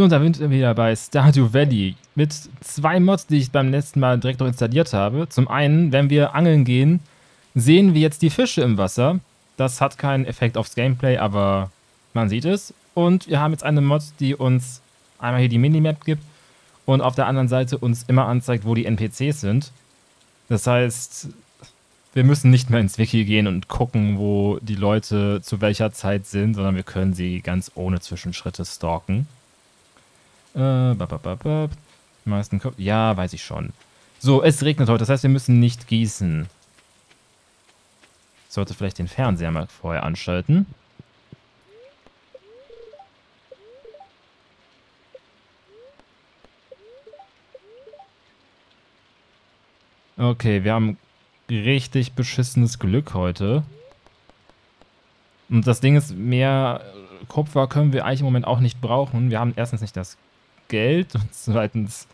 Nun, da sind wir wieder bei Stardew Valley mit zwei Mods, die ich beim letzten Mal direkt noch installiert habe. Zum einen, wenn wir angeln gehen, sehen wir jetzt die Fische im Wasser. Das hat keinen Effekt aufs Gameplay, aber man sieht es. Und wir haben jetzt eine Mod, die uns einmal hier die Minimap gibt und auf der anderen Seite uns immer anzeigt, wo die NPCs sind. Das heißt, wir müssen nicht mehr ins Wiki gehen und gucken, wo die Leute zu welcher Zeit sind, sondern wir können sie ganz ohne Zwischenschritte stalken. Äh, babababab. Die meisten Ko ja, weiß ich schon. So, es regnet heute, das heißt, wir müssen nicht gießen. Ich sollte vielleicht den Fernseher mal vorher anschalten. Okay, wir haben richtig beschissenes Glück heute. Und das Ding ist, mehr Kupfer können wir eigentlich im Moment auch nicht brauchen. Wir haben erstens nicht das Geld und zweitens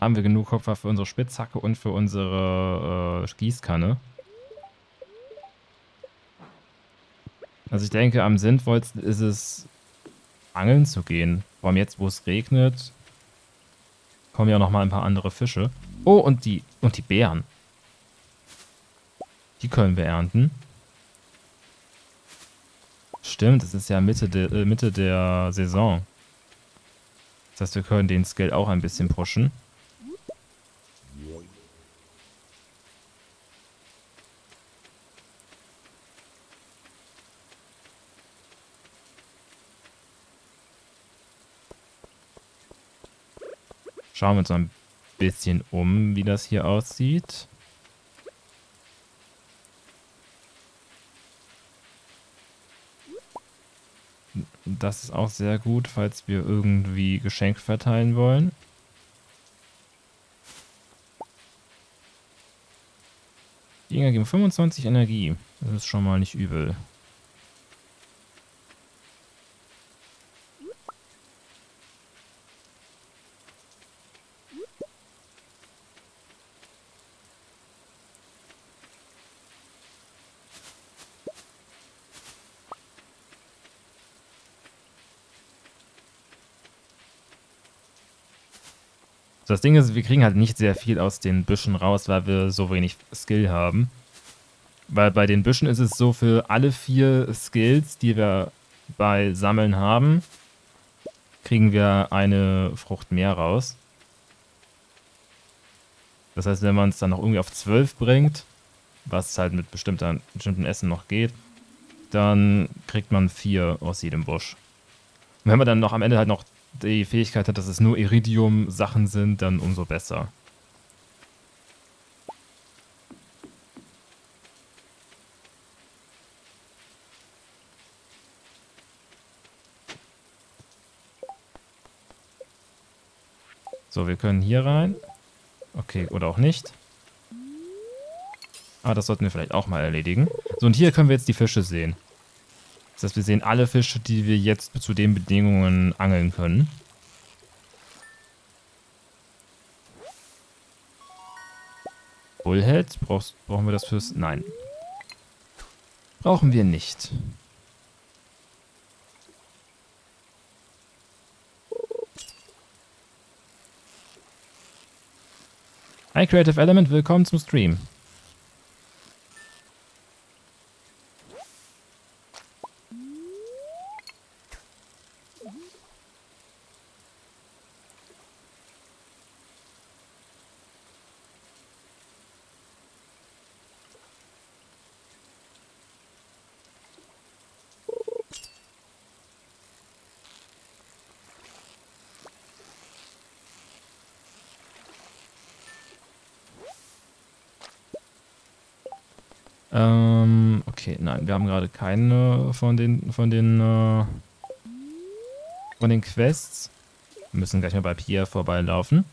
haben wir genug Kupfer für unsere Spitzhacke und für unsere äh, Gießkanne. Also ich denke, am sinnvollsten ist es, angeln zu gehen. Vor allem jetzt, wo es regnet, kommen ja noch mal ein paar andere Fische. Oh, und die, und die Beeren. Die können wir ernten. Stimmt, es ist ja Mitte, de, äh, Mitte der Saison. Das heißt, wir können den Skill auch ein bisschen pushen. Schauen wir uns ein bisschen um, wie das hier aussieht. Das ist auch sehr gut, falls wir irgendwie Geschenke verteilen wollen. Die Dinger geben 25 Energie. Das ist schon mal nicht übel. Das Ding ist, wir kriegen halt nicht sehr viel aus den Büschen raus, weil wir so wenig Skill haben. Weil bei den Büschen ist es so, für alle vier Skills, die wir bei Sammeln haben, kriegen wir eine Frucht mehr raus. Das heißt, wenn man es dann noch irgendwie auf 12 bringt, was halt mit bestimmten Essen noch geht, dann kriegt man vier aus jedem Busch. Und wenn man dann noch am Ende halt noch die Fähigkeit hat, dass es nur Iridium-Sachen sind, dann umso besser. So, wir können hier rein. Okay, oder auch nicht. Ah, das sollten wir vielleicht auch mal erledigen. So, und hier können wir jetzt die Fische sehen. Das heißt, wir sehen alle Fische, die wir jetzt zu den Bedingungen angeln können. Bullhead, brauchst, brauchen wir das fürs... Nein. Brauchen wir nicht. Hi Creative Element, willkommen zum Stream. Ähm, okay, nein, wir haben gerade keine von den von den äh, von den Quests. Wir müssen gleich mal bei Pierre vorbeilaufen.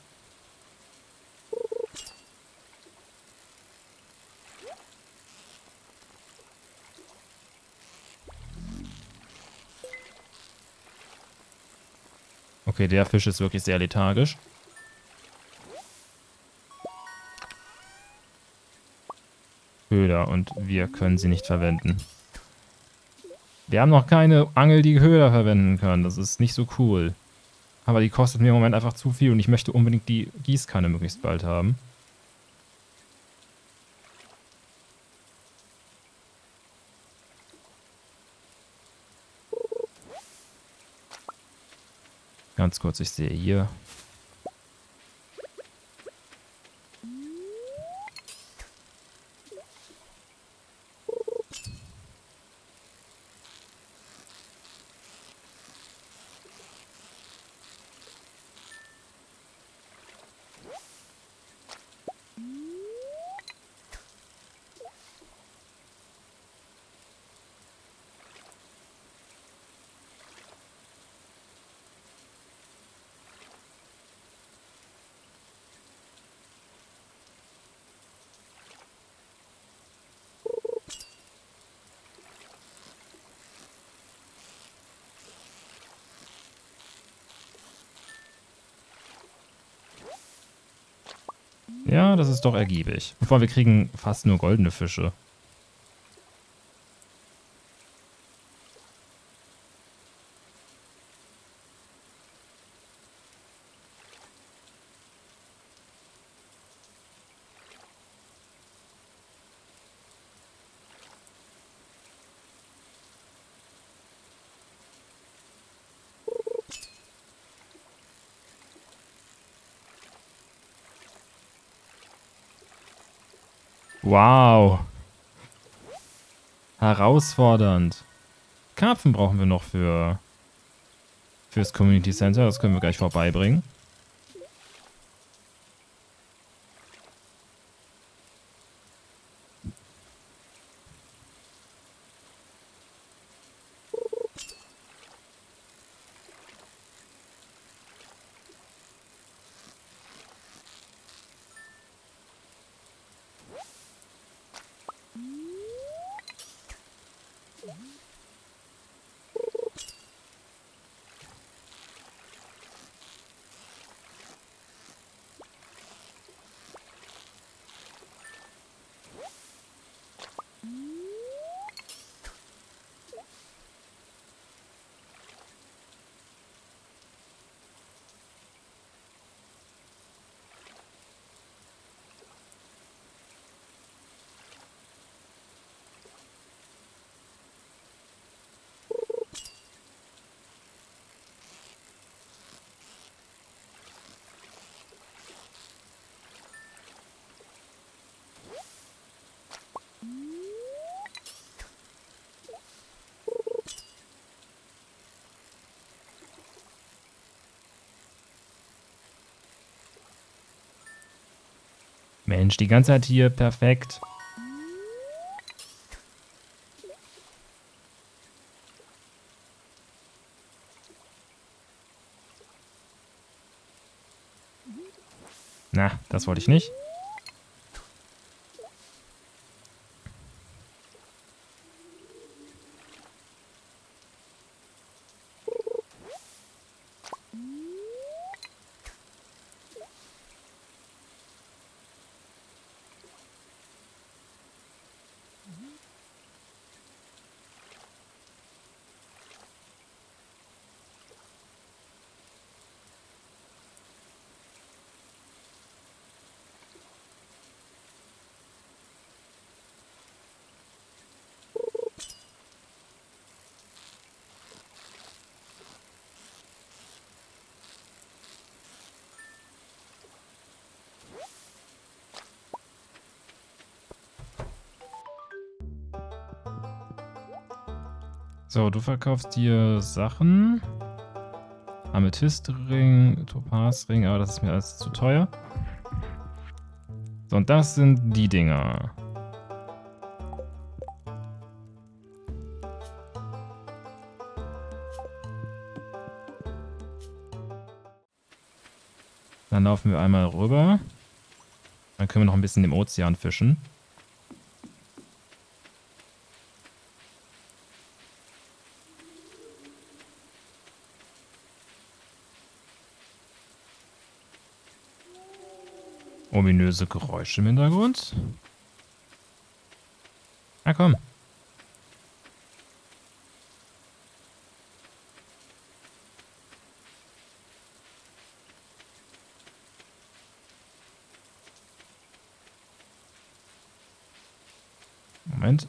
Okay, der Fisch ist wirklich sehr lethargisch. Köder und wir können sie nicht verwenden. Wir haben noch keine Angel, die Köder verwenden können. Das ist nicht so cool. Aber die kostet mir im Moment einfach zu viel und ich möchte unbedingt die Gießkanne möglichst bald haben. Ganz kurz, ich sehe hier Ja, das ist doch ergiebig. Allem, wir kriegen fast nur goldene Fische. Wow. Herausfordernd. Karpfen brauchen wir noch für fürs Community Center. Das können wir gleich vorbeibringen. Mensch, die ganze Zeit hier perfekt. Na, das wollte ich nicht. So, du verkaufst dir Sachen. Amethystring, Topazring, aber das ist mir alles zu teuer. So, und das sind die Dinger. Dann laufen wir einmal rüber. Dann können wir noch ein bisschen im Ozean fischen. ominöse Geräusche im Hintergrund? Na komm. Moment.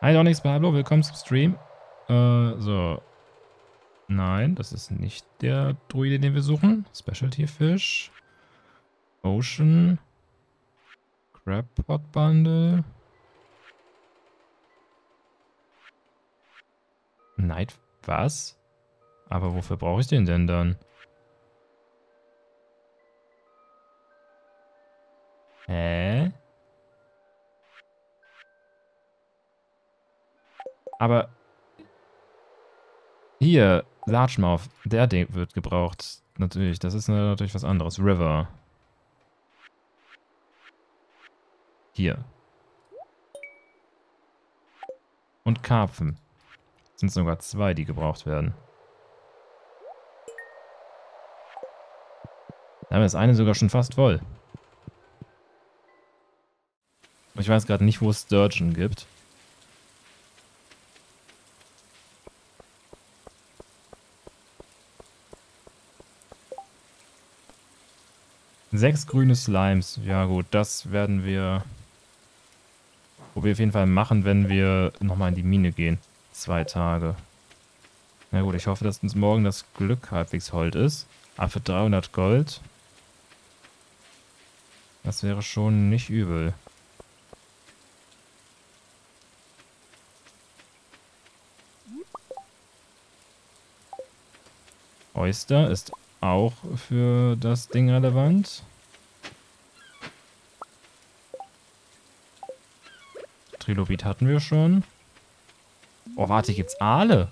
Hi Donix Pablo, willkommen zum Stream. Äh, so. Nein, das ist nicht der Druide, den wir suchen. Specialty Fish. Ocean. Crab Pot Bundle. Night. Was? Aber wofür brauche ich den denn dann? Hä? Aber hier, Largemouth, der wird gebraucht. Natürlich, das ist natürlich was anderes. River. Hier. Und Karpfen. Sind sogar zwei, die gebraucht werden. Da haben wir das eine sogar schon fast voll. Ich weiß gerade nicht, wo es Sturgeon gibt. Sechs grüne Slimes. Ja gut, das werden wir... Wo wir auf jeden Fall machen, wenn wir nochmal in die Mine gehen. Zwei Tage. Na gut, ich hoffe, dass uns morgen das Glück halbwegs hold ist. Aber für 300 Gold... Das wäre schon nicht übel. Oyster ist auch für das Ding relevant. Trilobit hatten wir schon. Oh, warte, gibt's Aale?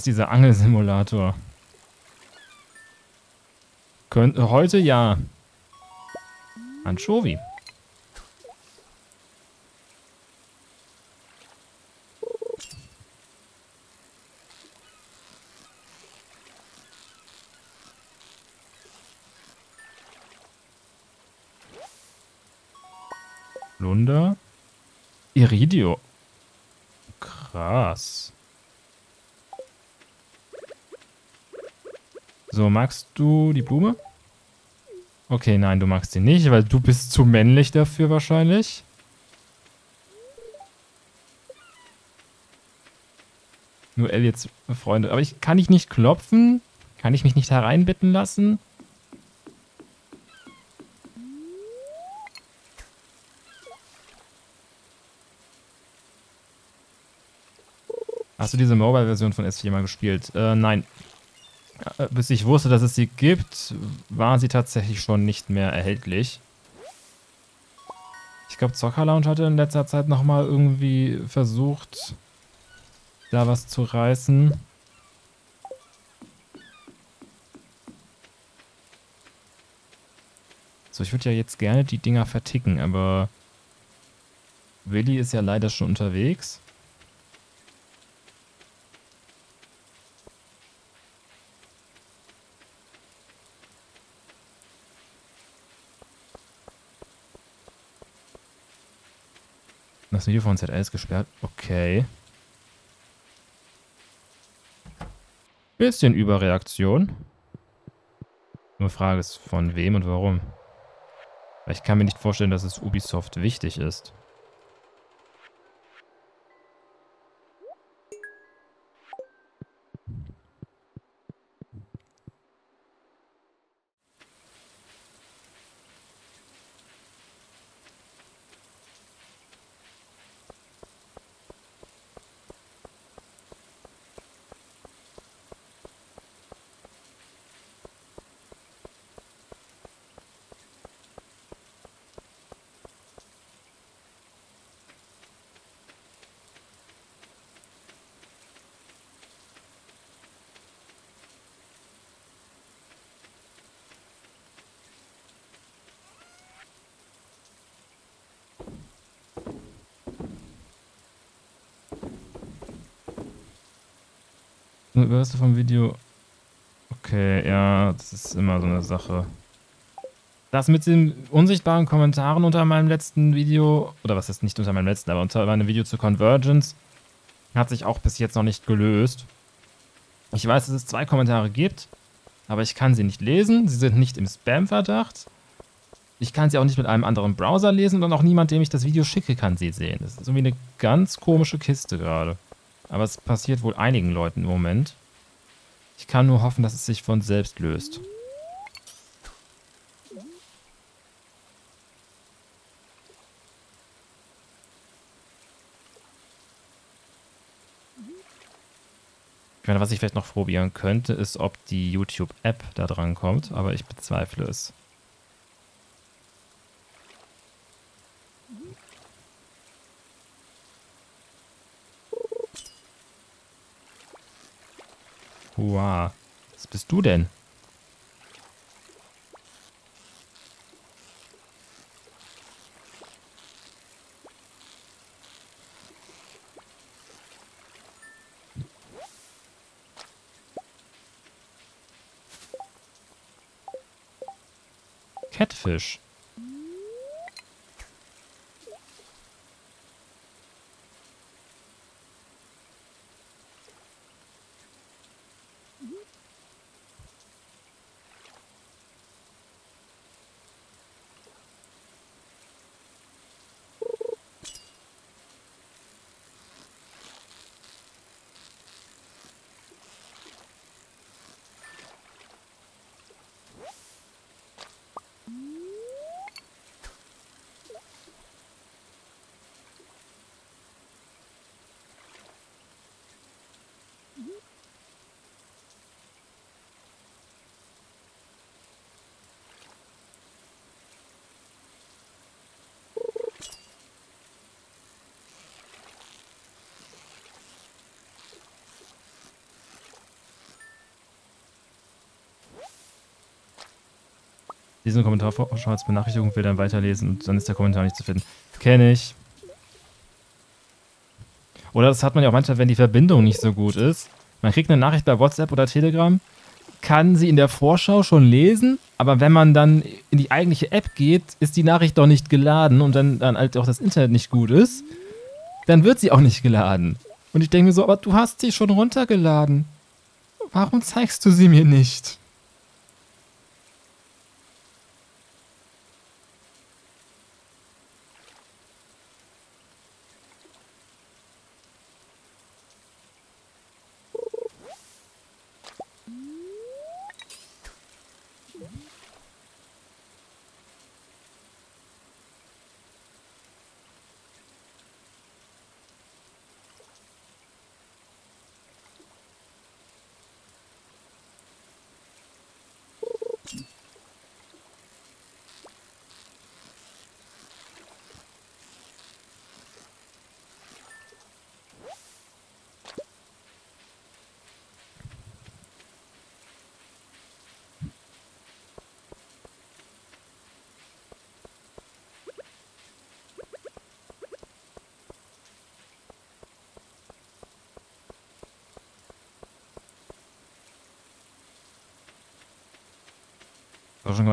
Ist dieser Angelsimulator? Könnt, heute ja. Anchovy. Magst du die Blume? Okay, nein, du magst sie nicht, weil du bist zu männlich dafür wahrscheinlich. Nur Elliots Freunde. Aber ich kann ich nicht klopfen? Kann ich mich nicht hereinbitten lassen? Hast du diese Mobile-Version von S4 mal gespielt? Äh, nein. Äh, bis ich wusste, dass es sie gibt, war sie tatsächlich schon nicht mehr erhältlich. Ich glaube, Zocker Lounge hatte in letzter Zeit nochmal irgendwie versucht, da was zu reißen. So, ich würde ja jetzt gerne die Dinger verticken, aber Willi ist ja leider schon unterwegs. Das Video von ZL ist gesperrt. Okay. Bisschen Überreaktion. Nur Frage ist, von wem und warum. Ich kann mir nicht vorstellen, dass es Ubisoft wichtig ist. Nur Überreste vom Video. Okay, ja, das ist immer so eine Sache. Das mit den unsichtbaren Kommentaren unter meinem letzten Video, oder was ist nicht unter meinem letzten, aber unter meinem Video zu Convergence, hat sich auch bis jetzt noch nicht gelöst. Ich weiß, dass es zwei Kommentare gibt, aber ich kann sie nicht lesen. Sie sind nicht im Spam-Verdacht. Ich kann sie auch nicht mit einem anderen Browser lesen und auch niemand, dem ich das Video schicke, kann sie sehen. Das ist irgendwie eine ganz komische Kiste gerade. Aber es passiert wohl einigen Leuten im Moment. Ich kann nur hoffen, dass es sich von selbst löst. Ich meine, was ich vielleicht noch probieren könnte, ist, ob die YouTube-App da dran kommt, aber ich bezweifle es. Wow. Was bist du denn? Catfish. Diesen Kommentar vorschau als Benachrichtigung, will dann weiterlesen und dann ist der Kommentar nicht zu finden. Kenne ich. Oder das hat man ja auch manchmal, wenn die Verbindung nicht so gut ist. Man kriegt eine Nachricht bei WhatsApp oder Telegram, kann sie in der Vorschau schon lesen, aber wenn man dann in die eigentliche App geht, ist die Nachricht doch nicht geladen und dann, dann halt auch das Internet nicht gut ist, dann wird sie auch nicht geladen. Und ich denke mir so, aber du hast sie schon runtergeladen. Warum zeigst du sie mir nicht?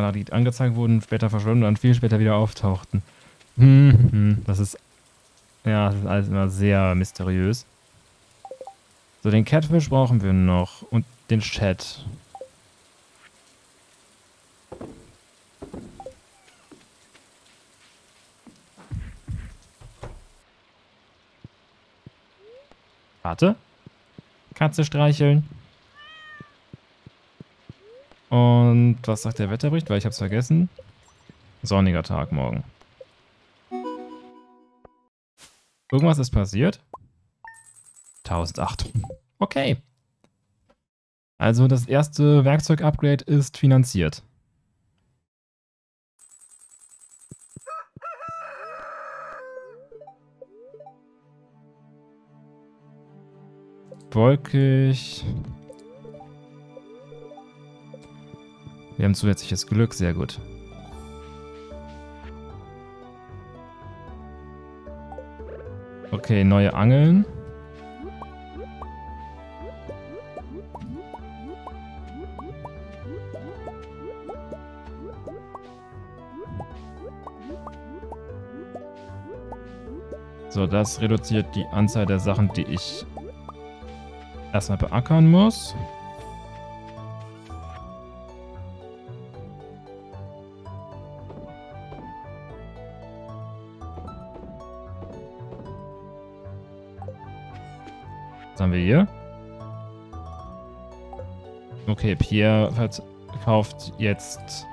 Schon die angezeigt wurden, später verschwunden und dann viel später wieder auftauchten. Hm, hm, das ist. Ja, das ist alles immer sehr mysteriös. So, den Catfish brauchen wir noch. Und den Chat. Warte. Katze streicheln. Und was sagt der Wetterbericht? Weil ich habe es vergessen. Sonniger Tag morgen. Irgendwas ist passiert. 1008. Okay. Also das erste Werkzeug-Upgrade ist finanziert. Wolkig. Wir haben zusätzliches Glück, sehr gut. Okay, neue Angeln. So, das reduziert die Anzahl der Sachen, die ich erstmal beackern muss. Haben wir hier? Okay, Pierre verkauft jetzt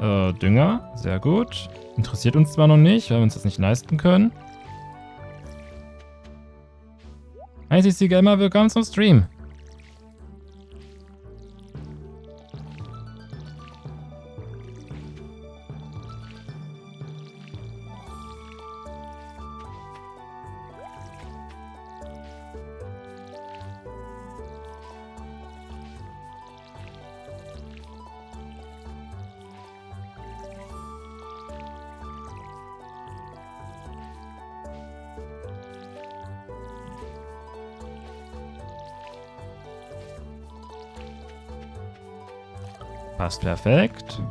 äh, Dünger. Sehr gut. Interessiert uns zwar noch nicht, weil wir uns das nicht leisten können. ICC Gamer, willkommen zum Stream. Passt perfekt.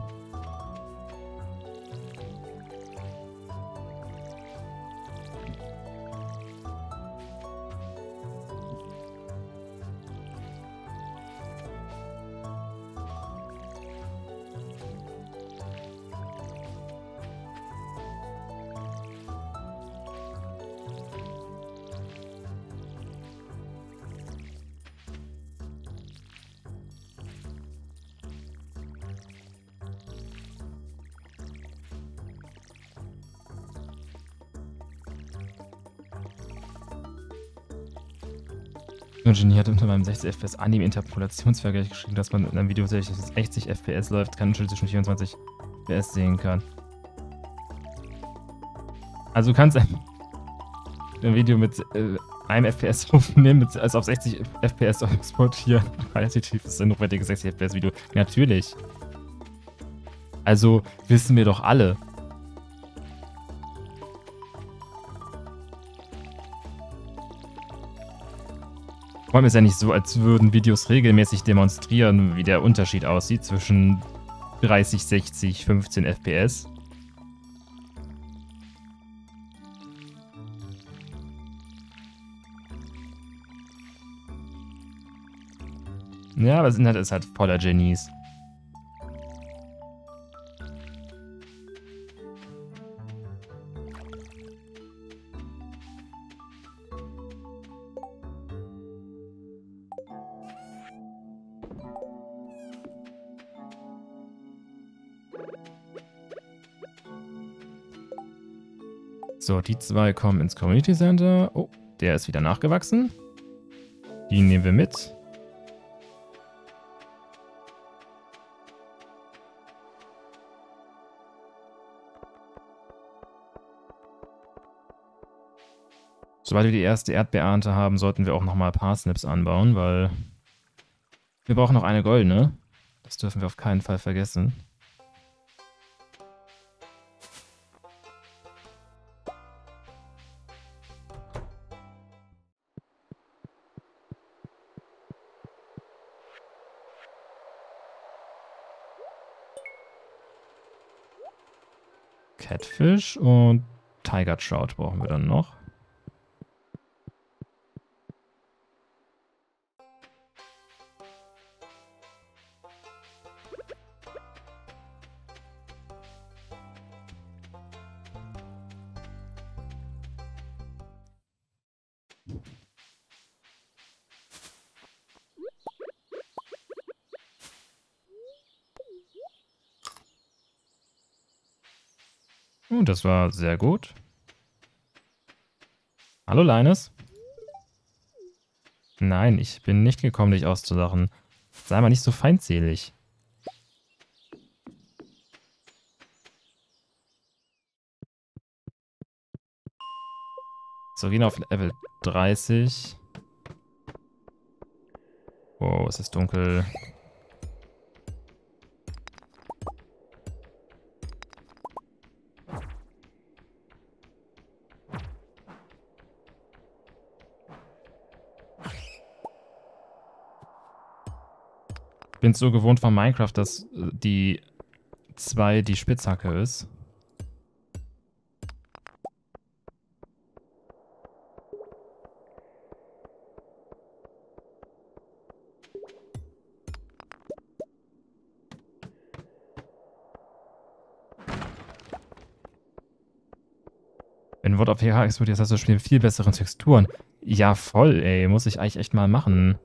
Genie hat unter meinem 60 FPS Anime-Interpolationsvergleich geschrieben, dass man in einem Video 60 FPS läuft, keinen Unterschied zwischen 24 FPS sehen kann. Also du kannst ein, Video mit äh, einem FPS aufnehmen, also auf 60 FPS exportieren. Qualitativ ist ein hochwertiges 60 FPS Video. Natürlich. Also wissen wir doch alle. Allem ist ja nicht so, als würden Videos regelmäßig demonstrieren, wie der Unterschied aussieht zwischen 30, 60, 15 FPS. Ja, aber das Internet ist halt voller Genies. Die zwei kommen ins Community Center. Oh, der ist wieder nachgewachsen. Die nehmen wir mit. Sobald wir die erste Erdbeerernte haben, sollten wir auch nochmal Parsnips anbauen, weil wir brauchen noch eine goldene. Das dürfen wir auf keinen Fall vergessen. Catfish und Tiger Trout brauchen wir dann noch. Das war sehr gut. Hallo, Linus. Nein, ich bin nicht gekommen, dich auszulachen. Sei mal nicht so feindselig. So, gehen auf Level 30. Wow, es ist dunkel. Bin so gewohnt von Minecraft, dass äh, die 2 die Spitzhacke ist. Wenn Wort of PH explodiert, hast du das Spiel viel bessere Texturen. Ja, voll, ey. Muss ich eigentlich echt mal machen.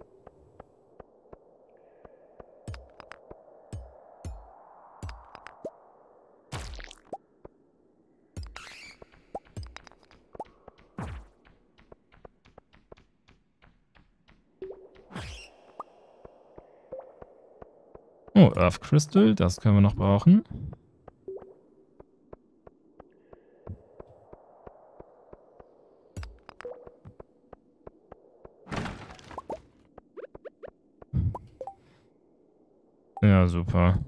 Earth Crystal, das können wir noch brauchen. Ja, super.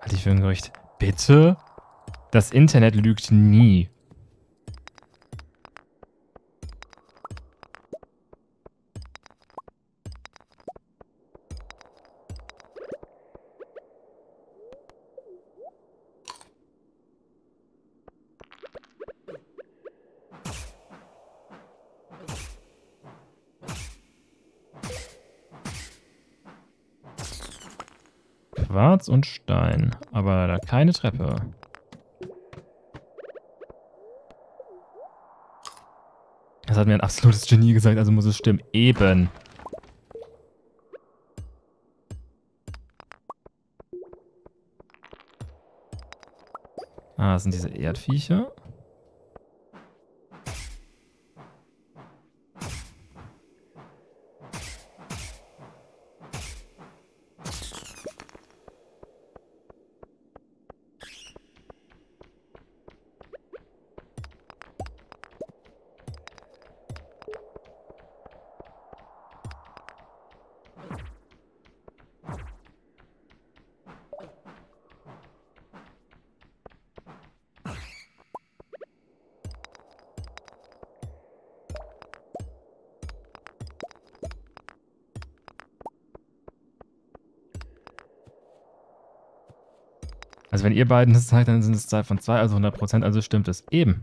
Hatte ich für ein Gerücht. Bitte? Das Internet lügt nie. Und Stein. Aber da keine Treppe. Das hat mir ein absolutes Genie gesagt, also muss es stimmen. Eben. Ah, das sind diese Erdviecher. Wenn ihr beiden das sagt, dann sind es zwei von zwei, also 100%, also stimmt es. Eben.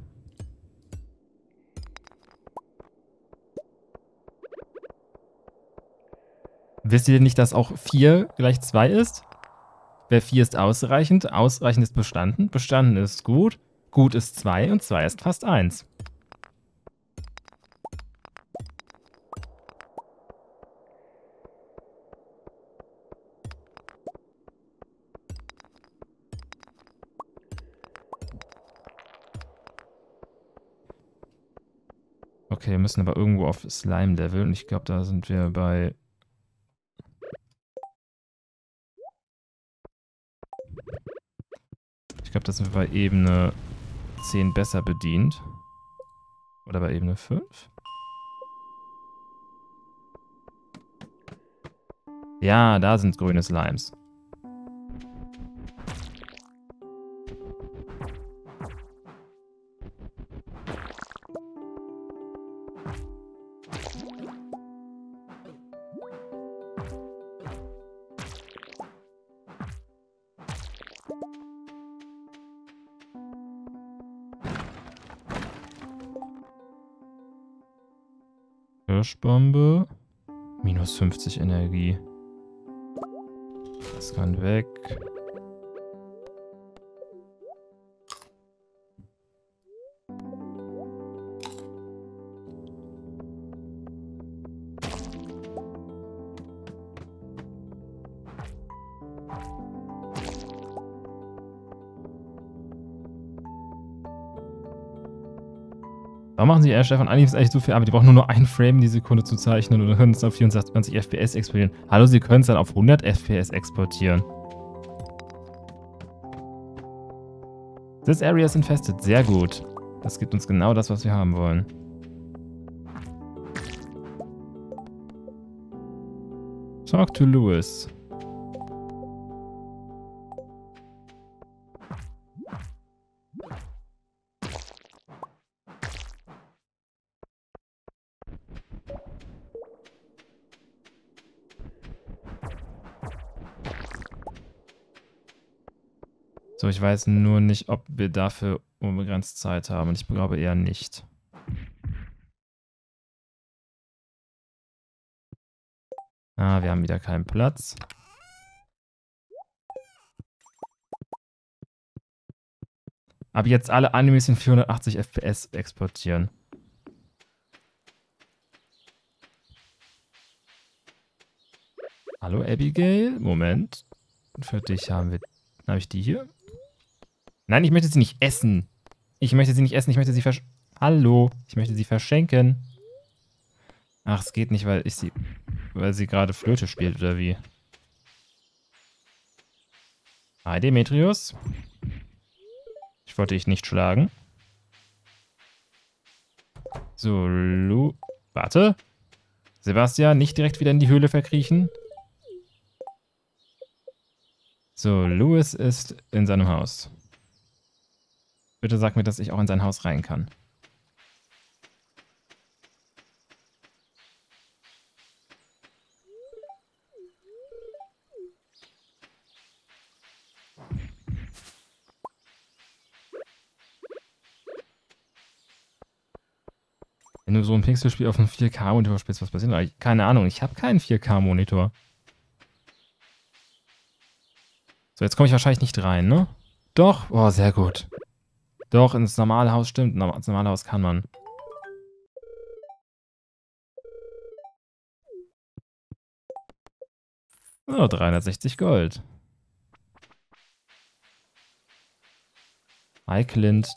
Wisst ihr nicht, dass auch 4 gleich 2 ist? Wer 4 ist ausreichend, ausreichend ist bestanden, bestanden ist gut, gut ist 2 und 2 ist fast 1. Okay, wir müssen aber irgendwo auf Slime-Level und ich glaube, da sind wir bei... Ich glaube, da sind wir bei Ebene 10 besser bedient. Oder bei Ebene 5? Ja, da sind grüne Slimes. Energie. Stefan? Eigentlich ist echt so viel Arbeit. Die brauchen nur noch ein Frame die Sekunde zu zeichnen und dann können es auf 24 FPS exportieren. Hallo, sie können es dann auf 100 FPS exportieren. This area is infested. Sehr gut. Das gibt uns genau das, was wir haben wollen. Talk to Lewis. Ich weiß nur nicht, ob wir dafür unbegrenzt Zeit haben. Und ich glaube eher nicht. Ah, wir haben wieder keinen Platz. Ab jetzt alle Animes in 480 FPS exportieren. Hallo Abigail, Moment. Für dich haben wir... Habe ich die hier? Nein, ich möchte sie nicht essen. Ich möchte sie nicht essen, ich möchte sie versch... Hallo, ich möchte sie verschenken. Ach, es geht nicht, weil ich sie... Weil sie gerade Flöte spielt, oder wie? Hi, Demetrius. Ich wollte dich nicht schlagen. So, Lu... Warte. Sebastian, nicht direkt wieder in die Höhle verkriechen. So, Louis ist in seinem Haus. Bitte sag mir, dass ich auch in sein Haus rein kann. Wenn du so ein Pixelspiel auf einem 4K-Monitor spielst, was passiert? Keine Ahnung, ich habe keinen 4K-Monitor. So, jetzt komme ich wahrscheinlich nicht rein, ne? Doch. Oh, sehr gut. Doch, ins normale Haus stimmt. Ins normale Haus kann man. Oh, 360 Gold. Hi, Clint.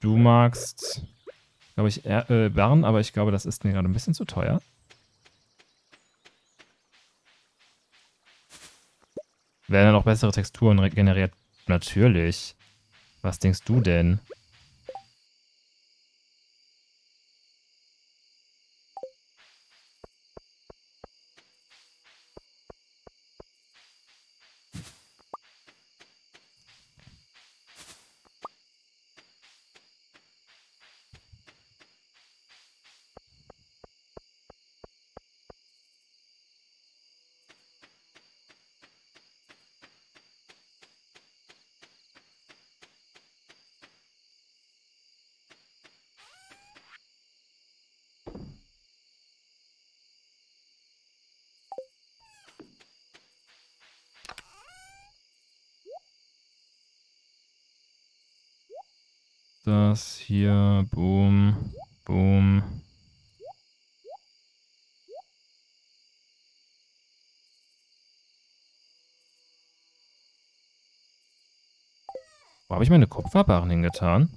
Du magst, glaube ich, äh, Bern, aber ich glaube, das ist mir gerade ein bisschen zu teuer. Werden dann auch bessere Texturen generiert? Natürlich. Was denkst du denn? Das hier, boom, boom. Wo habe ich meine Kupferbarren hingetan?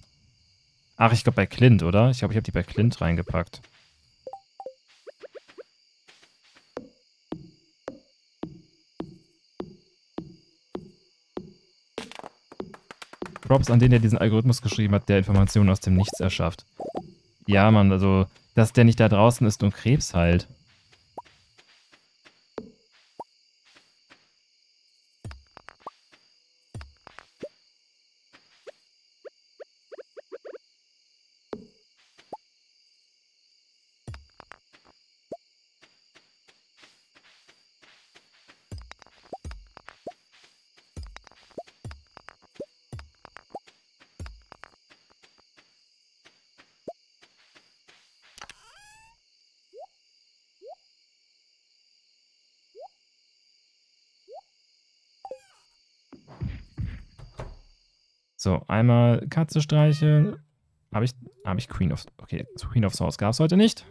Ach, ich glaube bei Clint, oder? Ich glaube, ich habe die bei Clint reingepackt. Props an den, der diesen Algorithmus geschrieben hat, der Informationen aus dem Nichts erschafft. Ja, Mann, also, dass der nicht da draußen ist und Krebs heilt. So, einmal Katze streicheln. Habe ich, hab ich Queen of... Okay, Queen of Swords gab es heute nicht.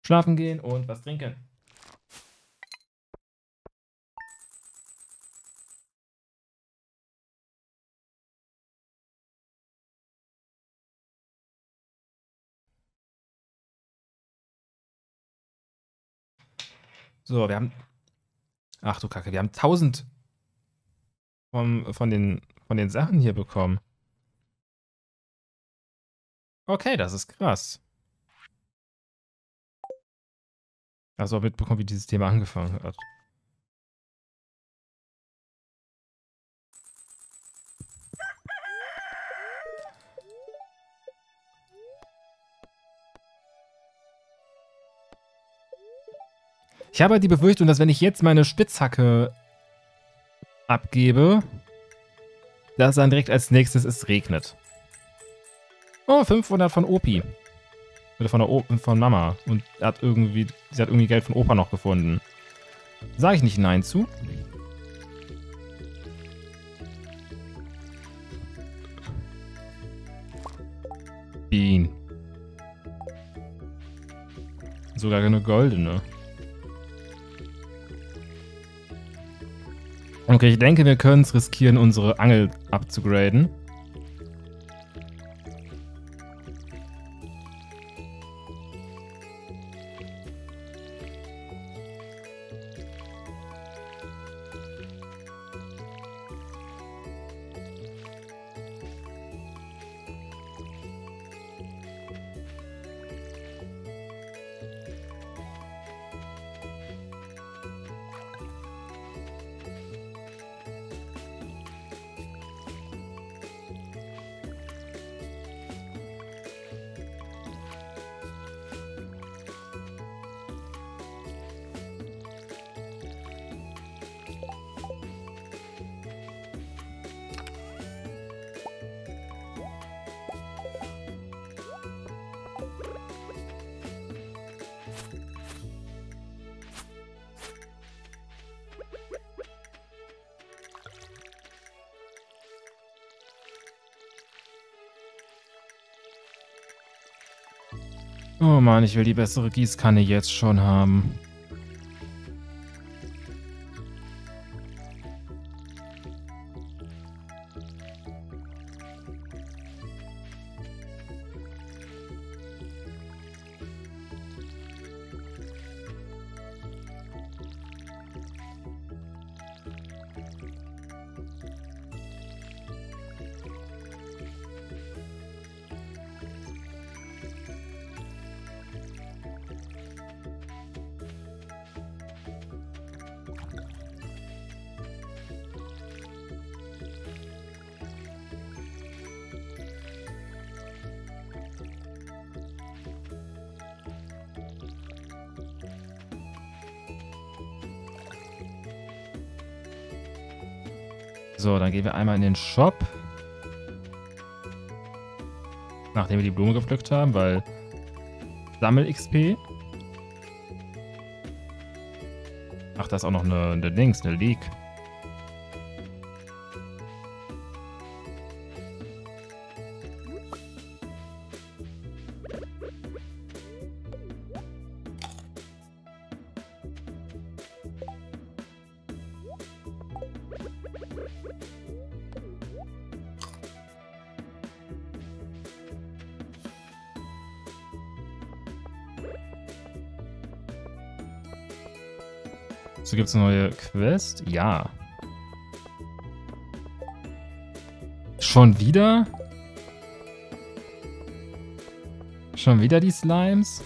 Schlafen gehen und was trinken. So, wir haben... Ach du Kacke, wir haben 1000 vom, von den von den Sachen hier bekommen. Okay, das ist krass. Also mitbekommen, wie dieses Thema angefangen hat. Ich habe die Befürchtung, dass wenn ich jetzt meine Spitzhacke abgebe, dass dann direkt als nächstes es regnet. Oh, 500 von Opi. Oder von, der o von Mama. Und hat irgendwie, sie hat irgendwie Geld von Opa noch gefunden. Sag ich nicht Nein zu? Bean. Sogar eine goldene. Okay, ich denke, wir können es riskieren, unsere Angel abzugraden. Mann, ich will die bessere Gießkanne jetzt schon haben. Gehen wir einmal in den Shop. Nachdem wir die Blume gepflückt haben, weil Sammel-XP. Ach, da ist auch noch eine, eine Dings, eine Leak. Neue Quest? Ja. Schon wieder? Schon wieder die Slimes?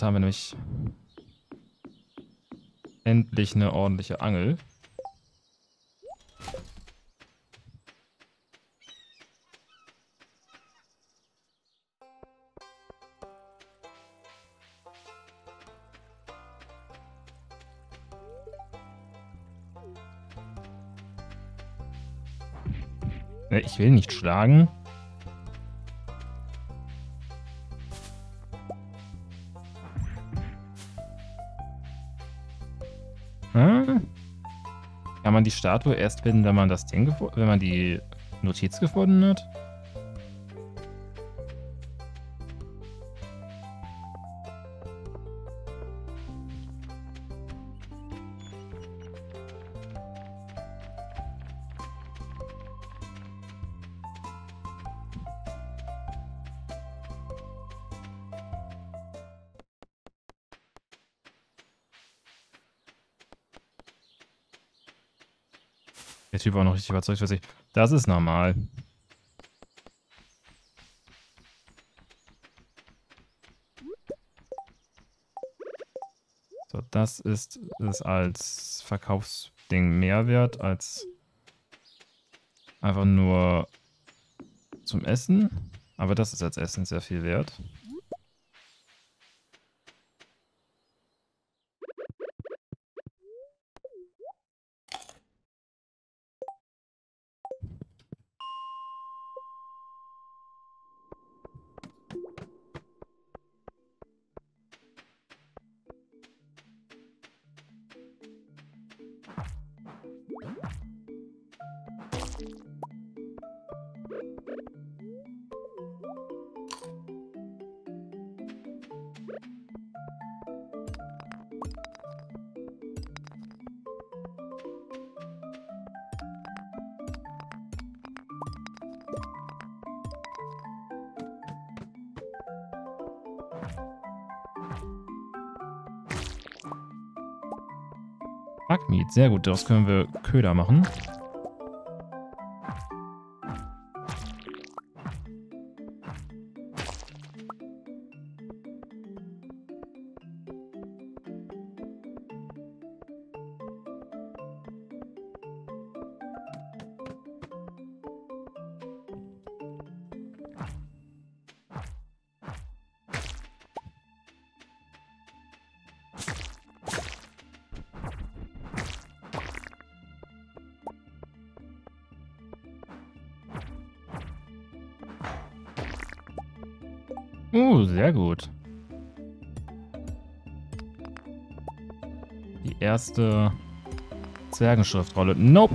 Damit haben wir nämlich endlich eine ordentliche Angel. Ich will nicht schlagen. Die Statue erst finden, wenn man das Ding wenn man die Notiz gefunden hat? Typ war noch richtig überzeugt für sich. Das ist normal. So, das ist es als Verkaufsding mehr wert als einfach nur zum Essen. Aber das ist als Essen sehr viel wert. Sehr gut. Daraus können wir Köder machen. Erste Zwergenschriftrolle. Nope.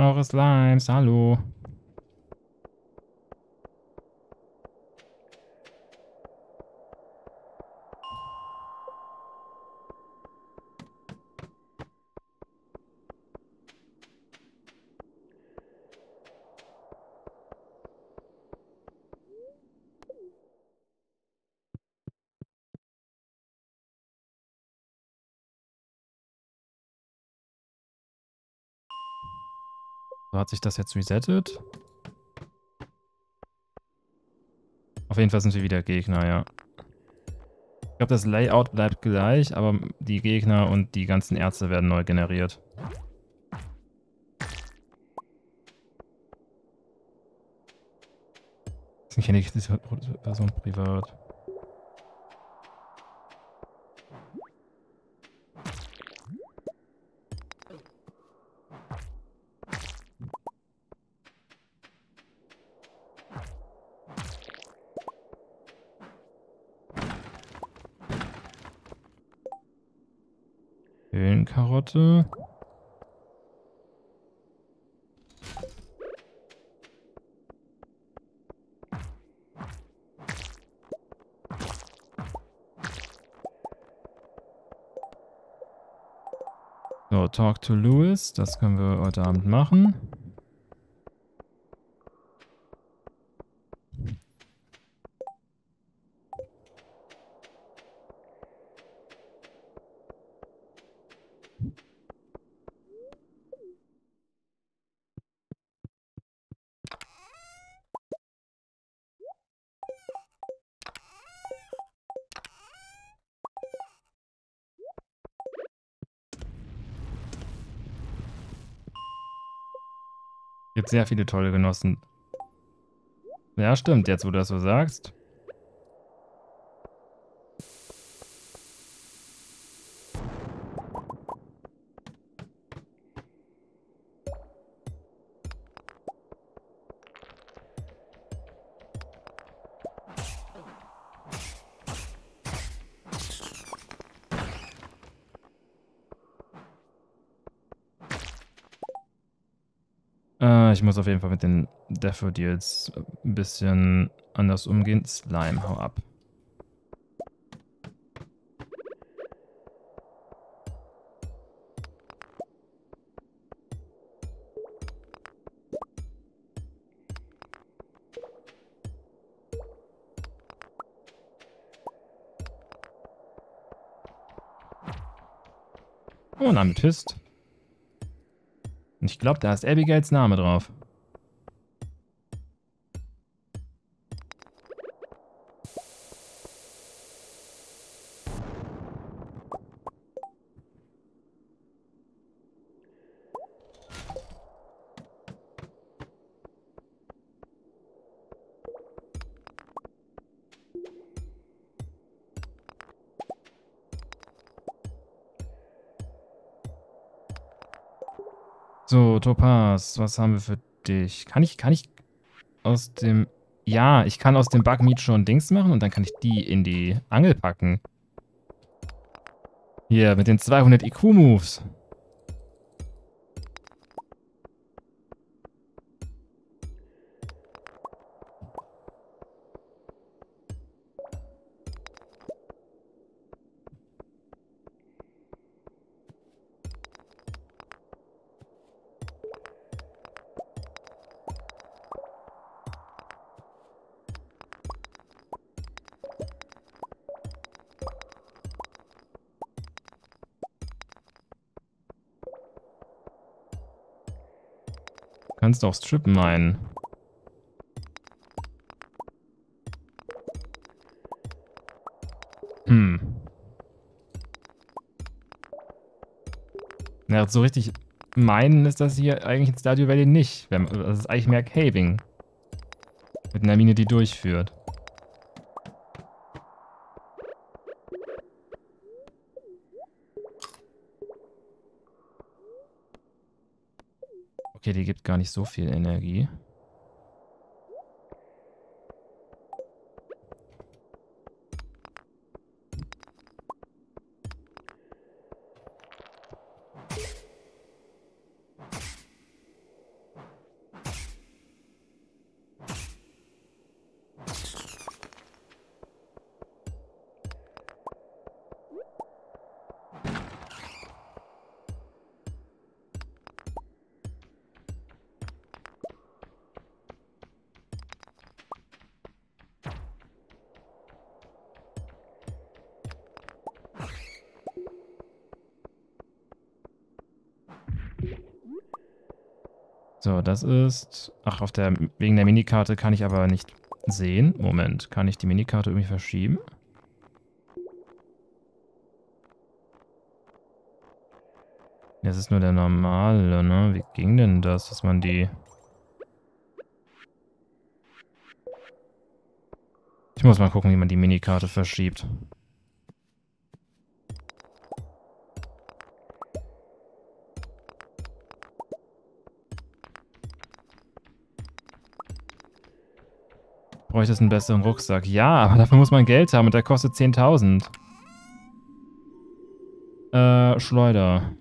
Eure Slimes, hallo. Sich das jetzt resettet. Auf jeden Fall sind wir wieder Gegner, ja. Ich glaube, das Layout bleibt gleich, aber die Gegner und die ganzen Ärzte werden neu generiert. Deswegen kenne ich diese Person privat. Höhlenkarotte. So, Talk to Louis. Das können wir heute Abend machen. Sehr viele tolle Genossen. Ja, stimmt, jetzt wo du das so sagst. Muss auf jeden Fall mit den Daffodils ein bisschen anders umgehen. Slime, hau ab. Oh, ein Amethyst. Und ich glaube, da ist Abigails Name drauf. Topaz, was haben wir für dich? Kann ich, kann ich aus dem... Ja, ich kann aus dem Bugmeat schon Dings machen und dann kann ich die in die Angel packen. Hier, mit den 200 IQ-Moves. Kannst auch Strip meinen. Hm. Ja, so richtig meinen ist das hier eigentlich in Stadio Valley nicht. Das ist eigentlich mehr Caving. Mit einer Mine, die durchführt. Okay, die gibt gar nicht so viel Energie. Das ist... Ach, auf der, wegen der Minikarte kann ich aber nicht sehen. Moment, kann ich die Minikarte irgendwie verschieben? Das ist nur der normale, ne? Wie ging denn das, dass man die... Ich muss mal gucken, wie man die Minikarte verschiebt. Bräuchte es einen besseren Rucksack. Ja, aber dafür muss man Geld haben und der kostet 10.000. Äh, Schleuder.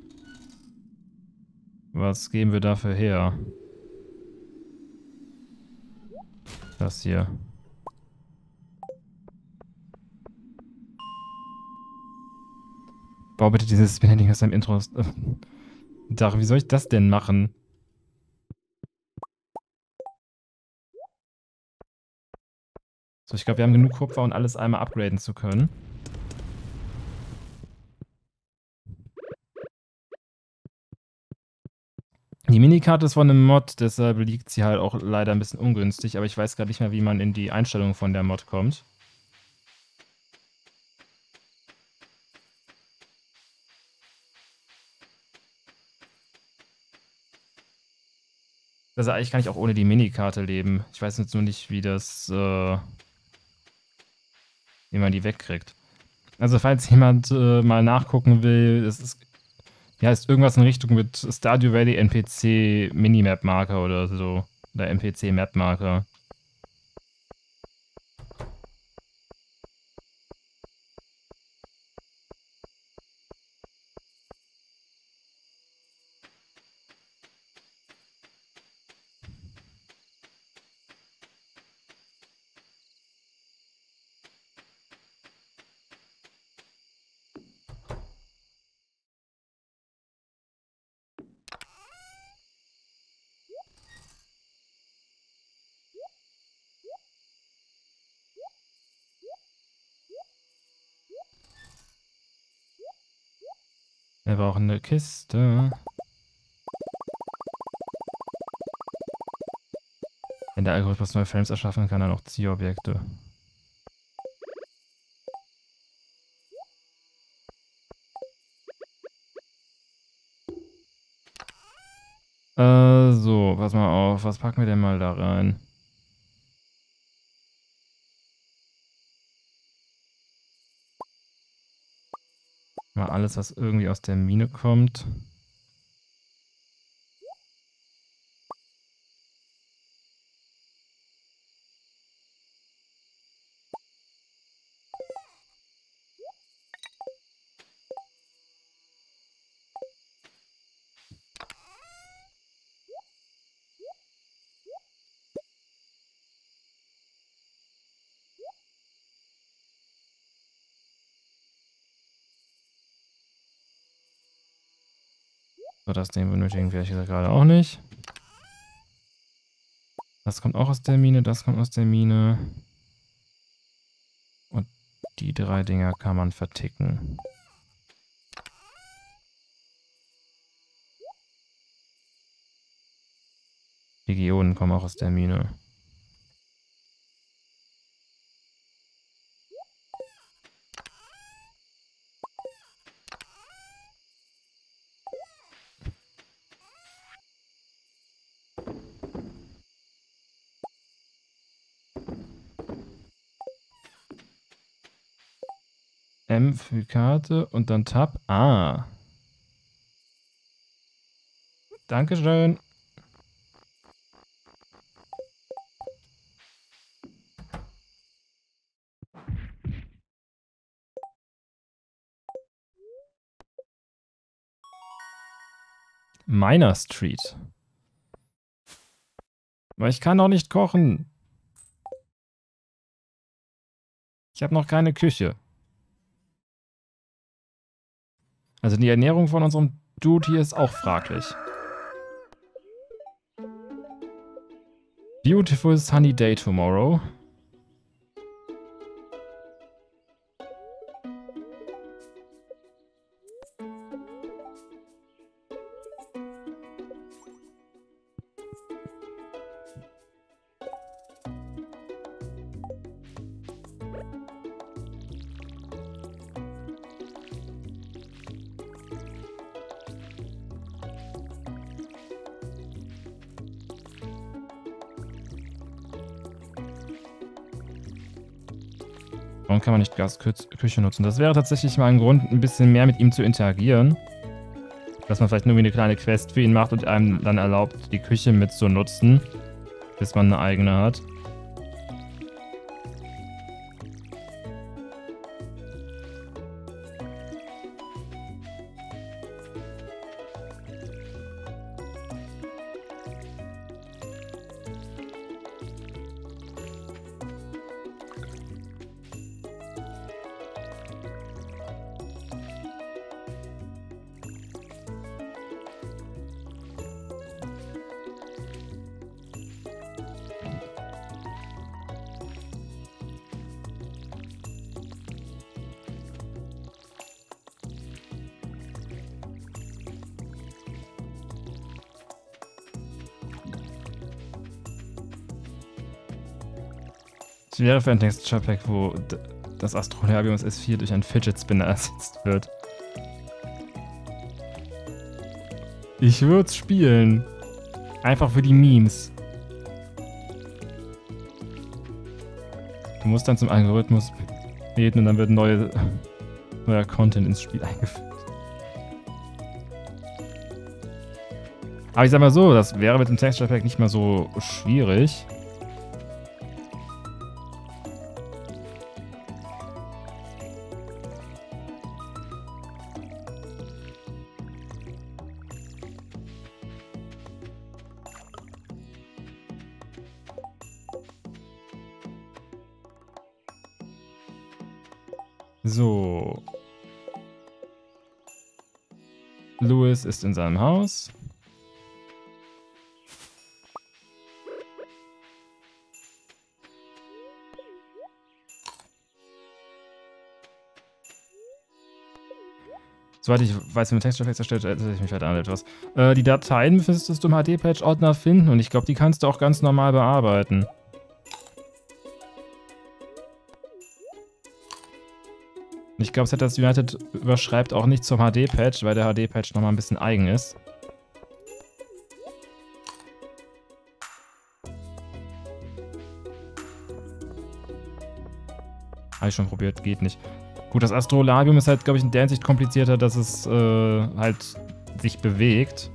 Was geben wir dafür her? Das hier. Bau bitte dieses Spinning aus deinem Intro. Dach, wie soll ich das denn machen? So, ich glaube, wir haben genug Kupfer und alles einmal upgraden zu können. Die Minikarte ist von einem Mod, deshalb liegt sie halt auch leider ein bisschen ungünstig, aber ich weiß gerade nicht mehr, wie man in die Einstellungen von der Mod kommt. Also eigentlich kann ich auch ohne die Minikarte leben. Ich weiß jetzt nur nicht, wie das äh, wie man die wegkriegt. Also falls jemand äh, mal nachgucken will, es ist, ja, ist irgendwas in Richtung mit Stardew Valley NPC Minimap Marker oder so. Oder NPC Map Marker. Wir brauchen eine Kiste. Wenn der Algorithmus neue Frames erschaffen kann, dann auch Zielobjekte. Äh, so, pass mal auf. Was packen wir denn mal da rein? Alles, was irgendwie aus der Mine kommt. Den benötigen wir hier gerade auch nicht. Das kommt auch aus der Mine, das kommt aus der Mine. Und die drei Dinger kann man verticken. Die Geoden kommen auch aus der Mine. M für Karte und dann Tab. Ah. Dankeschön. Miner Street. Aber ich kann doch nicht kochen. Ich habe noch keine Küche. Also die Ernährung von unserem Dude hier ist auch fraglich. Beautiful sunny day tomorrow. Kann man nicht Gasküche nutzen? Das wäre tatsächlich mal ein Grund, ein bisschen mehr mit ihm zu interagieren. Dass man vielleicht nur wie eine kleine Quest für ihn macht und einem dann erlaubt, die Küche mit zu nutzen, bis man eine eigene hat. Wäre für ein Texture Pack, wo das Astroherbium S4 durch einen Fidget Spinner ersetzt wird. Ich würde es spielen. Einfach für die Memes. Du musst dann zum Algorithmus beten und dann wird neue, neuer Content ins Spiel eingeführt. Aber ich sag mal so, das wäre mit dem Texture Pack nicht mal so schwierig. In seinem Haus. Soweit ich weiß, man Textureflex erstellt, erinnere ich mich halt an etwas. Äh, die Dateien müsstest du im HD-Patch-Ordner finden und ich glaube, die kannst du auch ganz normal bearbeiten. Ich glaube, Setters United überschreibt auch nicht zum HD-Patch, weil der HD-Patch nochmal ein bisschen eigen ist. Habe ich schon probiert, geht nicht. Gut, das Astrolabium ist halt, glaube ich, in der Hinsicht komplizierter, dass es äh, halt sich bewegt.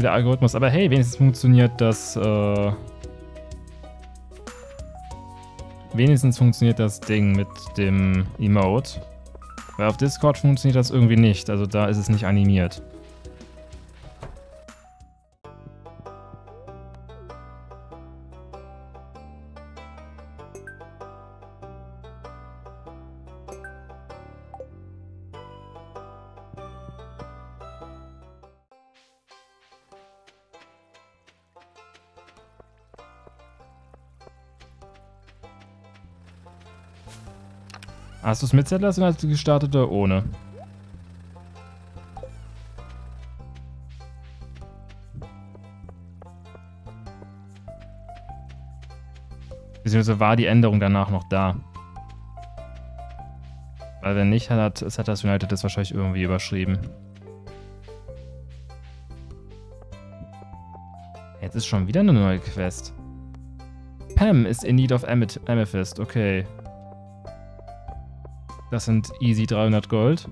Problem der Algorithmus. Aber hey, wenigstens funktioniert das äh, Wenigstens funktioniert das Ding mit dem Emote. Weil auf Discord funktioniert das irgendwie nicht. Also da ist es nicht animiert. Hast du es mit Settlers oder gestartet oder ohne? Beziehungsweise war die Änderung danach noch da? Weil wenn nicht, hat Settlers United das wahrscheinlich irgendwie überschrieben. Jetzt ist schon wieder eine neue Quest. Pam ist in need of Amethyst. Okay. Das sind easy 300 Gold.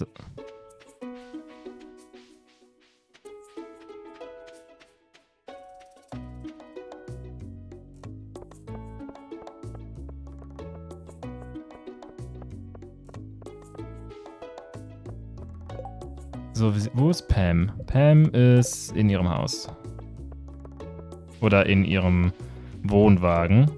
Noch... So, wo ist Pam? Pam ist in ihrem Haus. Oder in ihrem Wohnwagen.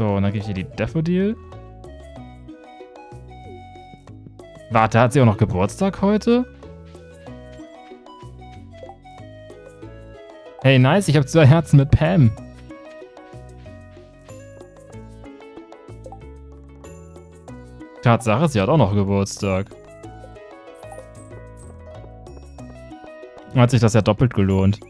So, und dann kriege ich hier die Daffodil. Warte, hat sie auch noch Geburtstag heute? Hey, nice, ich habe zwei Herzen mit Pam. Tatsache, sie hat auch noch Geburtstag. Hat sich das ja doppelt gelohnt.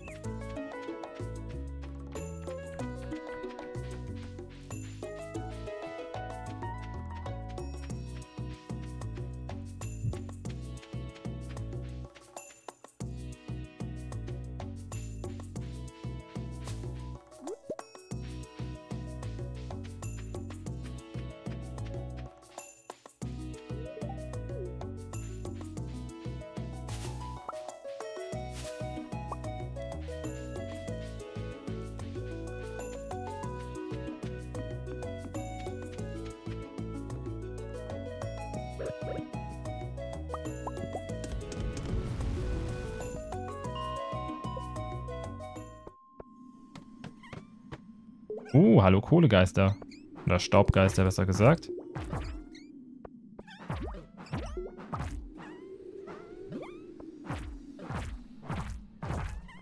Kohlegeister. Oder Staubgeister, besser gesagt.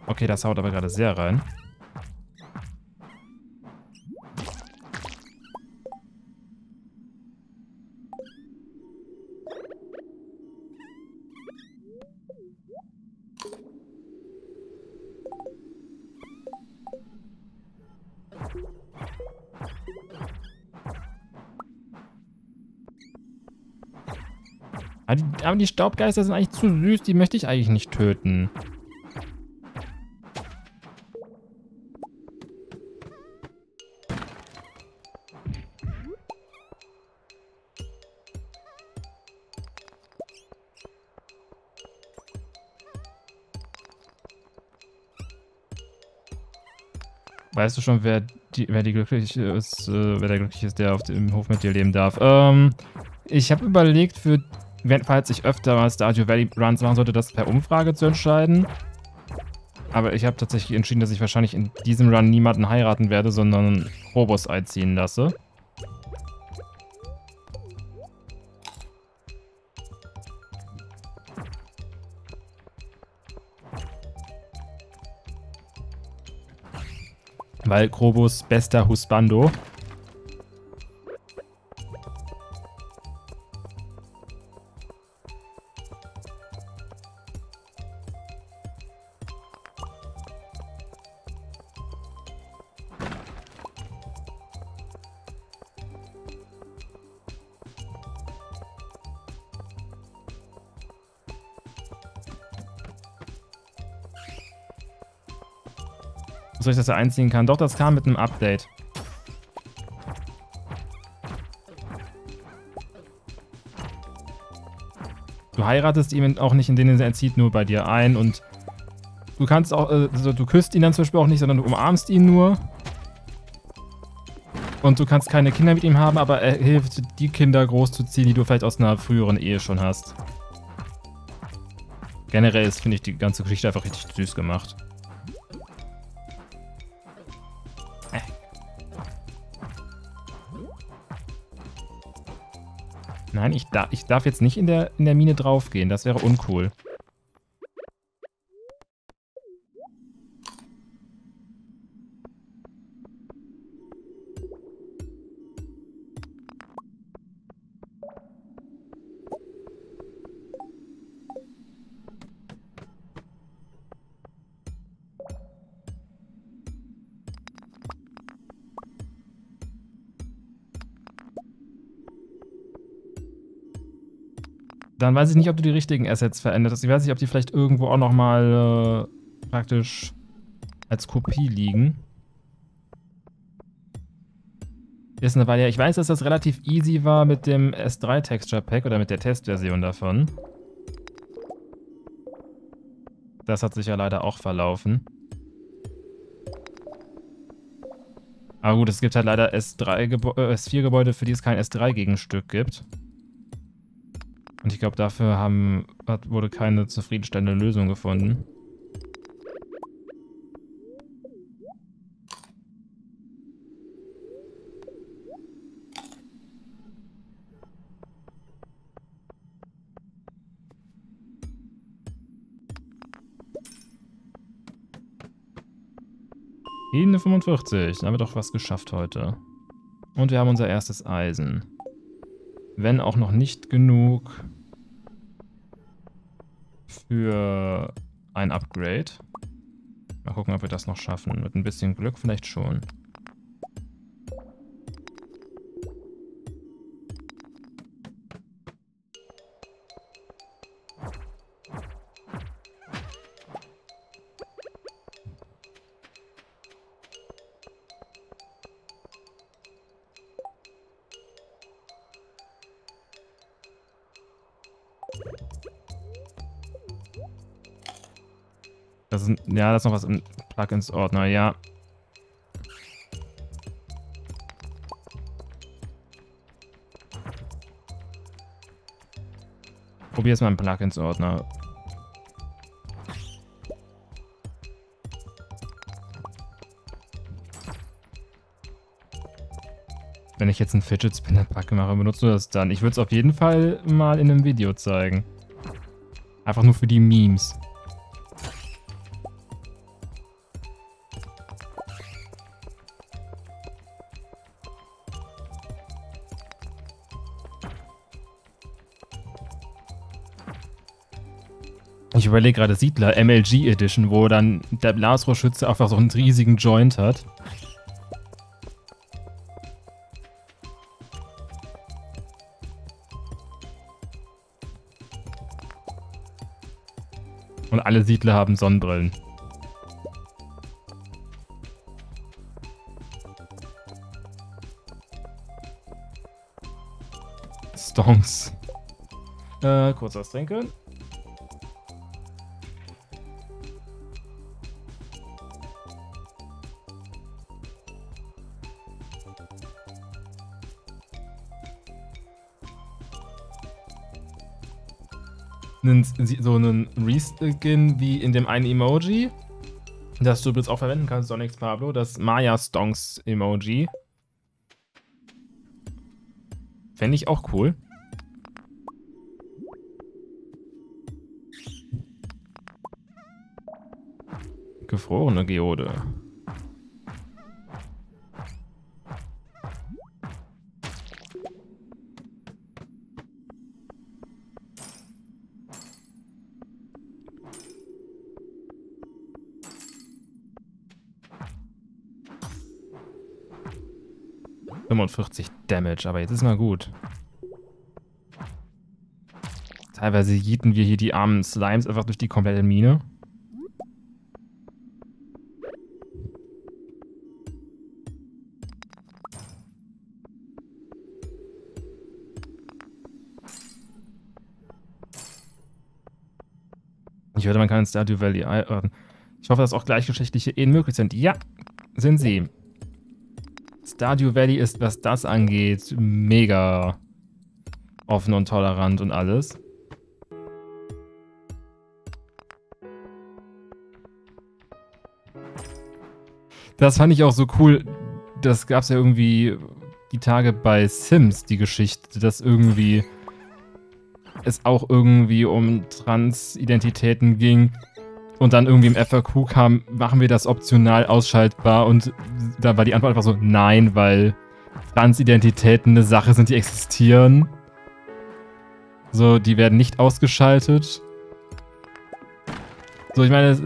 Okay, das haut aber gerade sehr rein. aber die Staubgeister sind eigentlich zu süß. Die möchte ich eigentlich nicht töten. Weißt du schon, wer die, wer die glücklich ist, äh, wer der glücklich ist, der auf dem Hof mit dir leben darf? Ähm, ich habe überlegt, für falls ich öfter mal Stardew Valley Runs machen sollte, das per Umfrage zu entscheiden. Aber ich habe tatsächlich entschieden, dass ich wahrscheinlich in diesem Run niemanden heiraten werde, sondern Robos einziehen lasse. Weil Krobus bester Husbando. Soll ich das da einziehen kann. Doch, das kam mit einem Update. Du heiratest ihn auch nicht, in denen er zieht nur bei dir ein und du kannst auch, also du küsst ihn dann zum Beispiel auch nicht, sondern du umarmst ihn nur. Und du kannst keine Kinder mit ihm haben, aber er hilft, die Kinder großzuziehen, die du vielleicht aus einer früheren Ehe schon hast. Generell ist, finde ich, die ganze Geschichte einfach richtig süß gemacht. Nein, ich, da, ich darf jetzt nicht in der, in der Mine draufgehen. Das wäre uncool. Dann weiß ich nicht, ob du die richtigen Assets verändert hast. Ich weiß nicht, ob die vielleicht irgendwo auch nochmal äh, praktisch als Kopie liegen. Ist eine Weile. Ich weiß, dass das relativ easy war mit dem S3 Texture Pack oder mit der Testversion davon. Das hat sich ja leider auch verlaufen. Aber gut, es gibt halt leider S4-Gebäude, äh, für die es kein S3-Gegenstück gibt. Ich glaube, dafür haben, hat, wurde keine zufriedenstellende Lösung gefunden. Ebene 45. Da haben wir doch was geschafft heute. Und wir haben unser erstes Eisen. Wenn auch noch nicht genug für ein Upgrade. Mal gucken, ob wir das noch schaffen. Mit ein bisschen Glück vielleicht schon. Ist, ja, das ist noch was im Plugins-Ordner, ja. Probier es mal im Plugins-Ordner. Wenn ich jetzt einen Fidget Spinner Pack mache, benutzt du das dann? Ich würde es auf jeden Fall mal in einem Video zeigen. Einfach nur für die Memes. Überlege gerade Siedler, MLG Edition, wo dann der Blasrohrschütze einfach so einen riesigen Joint hat. Und alle Siedler haben Sonnenbrillen. Stonks. Äh, kurz was trinken. Einen, so einen Reskin wie in dem einen Emoji, das du jetzt auch verwenden kannst, Sonics Pablo, das Maya Stonks Emoji. Fände ich auch cool. Gefrorene Geode. 45 Damage, aber jetzt ist mal gut. Teilweise jieten wir hier die armen Slimes einfach durch die komplette Mine. Ich hörte, man kann in Stardew Valley. Äh, ich hoffe, dass auch gleichgeschlechtliche Ehen möglich sind. Ja, sind sie. Stardew Valley ist, was das angeht, mega offen und tolerant und alles. Das fand ich auch so cool. Das gab es ja irgendwie die Tage bei Sims, die Geschichte, dass irgendwie es auch irgendwie um Transidentitäten ging und dann irgendwie im FAQ kam, machen wir das optional ausschaltbar und da war die Antwort einfach so, nein, weil Transidentitäten eine Sache sind, die existieren. So, die werden nicht ausgeschaltet. So, ich meine,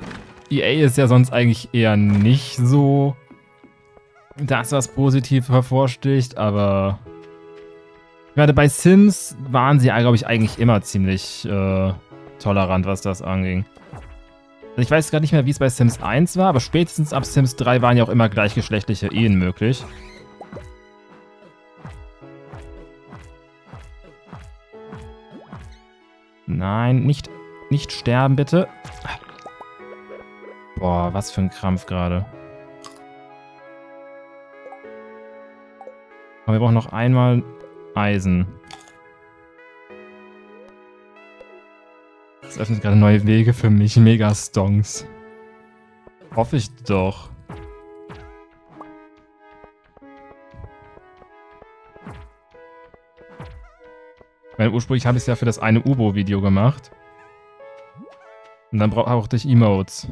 EA ist ja sonst eigentlich eher nicht so das, was positiv hervorsticht, aber gerade bei Sims waren sie, glaube ich, eigentlich immer ziemlich äh, tolerant, was das anging. Ich weiß gar nicht mehr, wie es bei Sims 1 war, aber spätestens ab Sims 3 waren ja auch immer gleichgeschlechtliche Ehen möglich. Nein, nicht, nicht sterben, bitte. Boah, was für ein Krampf gerade. Aber wir brauchen noch einmal Eisen. Das öffnet gerade neue Wege für mich. Mega-Stonks. Hoffe ich doch. Weil ursprünglich habe ich es ja für das eine Ubo-Video gemacht. Und dann brauchte ich Emotes.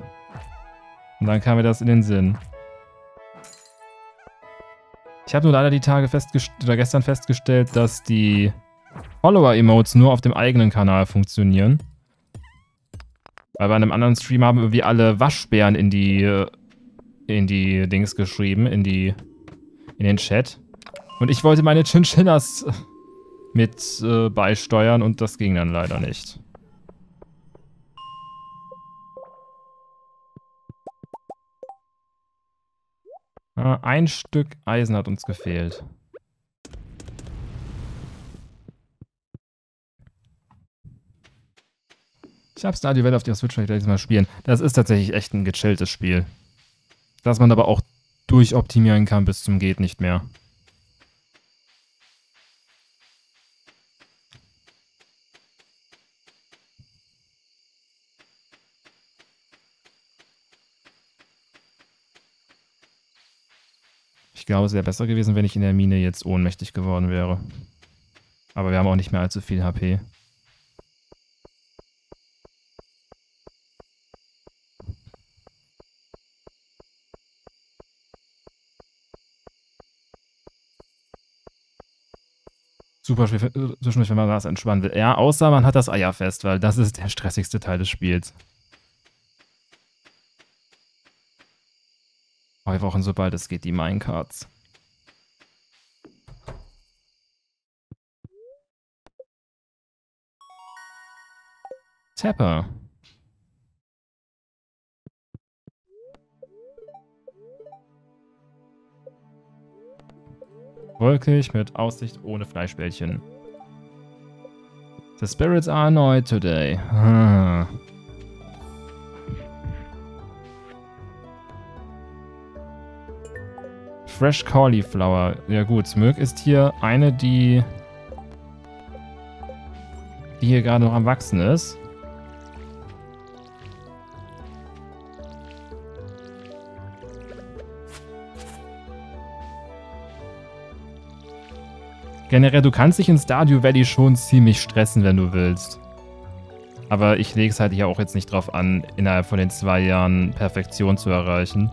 Und dann kam mir das in den Sinn. Ich habe nur leider die Tage festgestellt, oder gestern festgestellt, dass die Follower-Emotes nur auf dem eigenen Kanal funktionieren. Weil bei einem anderen Stream haben irgendwie alle Waschbären in die, in die Dings geschrieben, in die, in den Chat. Und ich wollte meine Chinchillas mit äh, beisteuern und das ging dann leider nicht. Ah, ein Stück Eisen hat uns gefehlt. Ich habe Stardew Valley auf der Switch vielleicht mal spielen. Das ist tatsächlich echt ein gechilltes Spiel. Das man aber auch durchoptimieren kann bis zum geht nicht mehr. Ich glaube, es wäre besser gewesen, wenn ich in der Mine jetzt ohnmächtig geworden wäre. Aber wir haben auch nicht mehr allzu viel HP. Super schwer zwischendurch, wenn man was entspannen will. Ja, außer man hat das Eierfest, weil das ist der stressigste Teil des Spiels. Wir brauchen, sobald es geht, die Minecarts. Tapper. Wolkig mit Aussicht ohne Fleischbällchen. The spirits are annoyed today. Ah. Fresh Cauliflower. Ja gut, Smirk ist hier eine, die, die hier gerade noch am Wachsen ist. Generell, du kannst dich in Stardew Valley schon ziemlich stressen, wenn du willst. Aber ich lege es halt ja auch jetzt nicht drauf an, innerhalb von den zwei Jahren Perfektion zu erreichen.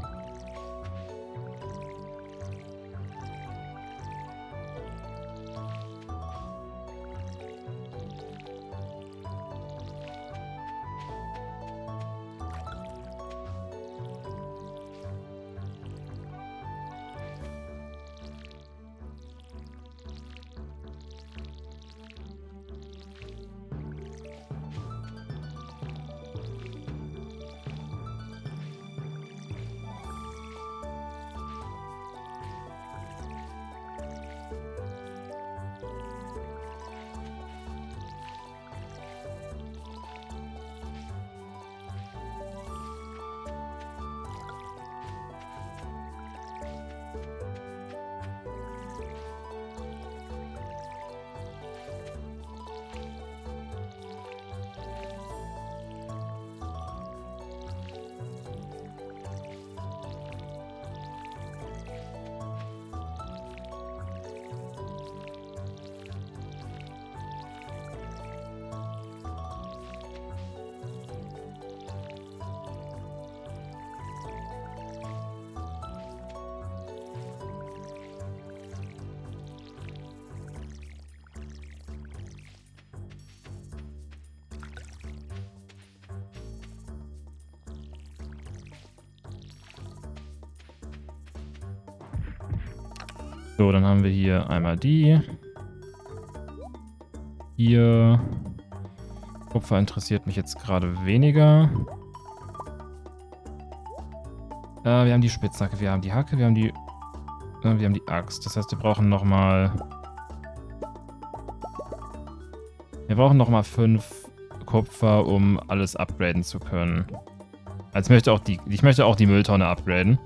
Einmal die. Hier. Kupfer interessiert mich jetzt gerade weniger. Äh, wir haben die Spitzhacke, wir haben die Hacke, wir haben die... Äh, wir haben die Axt. Das heißt, wir brauchen nochmal... Wir brauchen nochmal fünf Kupfer, um alles upgraden zu können. Als möchte auch die, ich möchte auch die Mülltonne upgraden.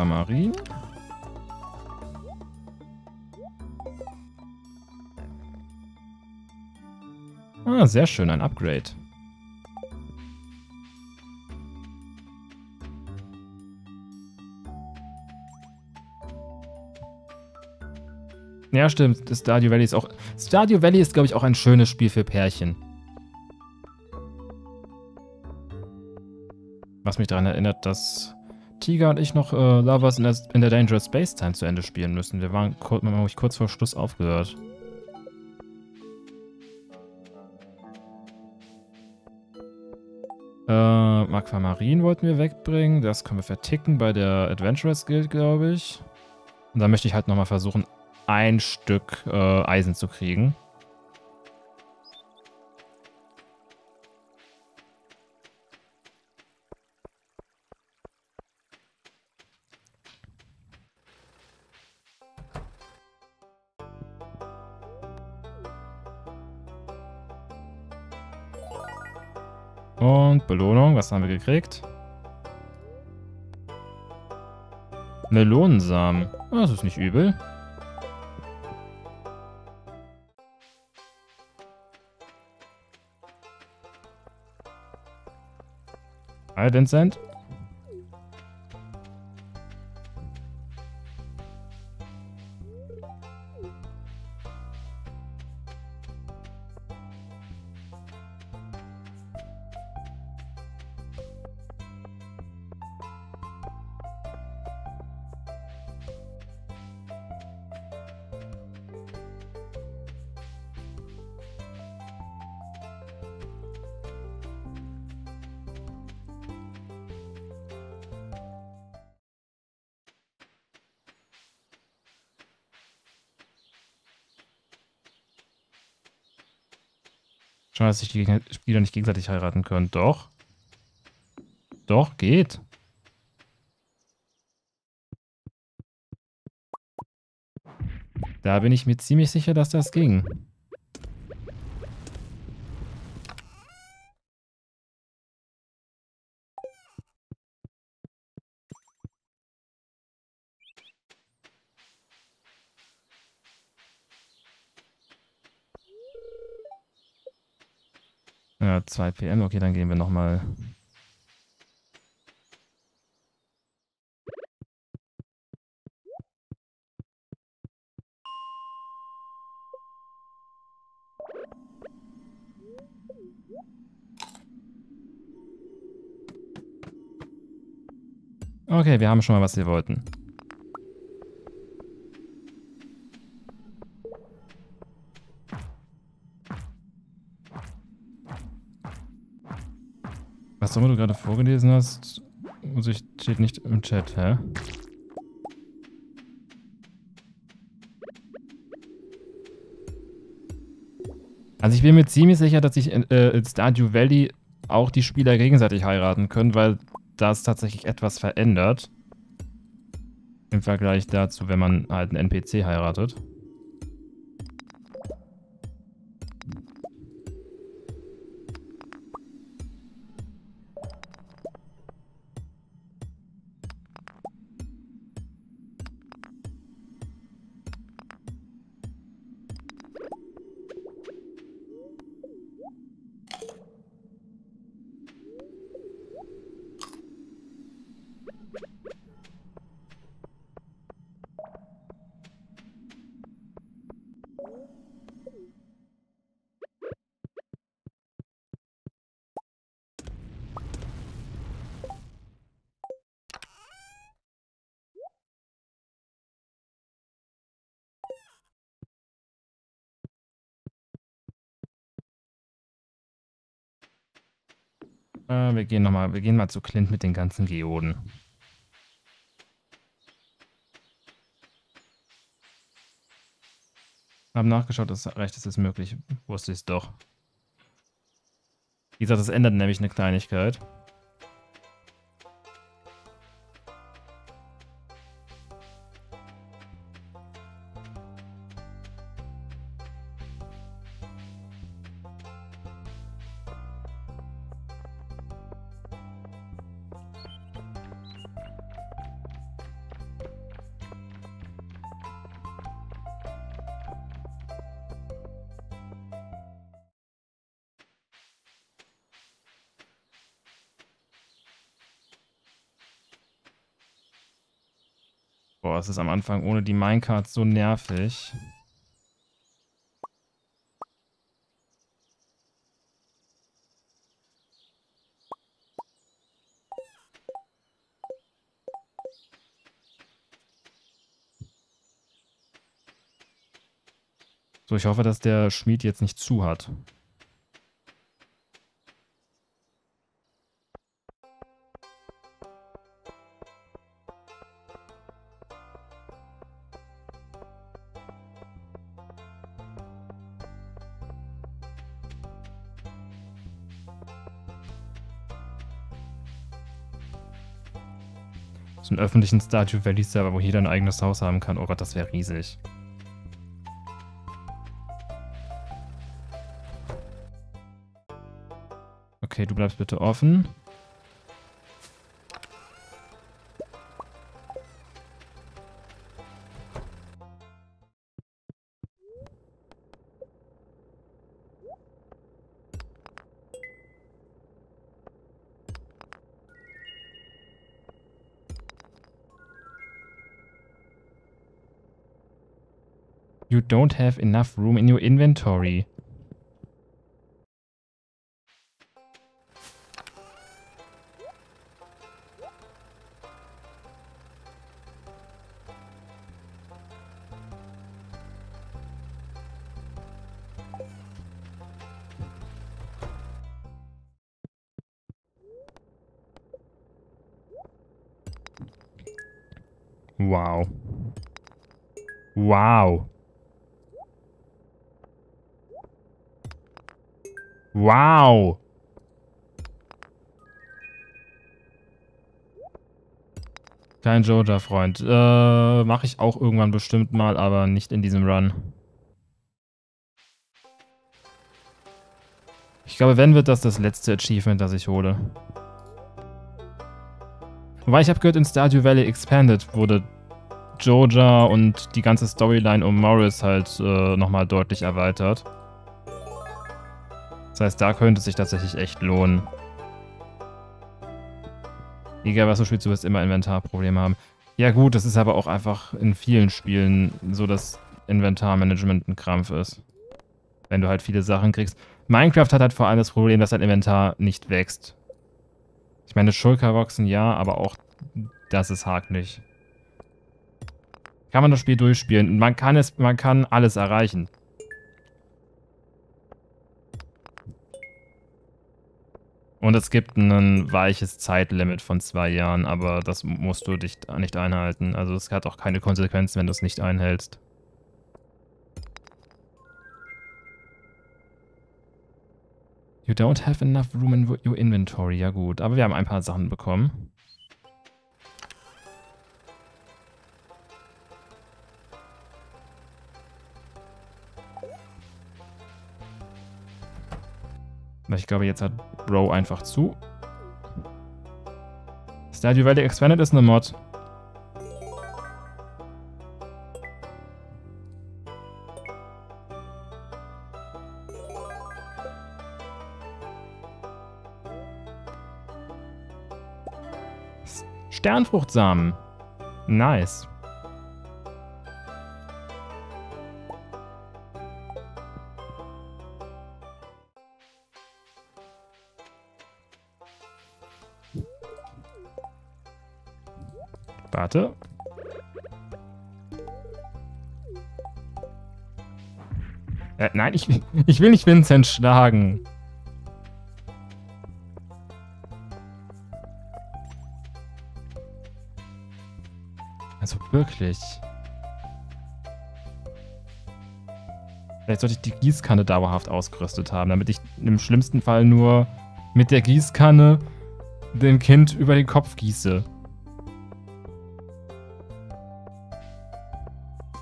Aquamarin. Ah, sehr schön, ein Upgrade. Ja, stimmt. Stardew Valley ist auch. Stardew Valley ist, glaube ich, auch ein schönes Spiel für Pärchen. Was mich daran erinnert, dass Tiger und ich noch äh, Lovers in der, in der Dangerous Space Time zu Ende spielen müssen. Wir waren, glaube ich, kurz vor Schluss aufgehört. Äh, Aquamarin wollten wir wegbringen. Das können wir verticken bei der Adventurers Guild, glaube ich. Und dann möchte ich halt nochmal versuchen, ein Stück äh, Eisen zu kriegen. Belohnung, was haben wir gekriegt? Melonensamen. Das ist nicht übel. Hi. Schon, dass sich die Spieler nicht gegenseitig heiraten können. Doch. Doch, geht. Da bin ich mir ziemlich sicher, dass das ging. 2 PM. Okay, dann gehen wir nochmal. Okay, wir haben schon mal, was wir wollten. Was immer du gerade vorgelesen hast, ich, steht nicht im Chat, hä? Also ich bin mir ziemlich sicher, dass sich in, äh, in Stardew Valley auch die Spieler gegenseitig heiraten können, weil das tatsächlich etwas verändert. Im Vergleich dazu, wenn man halt einen NPC heiratet. Äh, wir gehen nochmal, wir gehen mal zu Clint mit den ganzen Geoden. Haben nachgeschaut, das recht ist es möglich. Wusste ich es doch. Wie gesagt, das ändert nämlich eine Kleinigkeit. Am Anfang ohne die Minecards so nervig. So, ich hoffe, dass der Schmied jetzt nicht zu hat. So einen öffentlichen Stardew Valley Server, wo jeder ein eigenes Haus haben kann. Oh Gott, das wäre riesig. Okay, du bleibst bitte offen. Don't have enough room in your inventory. Kein Joja-Freund. Äh, mache ich auch irgendwann bestimmt mal, aber nicht in diesem Run. Ich glaube, wenn, wird das das letzte Achievement, das ich hole. Wobei ich habe gehört, in Stardew Valley Expanded wurde Joja und die ganze Storyline um Morris halt äh, nochmal deutlich erweitert. Das heißt, da könnte es sich tatsächlich echt lohnen. Egal was du spielst, du wirst immer Inventarprobleme haben. Ja gut, das ist aber auch einfach in vielen Spielen so, dass Inventarmanagement ein Krampf ist. Wenn du halt viele Sachen kriegst. Minecraft hat halt vor allem das Problem, dass dein Inventar nicht wächst. Ich meine, Schulkerboxen ja, aber auch Das ist hakelig. Kann man das Spiel durchspielen. Man kann es, man kann alles erreichen. Und es gibt ein weiches Zeitlimit von zwei Jahren, aber das musst du dich nicht einhalten. Also es hat auch keine Konsequenzen, wenn du es nicht einhältst. You don't have enough room in your inventory. Ja gut, aber wir haben ein paar Sachen bekommen. Ich glaube, jetzt hat Bro einfach zu. Stardew Valley Expanded ist eine Mod. Sternfruchtsamen. Nice. Warte. Äh, nein, ich, ich will nicht Vincent schlagen. Also wirklich. Vielleicht sollte ich die Gießkanne dauerhaft ausgerüstet haben, damit ich im schlimmsten Fall nur mit der Gießkanne dem Kind über den Kopf gieße.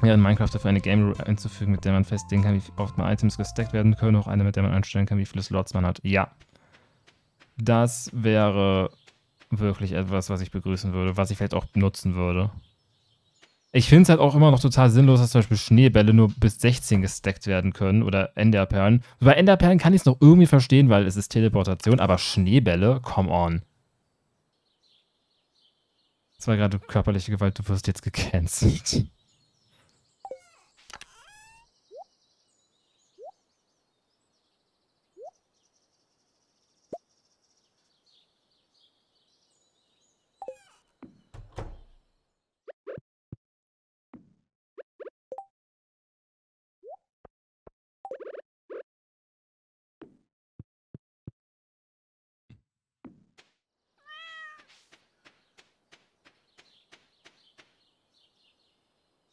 Ja, in Minecraft dafür eine Game Rule einzufügen, mit der man festlegen kann, wie oft mal Items gestackt werden können. Auch eine, mit der man einstellen kann, wie viele Slots man hat. Ja. Das wäre wirklich etwas, was ich begrüßen würde, was ich vielleicht auch benutzen würde. Ich finde es halt auch immer noch total sinnlos, dass zum Beispiel Schneebälle nur bis 16 gestackt werden können oder Enderperlen. Bei Enderperlen kann ich es noch irgendwie verstehen, weil es ist Teleportation, aber Schneebälle, come on. Das war gerade körperliche Gewalt, du wirst jetzt gecancelt.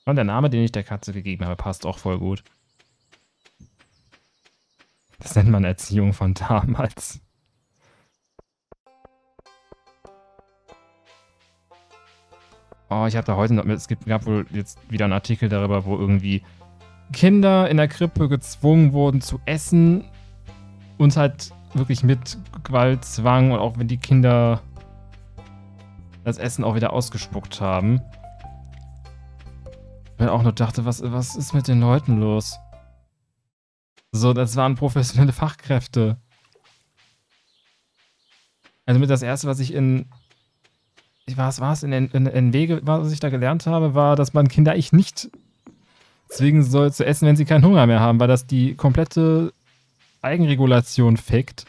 Und der Name, den ich der Katze gegeben habe, passt auch voll gut. Das nennt man Erziehung von damals. Oh, ich habe da heute noch, es gab wohl jetzt wieder einen Artikel darüber, wo irgendwie Kinder in der Krippe gezwungen wurden zu essen und halt wirklich mit Gewalt, Zwang und auch wenn die Kinder das Essen auch wieder ausgespuckt haben. Ich mir auch nur dachte, was, was ist mit den Leuten los? So, das waren professionelle Fachkräfte. Also mit das erste, was ich in was war es in, in, in Wege, was ich da gelernt habe, war, dass man Kinder eigentlich nicht zwingen soll zu essen, wenn sie keinen Hunger mehr haben, weil das die komplette Eigenregulation fickt.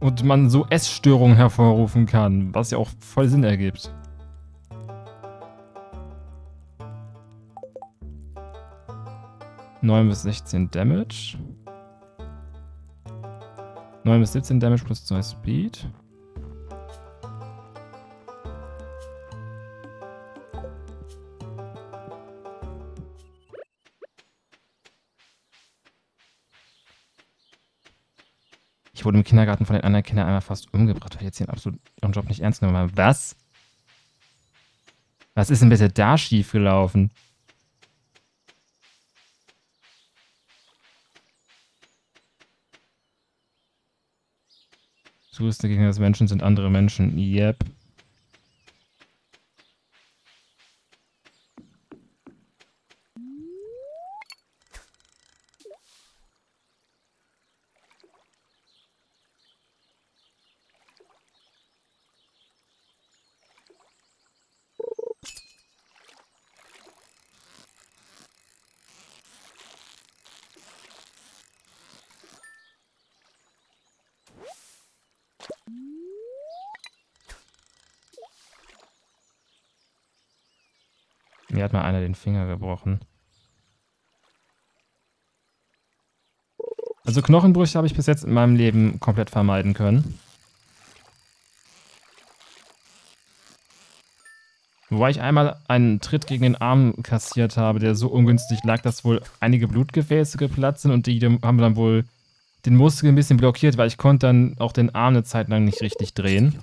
Und man so Essstörungen hervorrufen kann, was ja auch voll Sinn ergibt. 9 bis 16 Damage. 9 bis 17 Damage plus 2 Speed. Ich wurde im Kindergarten von den anderen Kindern einmal fast umgebracht, weil ich jetzt hier absolut ihren Job nicht ernst genommen habe. Was? Was ist denn bitte da schiefgelaufen? Größte Gegner des Menschen sind andere Menschen. Yep. Finger gebrochen. Also Knochenbrüche habe ich bis jetzt in meinem Leben komplett vermeiden können. Wobei ich einmal einen Tritt gegen den Arm kassiert habe, der so ungünstig lag, dass wohl einige Blutgefäße geplatzt sind und die haben dann wohl den Muskel ein bisschen blockiert, weil ich konnte dann auch den Arm eine Zeit lang nicht richtig drehen.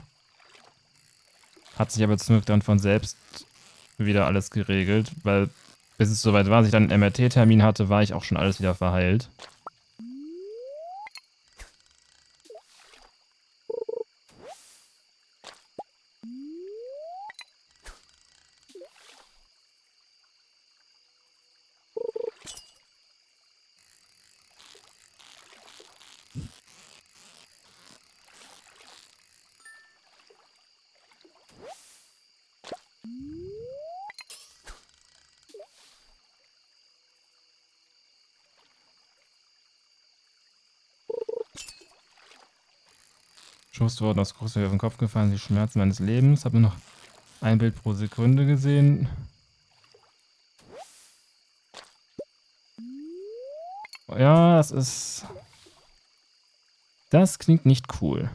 Hat sich aber zum Glück dann von selbst wieder alles geregelt, weil bis es soweit war, dass ich dann einen MRT-Termin hatte, war ich auch schon alles wieder verheilt. Schuss wurden aus großer auf den Kopf gefallen, die Schmerzen meines Lebens. Habe nur noch ein Bild pro Sekunde gesehen. Ja, das ist... Das klingt nicht cool.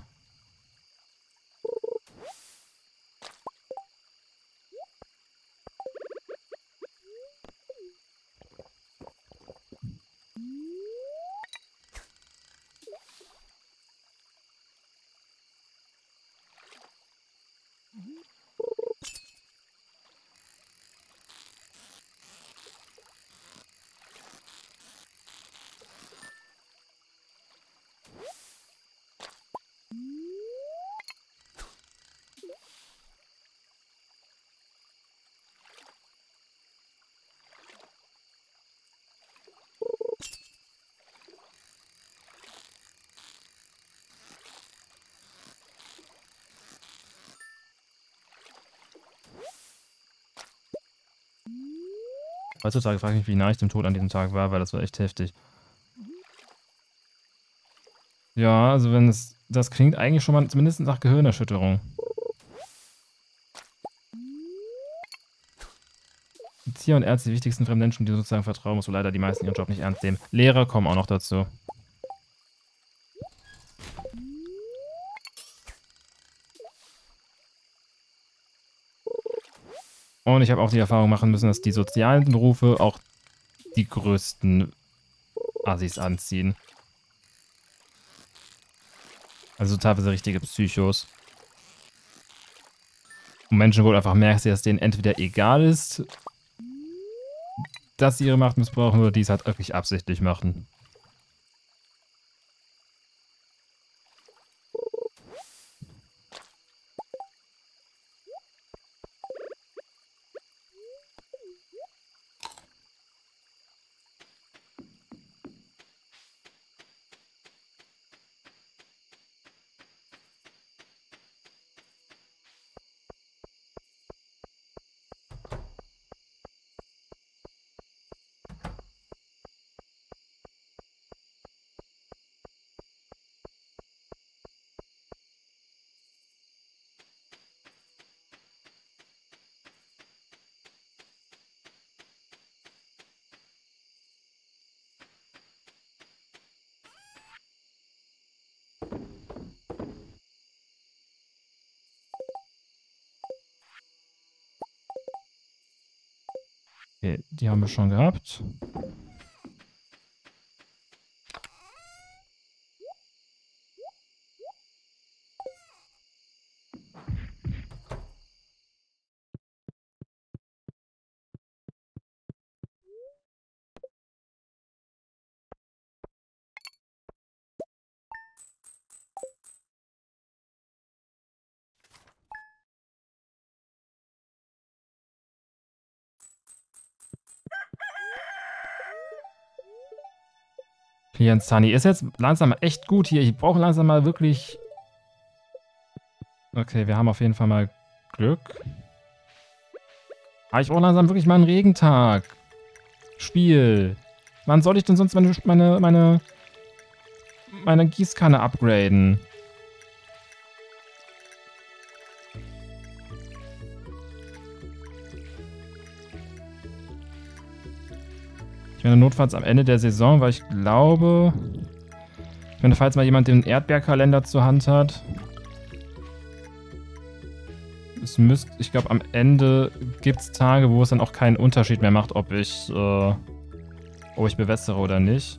Heutzutage frage ich mich, wie nah ich dem Tod an diesem Tag war, weil das war echt heftig. Ja, also wenn es, das klingt eigentlich schon mal zumindest nach Gehirnerschütterung. Tier und Ärzte, die wichtigsten fremden Menschen, die sozusagen vertrauen, muss wohl leider die meisten ihren Job nicht ernst nehmen. Lehrer kommen auch noch dazu. Und ich habe auch die Erfahrung machen müssen, dass die sozialen Berufe auch die größten Assis anziehen. Also teilweise richtige Psychos. Und Menschen wohl einfach merken, dass denen entweder egal ist, dass sie ihre Macht missbrauchen oder die es halt wirklich absichtlich machen. Okay, die haben wir schon gehabt. Hier Sunny ist jetzt langsam echt gut hier. Ich brauche langsam mal wirklich... Okay, wir haben auf jeden Fall mal Glück. Aber ich brauche langsam wirklich mal einen Regentag. Spiel. Wann soll ich denn sonst meine, meine, meine, meine Gießkanne upgraden? Notfalls am Ende der Saison, weil ich glaube, wenn falls mal jemand den Erdbeerkalender zur Hand hat, es müsste, ich glaube, am Ende gibt es Tage, wo es dann auch keinen Unterschied mehr macht, ob ich, äh, ob ich bewässere oder nicht.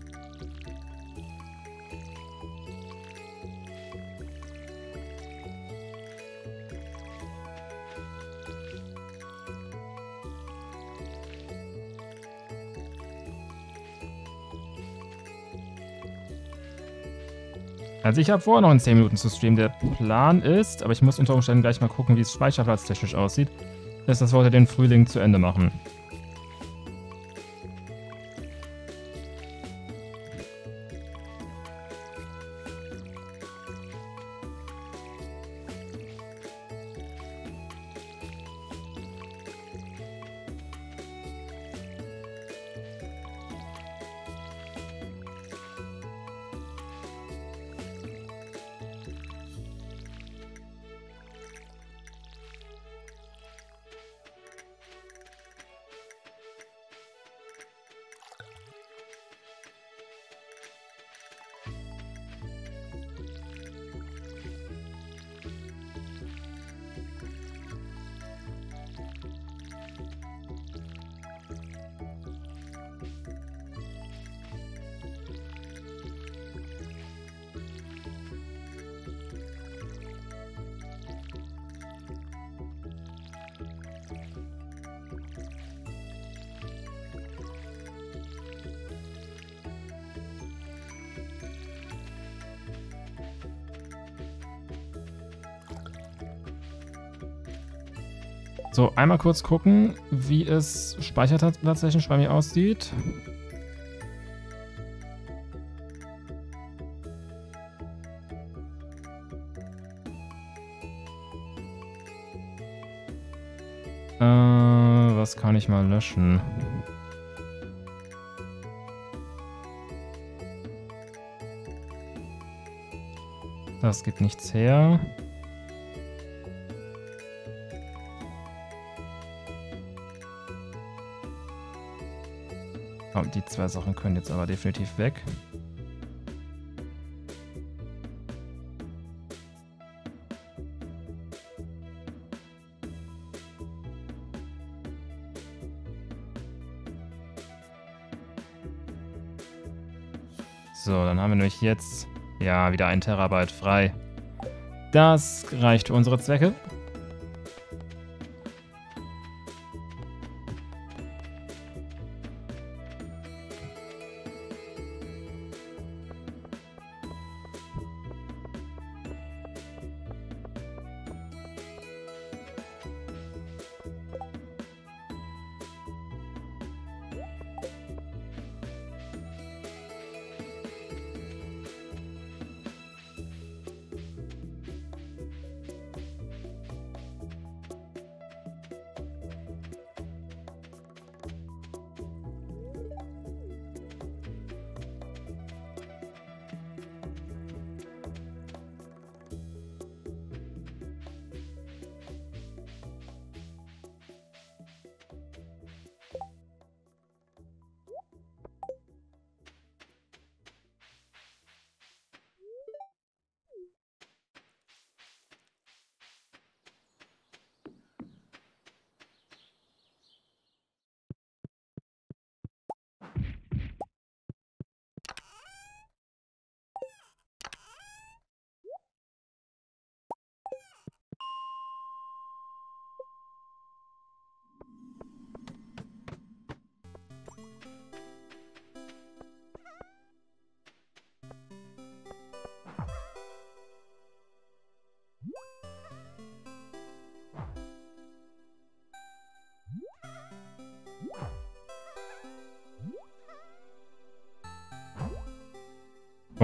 Also ich habe vor, noch in 10 Minuten zu streamen. Der Plan ist, aber ich muss unter Umständen gleich mal gucken, wie es speicherplatztechnisch aussieht, ist, dass wir heute den Frühling zu Ende machen. Einmal kurz gucken, wie es speicherplatztechnisch bei mir aussieht. Äh, was kann ich mal löschen? Das gibt nichts her. Die zwei Sachen können jetzt aber definitiv weg. So, dann haben wir nämlich jetzt, ja, wieder ein Terabyte frei. Das reicht für unsere Zwecke.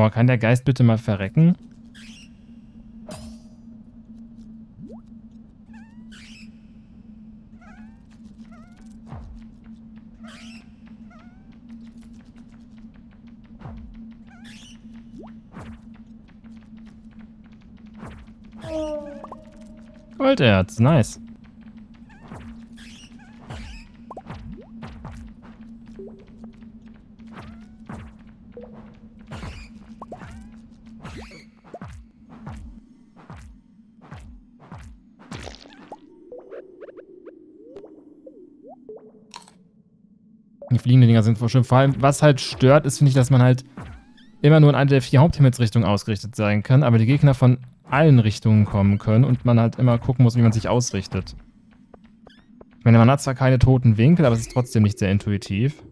Boah, kann der Geist bitte mal verrecken? Golderz, nice. Schön. Vor allem, was halt stört, ist, finde ich, dass man halt immer nur in eine der vier Haupthimmelsrichtungen ausgerichtet sein kann, aber die Gegner von allen Richtungen kommen können und man halt immer gucken muss, wie man sich ausrichtet. Ich meine, man hat zwar keine toten Winkel, aber es ist trotzdem nicht sehr intuitiv.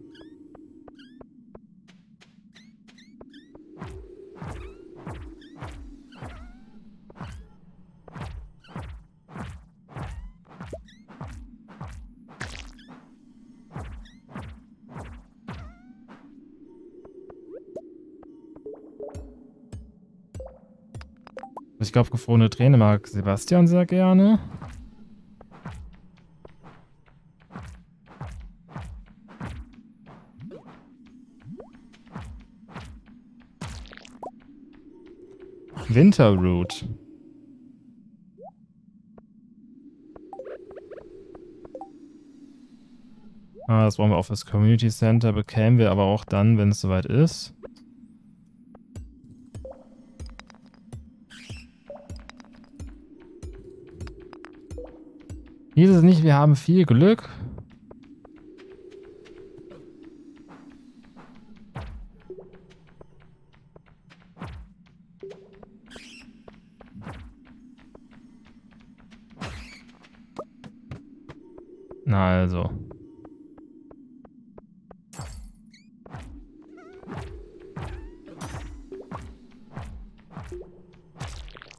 Glaube, gefrorene Träne mag Sebastian sehr gerne. Winterroot. Ah, das brauchen wir auch fürs Community Center. Bekämen wir aber auch dann, wenn es soweit ist. Hieß es nicht, wir haben viel Glück? Na also.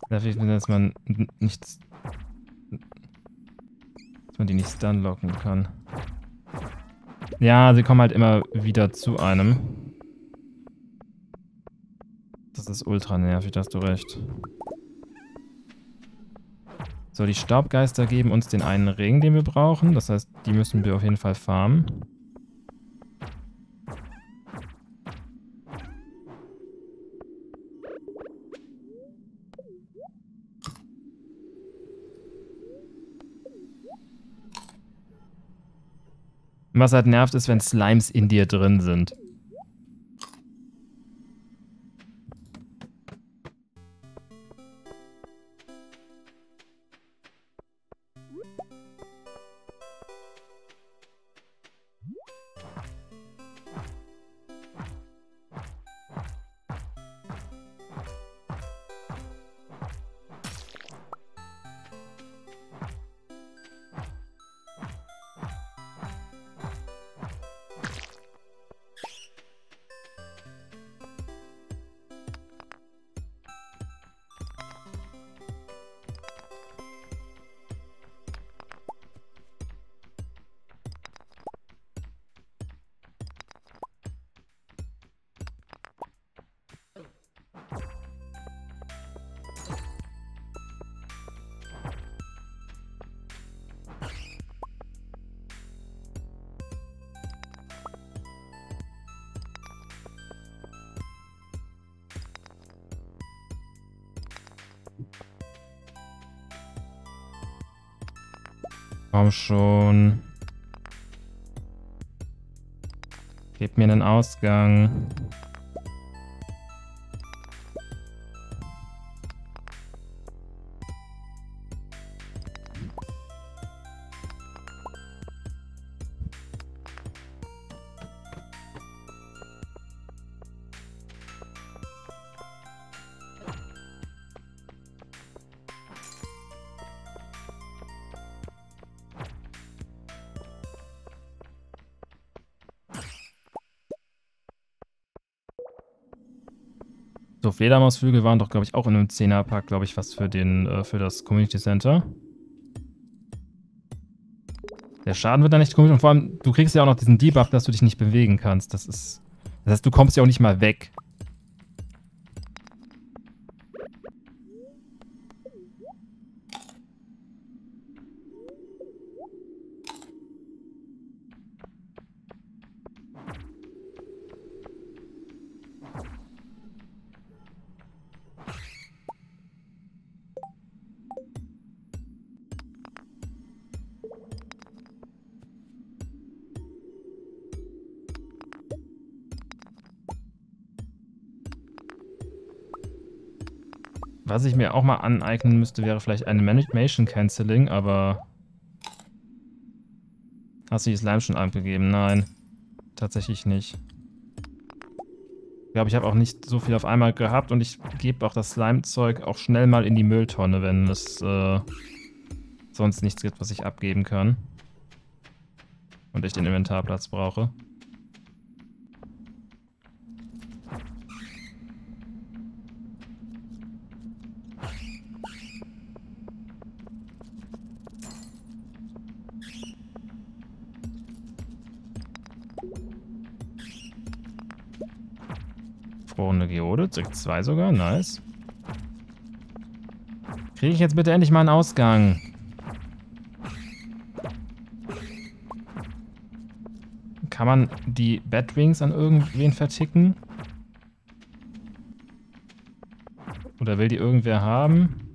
Darf ich, dass man nichts die nicht stunlocken kann. Ja, sie kommen halt immer wieder zu einem. Das ist ultra nervig, hast du recht. So, die Staubgeister geben uns den einen Ring, den wir brauchen. Das heißt, die müssen wir auf jeden Fall farmen. Was halt nervt, ist, wenn Slimes in dir drin sind. Schon. Gib mir einen Ausgang. Fledermausflügel waren doch, glaube ich, auch in einem 10er-Pack, glaube ich, was für, den, äh, für das Community Center. Der Schaden wird dann nicht komisch und vor allem, du kriegst ja auch noch diesen Debuff, dass du dich nicht bewegen kannst. Das ist. Das heißt, du kommst ja auch nicht mal weg. Was ich mir auch mal aneignen müsste, wäre vielleicht Animation Cancelling, aber... Hast du die Slime schon abgegeben? Nein. tatsächlich nicht. Ich glaube, ich habe auch nicht so viel auf einmal gehabt und ich gebe auch das Slime-Zeug auch schnell mal in die Mülltonne, wenn es äh, sonst nichts gibt, was ich abgeben kann. Und ich den Inventarplatz brauche. Direkt zwei sogar, nice. Kriege ich jetzt bitte endlich mal einen Ausgang? Kann man die Batwings an irgendwen verticken? Oder will die irgendwer haben?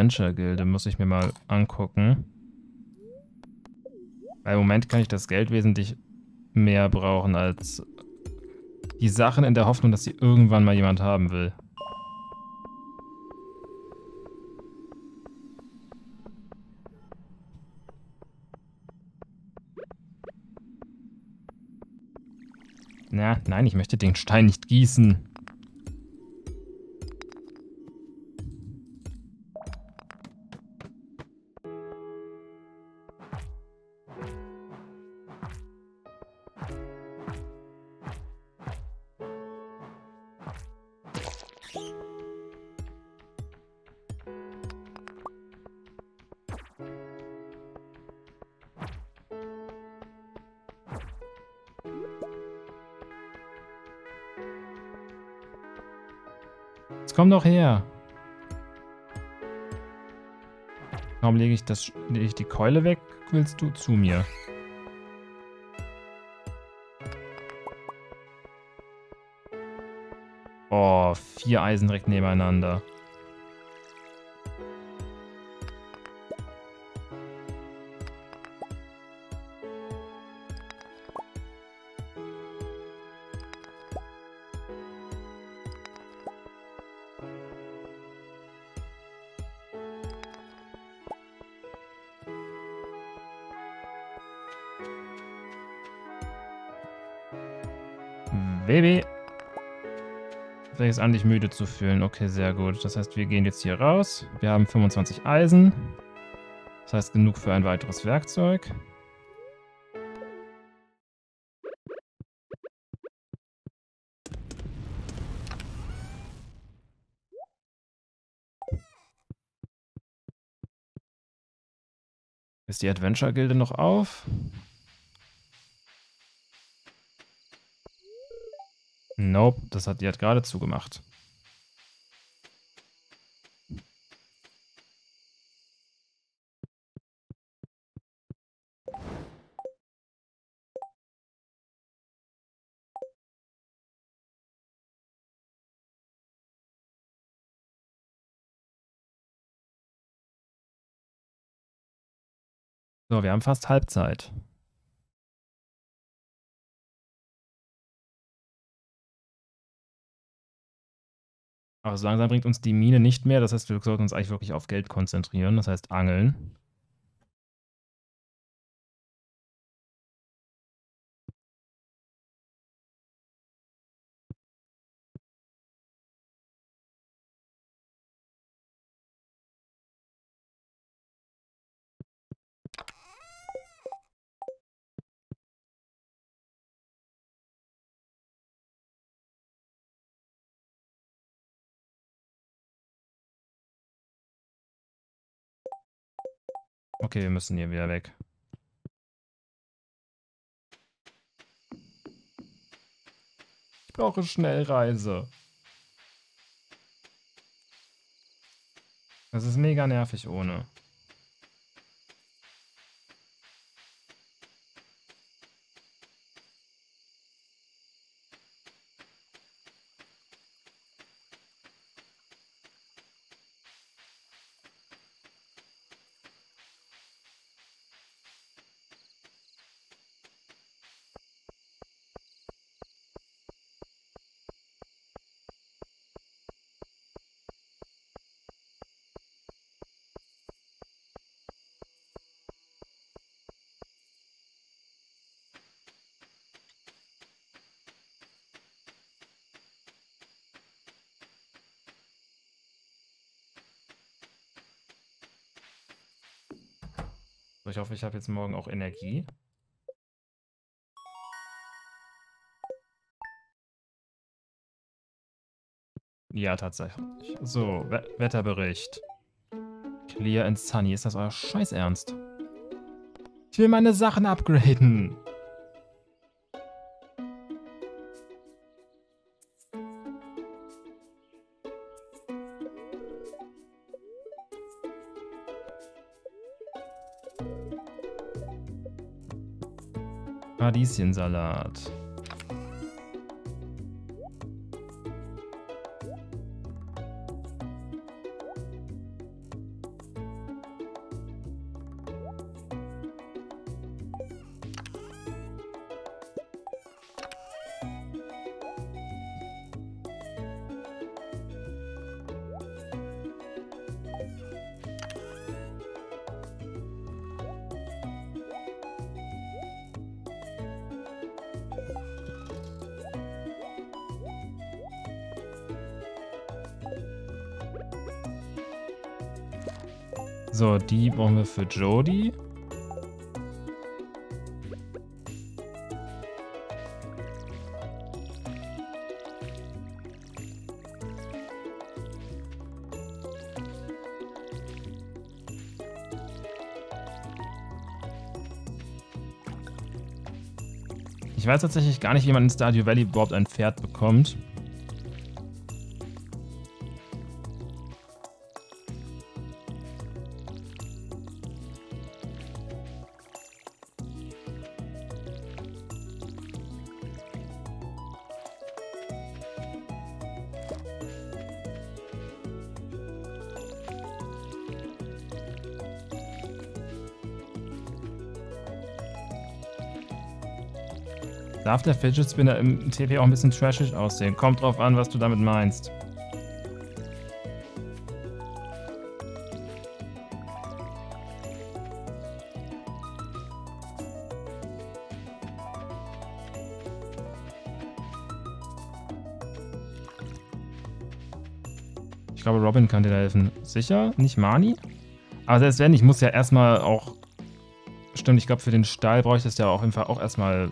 Adventure-Gilde muss ich mir mal angucken. Weil im Moment kann ich das Geld wesentlich mehr brauchen als die Sachen in der Hoffnung, dass sie irgendwann mal jemand haben will. Na, nein, ich möchte den Stein nicht gießen. Doch her. Warum lege ich das, lege ich die Keule weg? Willst du zu mir? Oh, vier Eisen direkt nebeneinander. An, dich müde zu fühlen. Okay, sehr gut. Das heißt, wir gehen jetzt hier raus. Wir haben 25 Eisen. Das heißt, genug für ein weiteres Werkzeug. Ist die Adventure-Gilde noch auf? Nope, das hat, die hat gerade zugemacht. So, wir haben fast Halbzeit. Aber so langsam bringt uns die Mine nicht mehr. Das heißt, wir sollten uns eigentlich wirklich auf Geld konzentrieren. Das heißt, angeln. Okay, wir müssen hier wieder weg. Ich brauche Schnellreise. Das ist mega nervig ohne. Hoffe, ich habe jetzt morgen auch Energie. Ja, tatsächlich. So, We Wetterbericht. Clear and sunny. Ist das euer Scheiß Ernst? Ich will meine Sachen upgraden. Radieschensalat. Die brauchen wir für Jody. Ich weiß tatsächlich gar nicht, wie man in Stardew Valley überhaupt ein Pferd bekommt. Darf der Fidget Spinner im TP auch ein bisschen trashig aussehen? Kommt drauf an, was du damit meinst. Ich glaube, Robin kann dir da helfen. Sicher? Nicht Mani? Aber selbst wenn, ich muss ja erstmal auch... Stimmt, ich glaube, für den Stall brauche ich das ja auf jeden Fall auch erstmal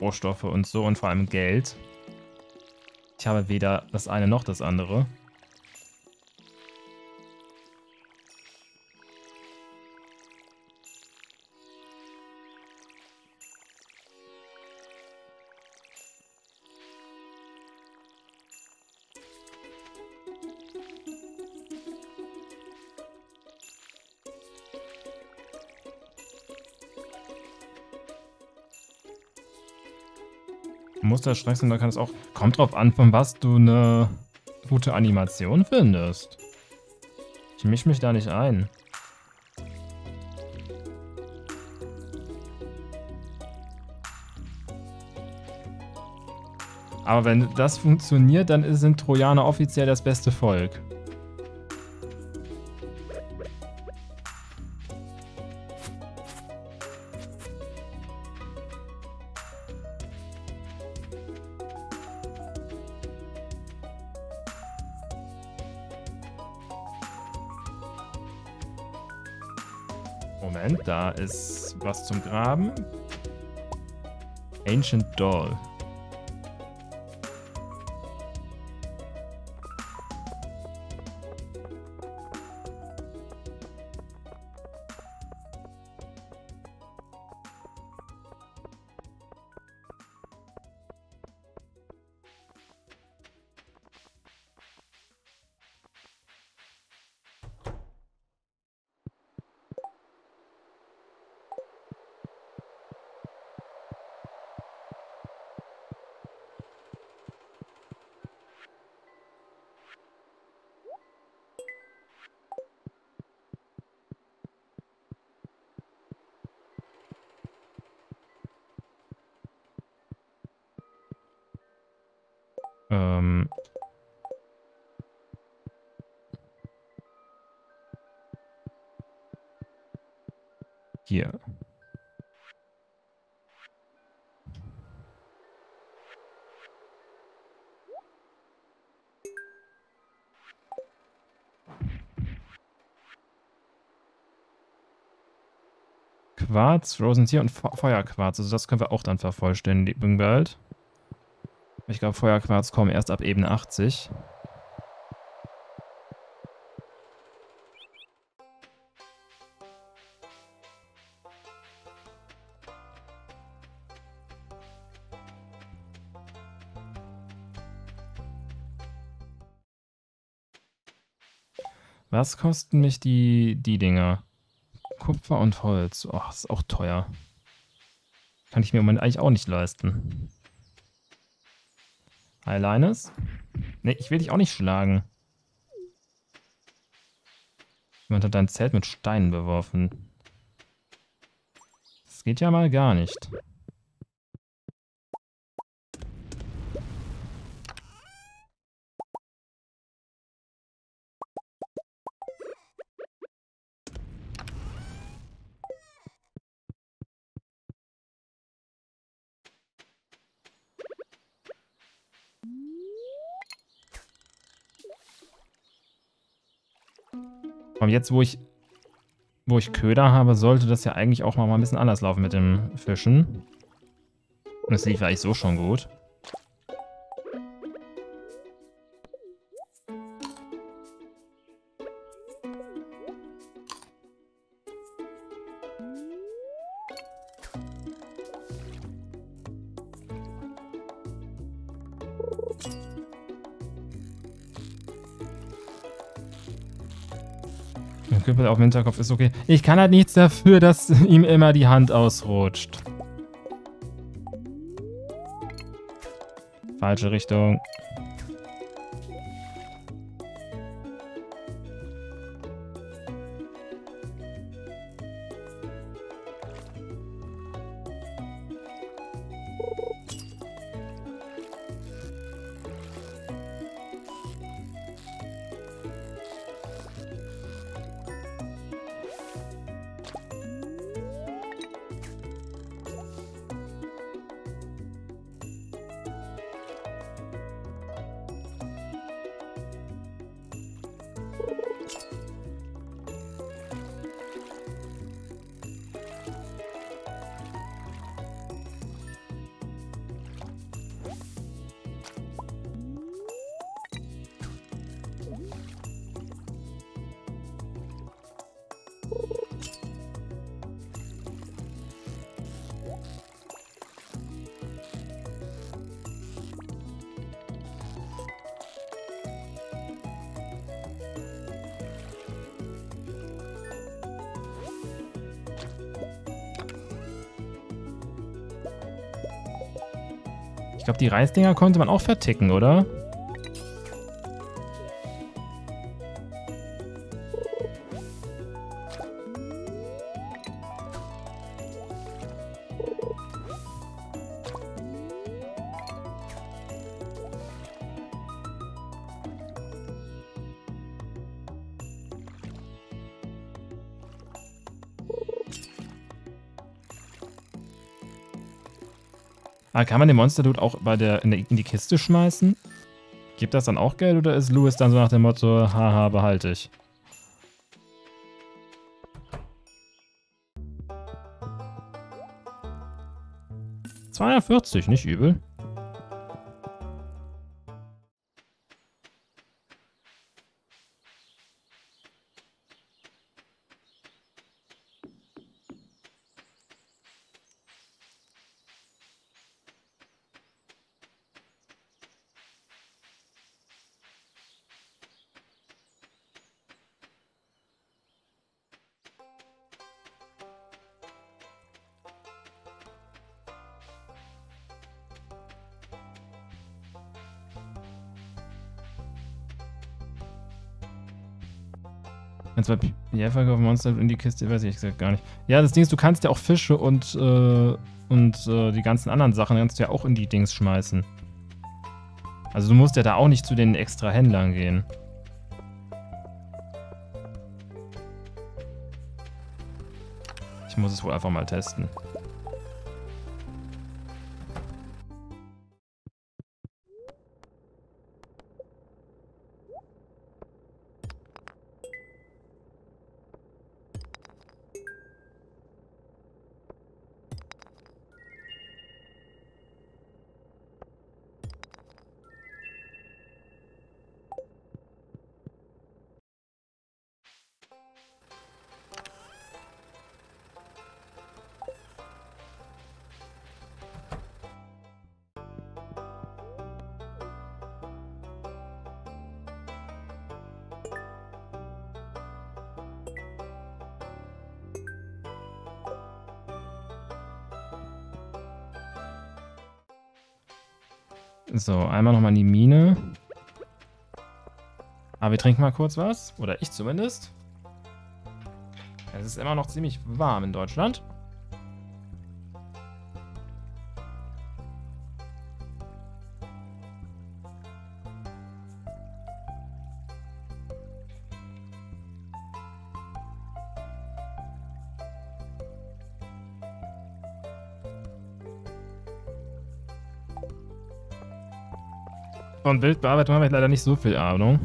Rohstoffe und so und vor allem Geld. Ich habe weder das eine noch das andere. Muster schreckst, dann kann es auch. Kommt drauf an, von was du eine gute Animation findest. Ich mische mich da nicht ein. Aber wenn das funktioniert, dann sind Trojaner offiziell das beste Volk. Was zum Graben. Ancient Doll. Quarz, Rosentier und Fe Feuerquarz. Also das können wir auch dann vervollständigen bald. Ich glaube, Feuerquarz kommen erst ab Ebene 80. Was kosten mich die, die Dinger? Kupfer und Holz. Oh, ist auch teuer. Kann ich mir im Moment eigentlich auch nicht leisten. Hi. Ne, ich will dich auch nicht schlagen. Jemand hat dein Zelt mit Steinen beworfen. Das geht ja mal gar nicht. Und jetzt, wo ich, wo ich Köder habe, sollte das ja eigentlich auch mal ein bisschen anders laufen mit dem Fischen. Und es lief eigentlich so schon gut. Knüppel auf dem Hinterkopf ist okay. Ich kann halt nichts dafür, dass ihm immer die Hand ausrutscht. Falsche Richtung. Reisdinger konnte man auch verticken, oder? Kann man den Monster Dude auch bei der, in, der, in die Kiste schmeißen? Gibt das dann auch Geld oder ist Louis dann so nach dem Motto, haha, behalte ich? Zweihundertvierzig, nicht übel. Kannst bei PDF verkaufen, Monster in die Kiste, weiß ich gesagt gar nicht. Ja, das Ding ist, du kannst ja auch Fische und, äh, und äh, die ganzen anderen Sachen kannst du ja auch in die Dings schmeißen. Also du musst ja da auch nicht zu den extra Händlern gehen. Ich muss es wohl einfach mal testen. So, einmal nochmal in die Mine. Aber wir trinken mal kurz was. Oder ich zumindest. Es ist immer noch ziemlich warm in Deutschland. Von Bildbearbeitung habe ich leider nicht so viel Ahnung.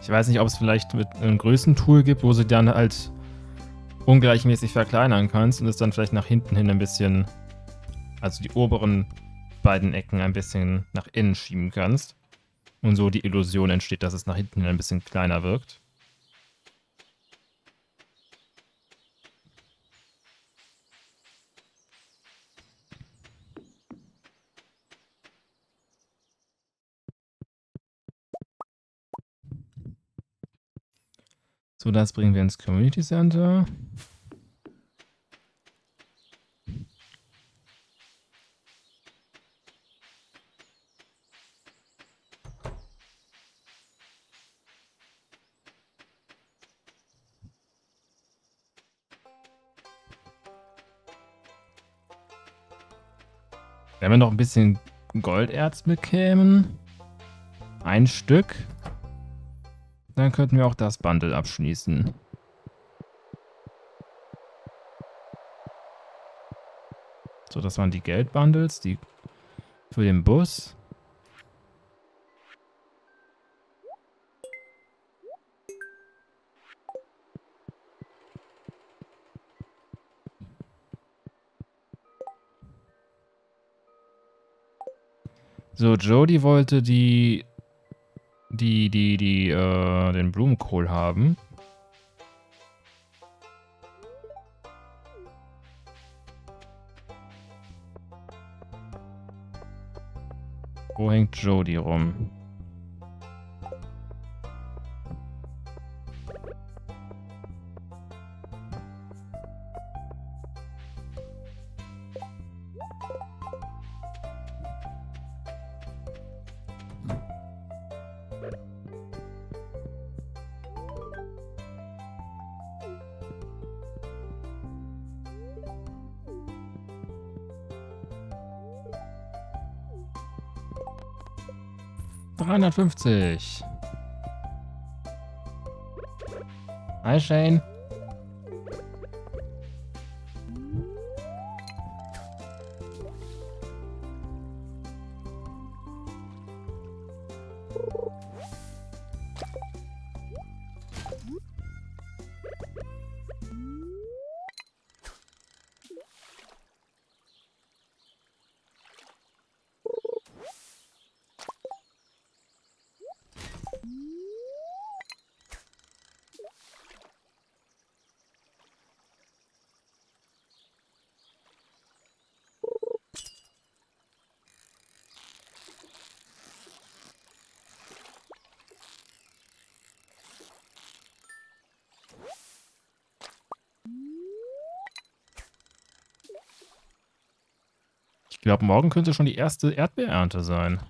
Ich weiß nicht, ob es vielleicht mit einem Größentool gibt, wo sie dann halt ungleichmäßig verkleinern kannst und es dann vielleicht nach hinten hin ein bisschen, also die oberen beiden Ecken ein bisschen nach innen schieben kannst. Und so die Illusion entsteht, dass es nach hinten ein bisschen kleiner wirkt. So, das bringen wir ins Community Center. Wenn wir noch ein bisschen Golderz bekämen, ein Stück, dann könnten wir auch das Bundle abschließen. So, das waren die Geldbundles, die für den Bus. Jody wollte die, die, die, die, äh, den Blumenkohl haben. Wo hängt Jody rum? 350. Hi, Shane. Ich glaube, morgen könnte schon die erste Erdbeerernte sein.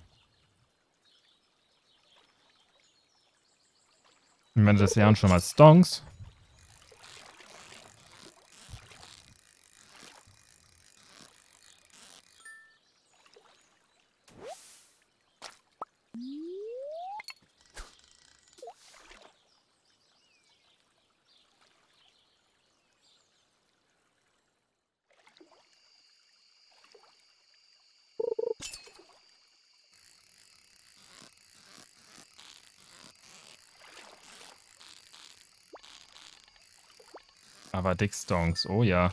Ich meine, das wären schon mal Stonks. Aber Dick Stonks, oh ja.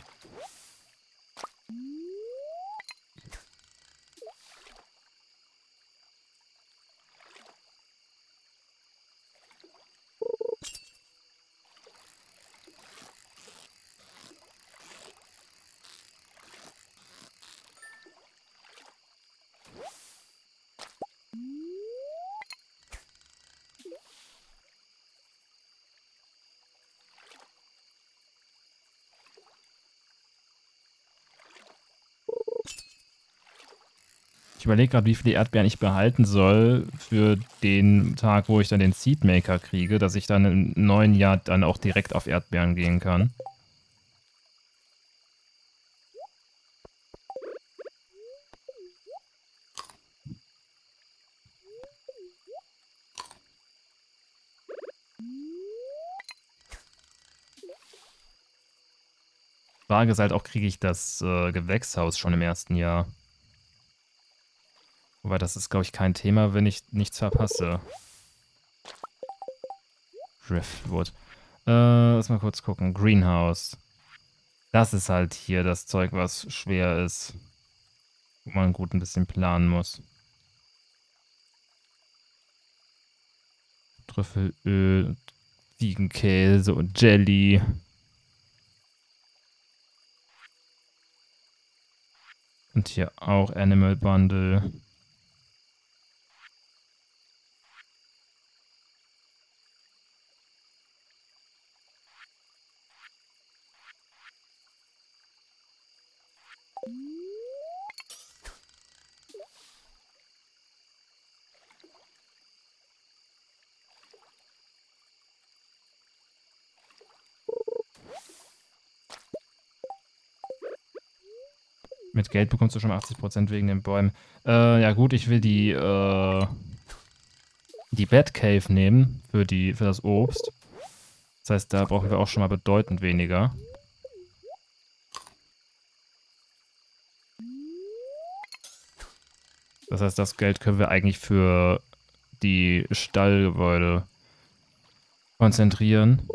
Überlege gerade, wie viele Erdbeeren ich behalten soll für den Tag, wo ich dann den Seedmaker kriege, dass ich dann im neuen Jahr dann auch direkt auf Erdbeeren gehen kann. Frage ist halt auch, kriege ich das äh, Gewächshaus schon im ersten Jahr? Wobei, das ist, glaube ich, kein Thema, wenn ich nichts verpasse. Driftwood. Äh, lass mal kurz gucken. Greenhouse. Das ist halt hier das Zeug, was schwer ist. Wo man gut ein bisschen planen muss. Trüffelöl, Ziegenkäse und Jelly. Und hier auch Animal Bundle. Mit Geld bekommst du schon 80% wegen den Bäumen. Äh, ja gut, ich will die, äh, die Batcave nehmen für, die, für das Obst. Das heißt, da brauchen wir auch schon mal bedeutend weniger. Das heißt, das Geld können wir eigentlich für die Stallgebäude konzentrieren.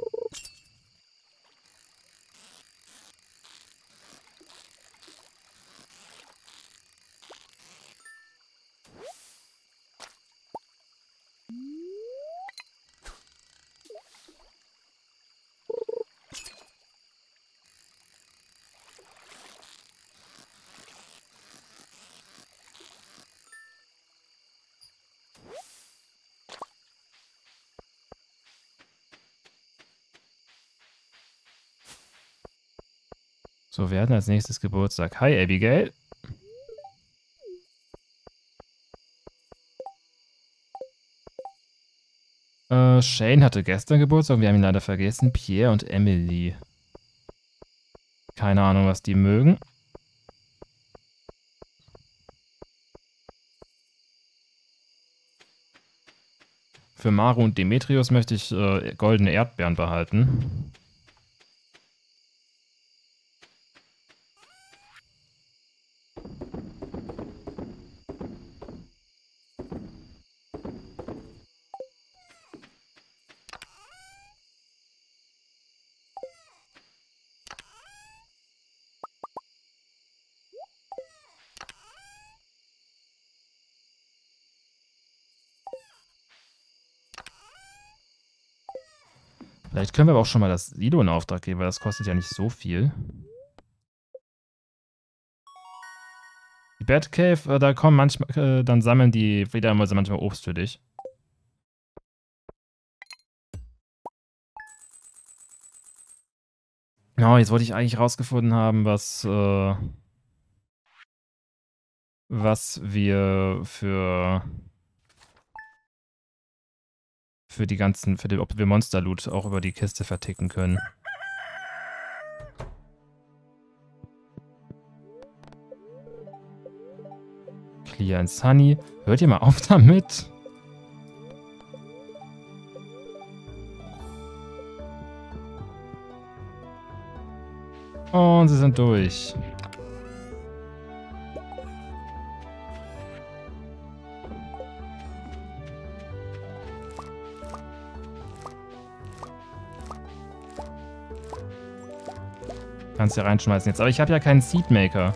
So, wir hatten als nächstes Geburtstag. Hi, Abigail. Äh, Shane hatte gestern Geburtstag. Wir haben ihn leider vergessen. Pierre und Emily. Keine Ahnung, was die mögen. Für Maru und Demetrius möchte ich äh, goldene Erdbeeren behalten. Können wir aber auch schon mal das Silo in Auftrag geben, weil das kostet ja nicht so viel. Die Batcave, äh, da kommen manchmal, äh, dann sammeln die Fledermäuse manchmal Obst für dich. Oh, jetzt wollte ich eigentlich rausgefunden haben, was, äh, was wir für für die ganzen, für den, ob wir Monster-Loot auch über die Kiste verticken können. Clear and Sunny. Hört ihr mal auf damit? Und sie sind durch. Kannst ja reinschmeißen jetzt. Aber ich habe ja keinen Seedmaker.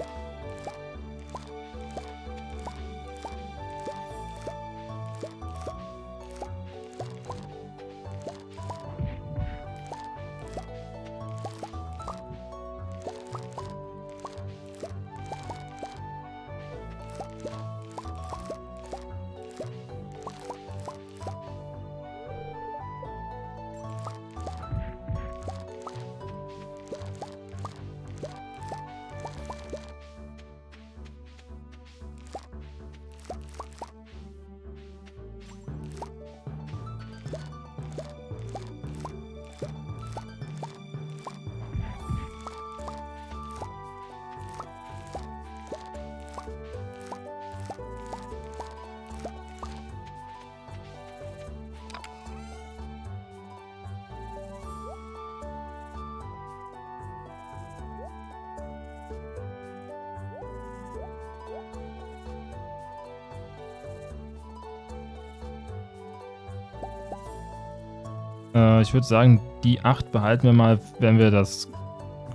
Ich würde sagen, die 8 behalten wir mal, wenn wir das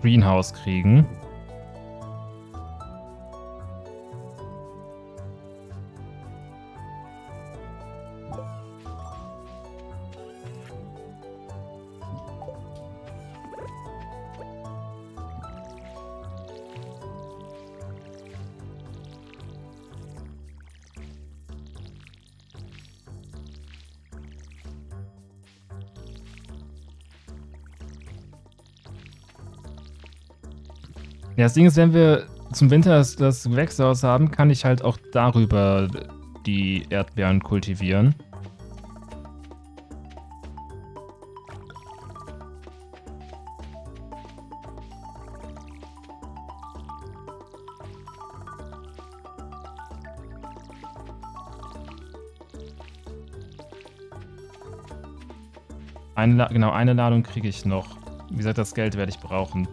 Greenhouse kriegen. Ja, das Ding ist, wenn wir zum Winter das, das Gewächshaus haben, kann ich halt auch darüber die Erdbeeren kultivieren. Eine, genau, eine Ladung kriege ich noch. Wie gesagt, das Geld werde ich brauchen.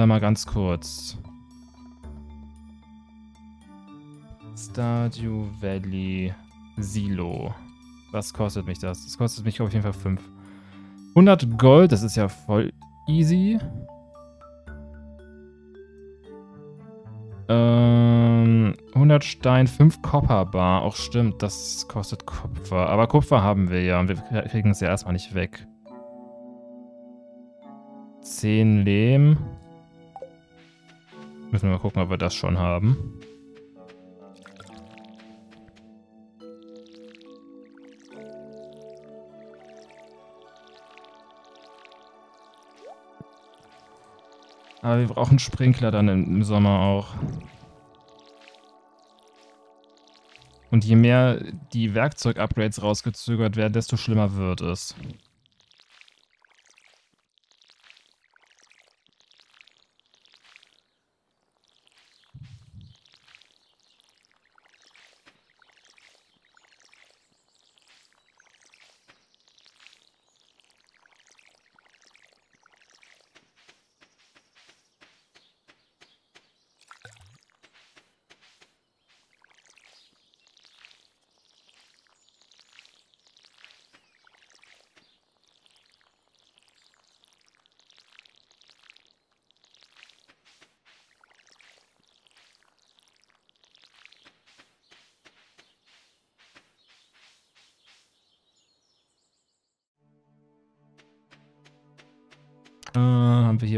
Äh, mal ganz kurz. Stardew Valley Silo. Was kostet mich das? Das kostet mich auf jeden Fall 5. 100 Gold, das ist ja voll easy. Ähm, 100 Stein, 5 Copperbar. Auch stimmt, das kostet Kupfer. Aber Kupfer haben wir ja und wir kriegen es ja erstmal nicht weg. 10 Lehm. Müssen wir mal gucken, ob wir das schon haben. Aber wir brauchen Sprinkler dann im Sommer auch. Und je mehr die Werkzeug-Upgrades rausgezögert werden, desto schlimmer wird es.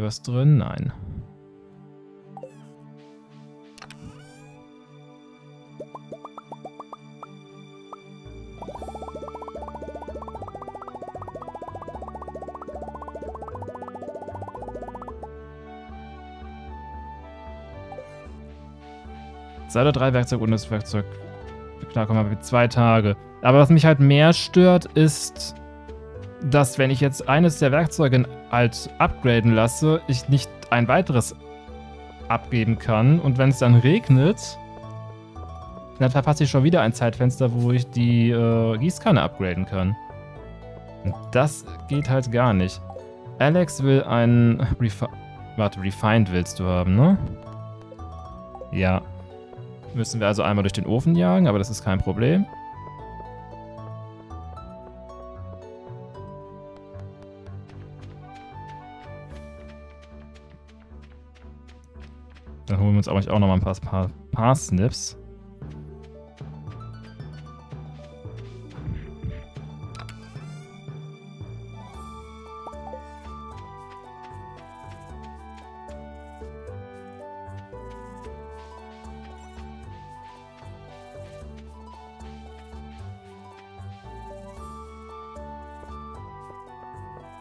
Hier was drin? Nein. Zwei oder drei Werkzeug und das Werkzeug. Klar, kommen wir zwei Tage. Aber was mich halt mehr stört, ist, dass wenn ich jetzt eines der Werkzeuge halt upgraden lasse, ich nicht ein weiteres abgeben kann. Und wenn es dann regnet, dann verpasse ich schon wieder ein Zeitfenster, wo ich die äh, Gießkanne upgraden kann. Und das geht halt gar nicht. Alex will ein Refi Warte, Refined willst du haben, ne? Ja. Müssen wir also einmal durch den Ofen jagen, aber das ist kein Problem. Uns aber auch noch mal ein paar, paar, paar Snips.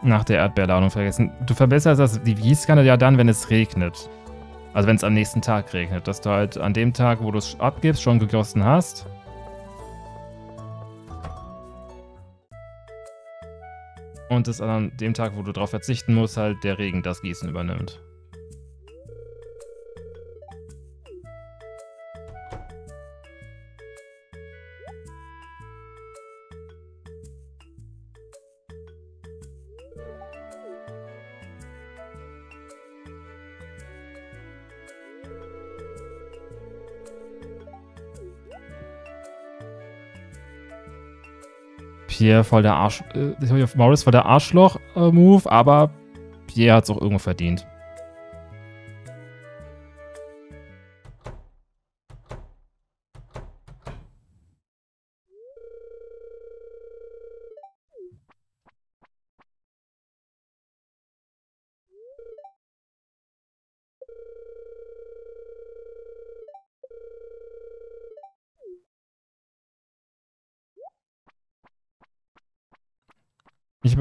Nach der Erdbeerladung vergessen. Du verbesserst das, die Gießkanne ja dann, wenn es regnet. Also wenn es am nächsten Tag regnet, dass du halt an dem Tag, wo du es abgibst, schon gegossen hast. Und es an dem Tag, wo du darauf verzichten musst, halt der Regen das Gießen übernimmt. Pierre voll der Arsch. Äh, Morris voll der Arschloch-Move, aber Pierre hat es auch irgendwo verdient.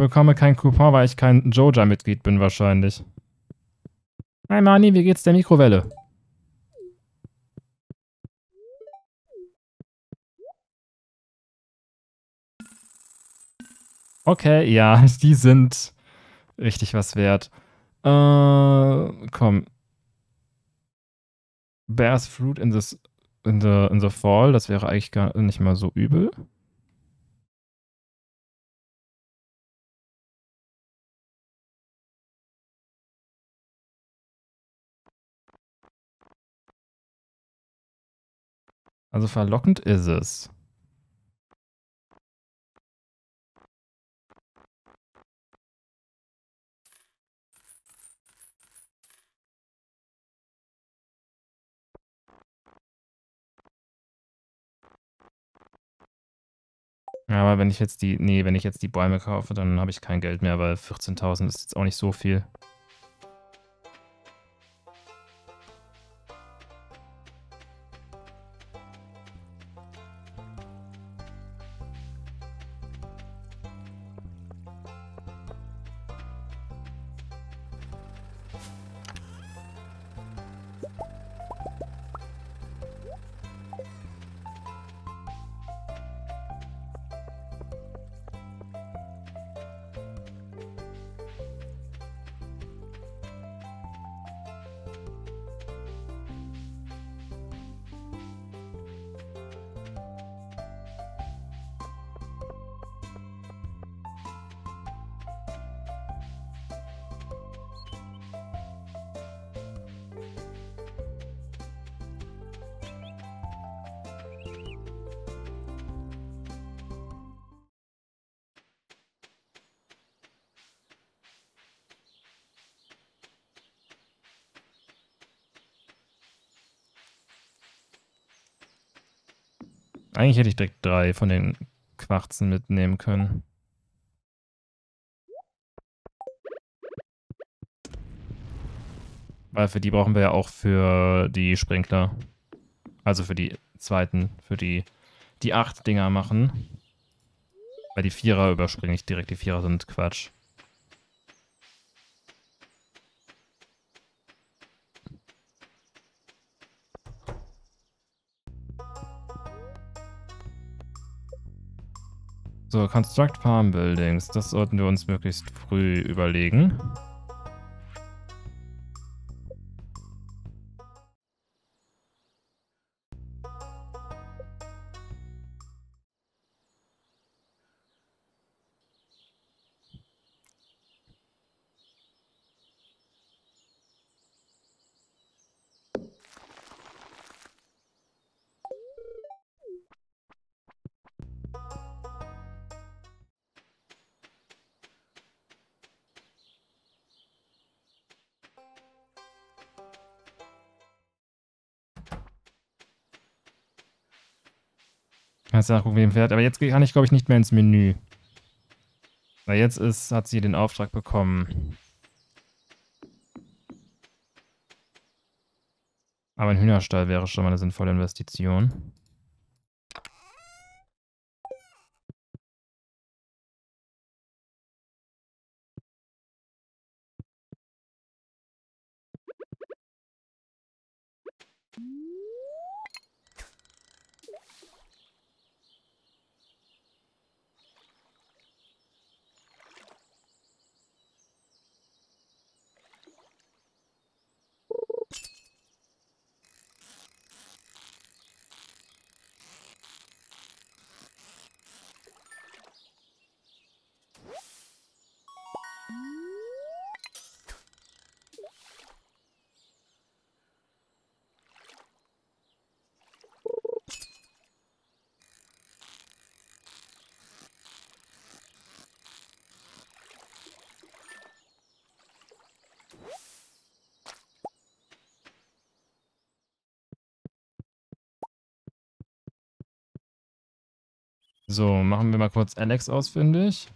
Bekomme keinen Coupon, weil ich kein Joja-Mitglied bin wahrscheinlich. Hi Mani, wie geht's der Mikrowelle? Okay, ja, die sind richtig was wert. Äh, komm. Bears Fruit in, this, in, the, in the Fall, das wäre eigentlich gar nicht mal so übel. Also verlockend ist es. Aber wenn ich jetzt die, nee, wenn ich jetzt die Bäume kaufe, dann habe ich kein Geld mehr, weil 14.000 ist jetzt auch nicht so viel. Hätte ich direkt drei von den Quarzen mitnehmen können. Weil für die brauchen wir ja auch für die Sprinkler. Also für die zweiten, für die, die acht Dinger machen. Weil die Vierer überspringe ich direkt. Die Vierer sind Quatsch. So, Construct Farm Buildings. Das sollten wir uns möglichst früh überlegen. Kannst du nachgucken, wem fährt. Aber jetzt kann ich, glaube ich, nicht mehr ins Menü. Weil jetzt ist, hat sie den Auftrag bekommen. Aber ein Hühnerstall wäre schon mal eine sinnvolle Investition. Machen wir mal kurz Alex ausfindig.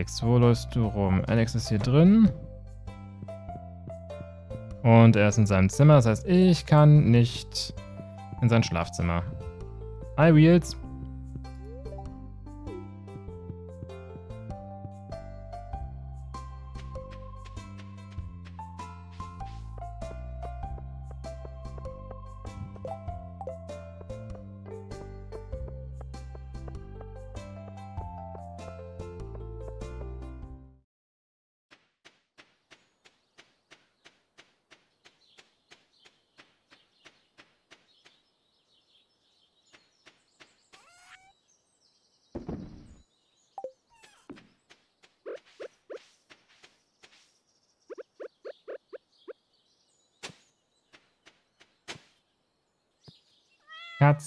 Alex, wo läufst du rum? Alex ist hier drin. Und er ist in seinem Zimmer. Das heißt, ich kann nicht in sein Schlafzimmer. Hi, Wheels.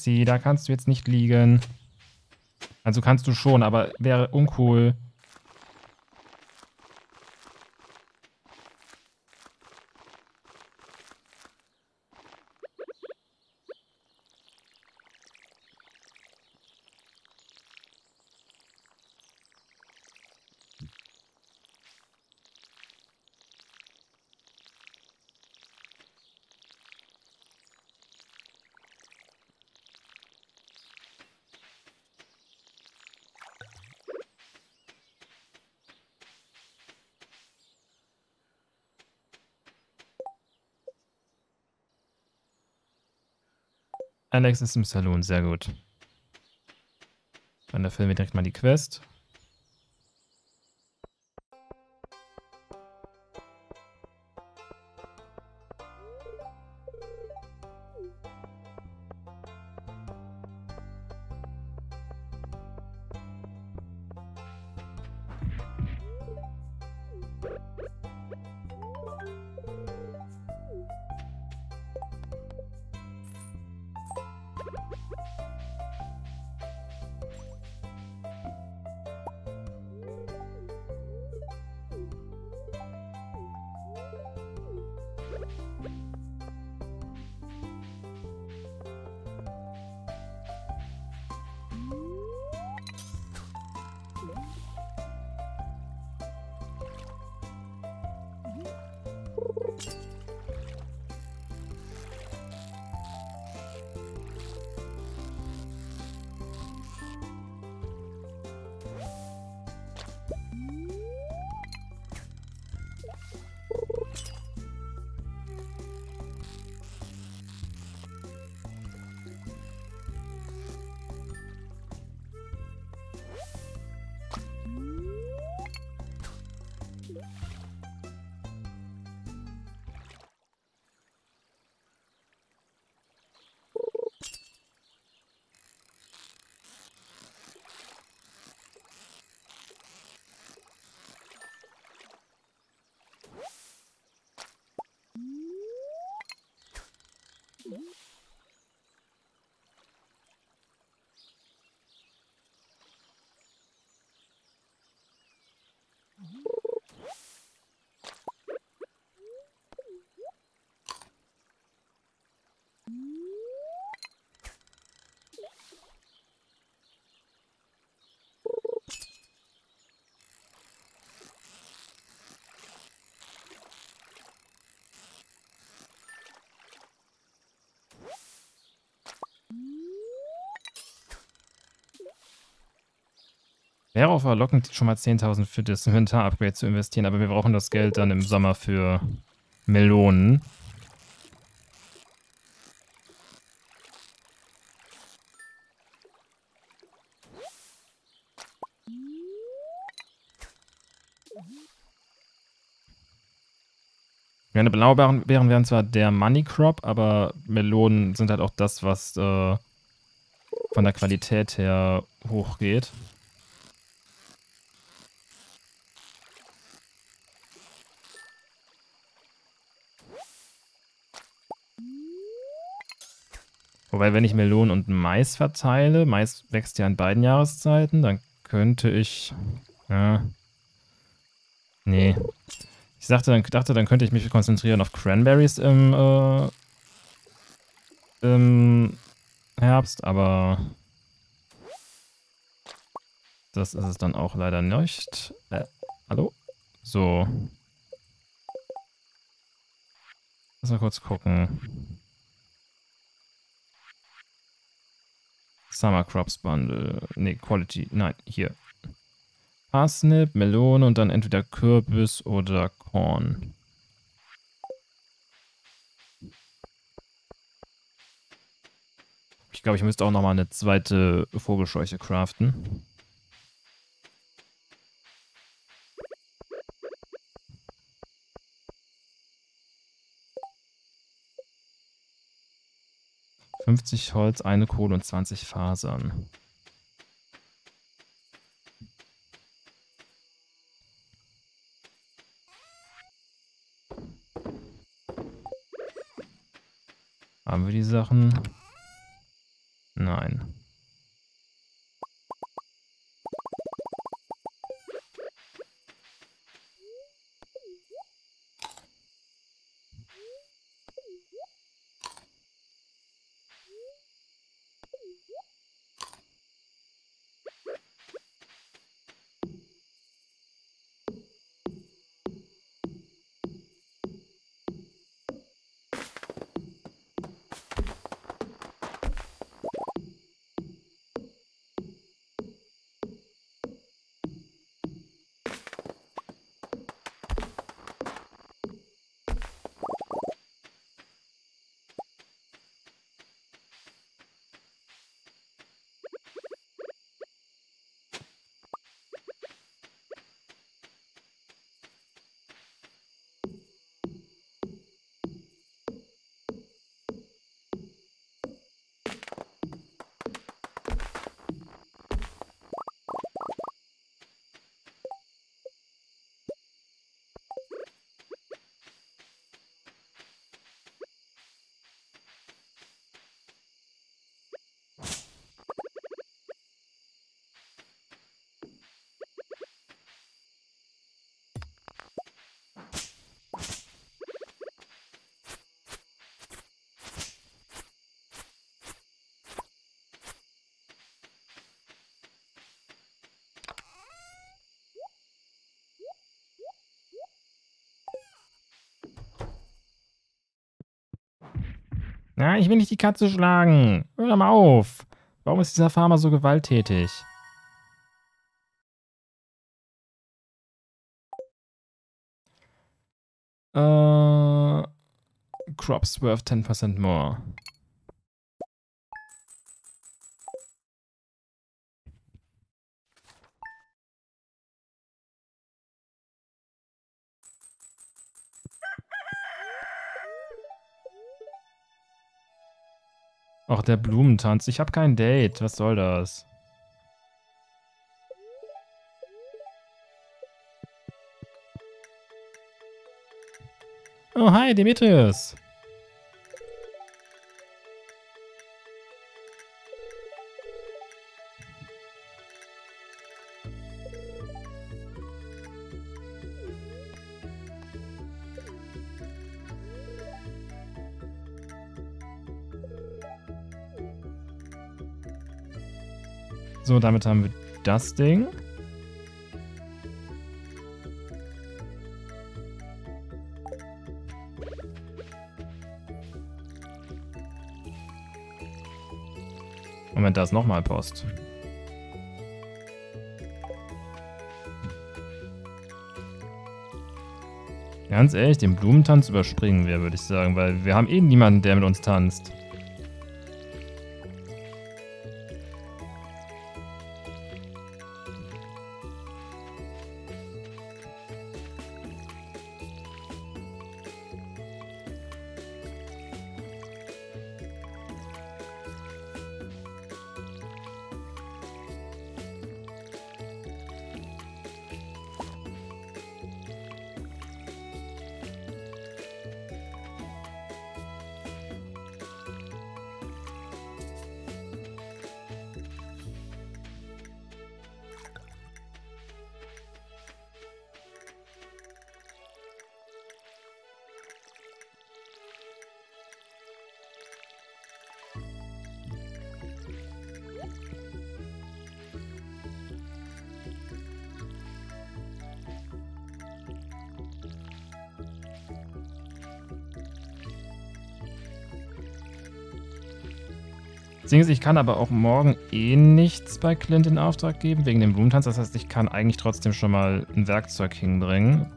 Katzi, da kannst du jetzt nicht liegen. Also kannst du schon, aber wäre uncool. Alex ist im Saloon, sehr gut. Dann erfüllen wir direkt mal die Quest. Wäre auch verlockend, schon mal 10.000 für das Inventar-Upgrade zu investieren, aber wir brauchen das Geld dann im Sommer für Melonen. Ja, eine Blaubeeren wären zwar der Money Crop, aber Melonen sind halt auch das, was äh, von der Qualität her hochgeht. Wobei, wenn ich Melonen und Mais verteile, Mais wächst ja in beiden Jahreszeiten, dann könnte ich... Ja. Nee. Ich dachte dann, dachte, dann könnte ich mich konzentrieren auf Cranberries im, äh, im Herbst, aber das ist es dann auch leider nicht. Äh, hallo? So. Lass mal kurz gucken. Summer Crops Bundle. Ne, Quality. Nein, hier. Parsnip, Melone und dann entweder Kürbis oder Korn. Ich glaube, ich müsste auch nochmal eine zweite Vogelscheuche craften. 50 Holz, eine Kohle und 20 Fasern. Haben wir die Sachen? Nein. Ja, ich will nicht die Katze schlagen. Hör mal auf. Warum ist dieser Farmer so gewalttätig? Äh, crops worth 10% more. Der Blumentanz. Ich habe kein Date. Was soll das? Oh, hi, Demetrius. So, damit haben wir das Ding. Moment, da ist nochmal Post. Ganz ehrlich, den Blumentanz überspringen wir, würde ich sagen, weil wir haben eh niemanden, der mit uns tanzt. Ding ist, ich kann aber auch morgen eh nichts bei Clint in Auftrag geben, wegen dem Blumentanz. Das heißt, ich kann eigentlich trotzdem schon mal ein Werkzeug hinbringen.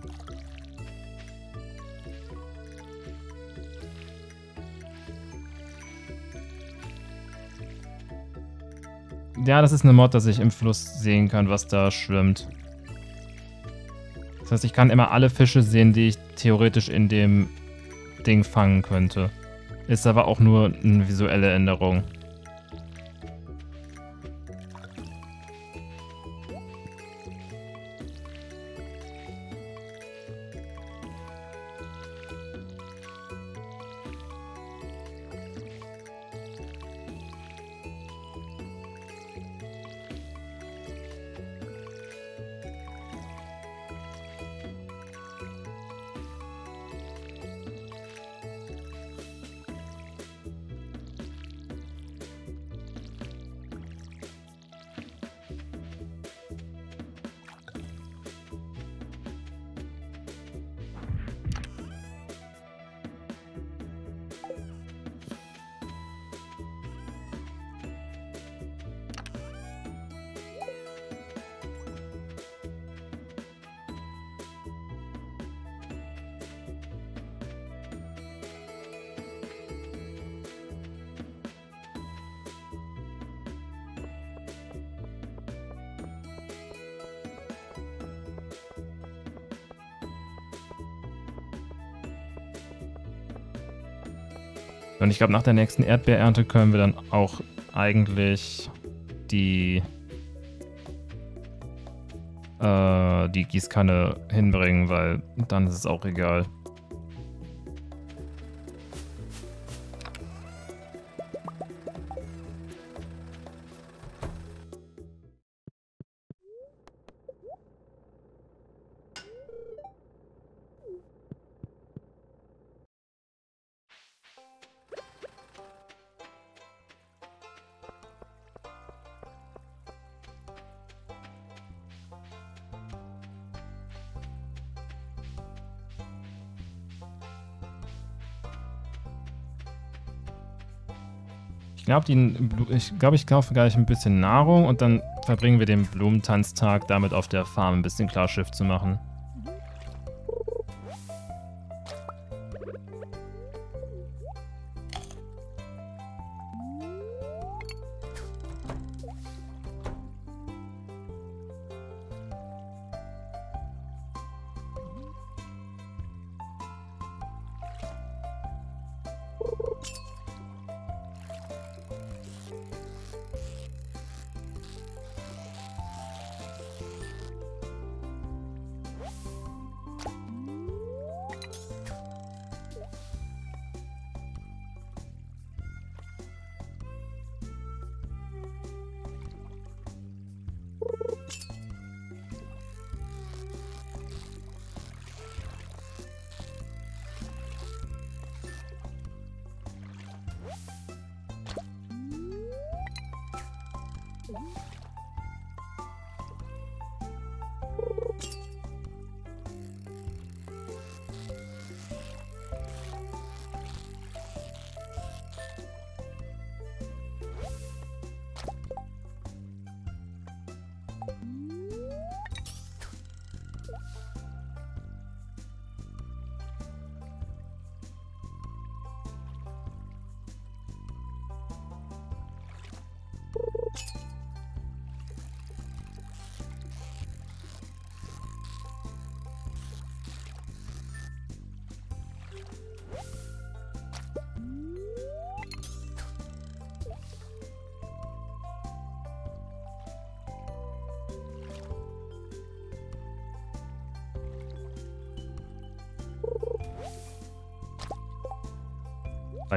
Ja, das ist eine Mod, dass ich im Fluss sehen kann, was da schwimmt. Das heißt, ich kann immer alle Fische sehen, die ich theoretisch in dem Ding fangen könnte. Ist aber auch nur eine visuelle Änderung. Ich glaube, nach der nächsten Erdbeerernte können wir dann auch eigentlich die, äh, die Gießkanne hinbringen, weil dann ist es auch egal. Glaube, ich, glaub, ich kaufe gleich ein bisschen Nahrung und dann verbringen wir den Blumentanztag damit auf der Farm ein bisschen Klarschiff zu machen.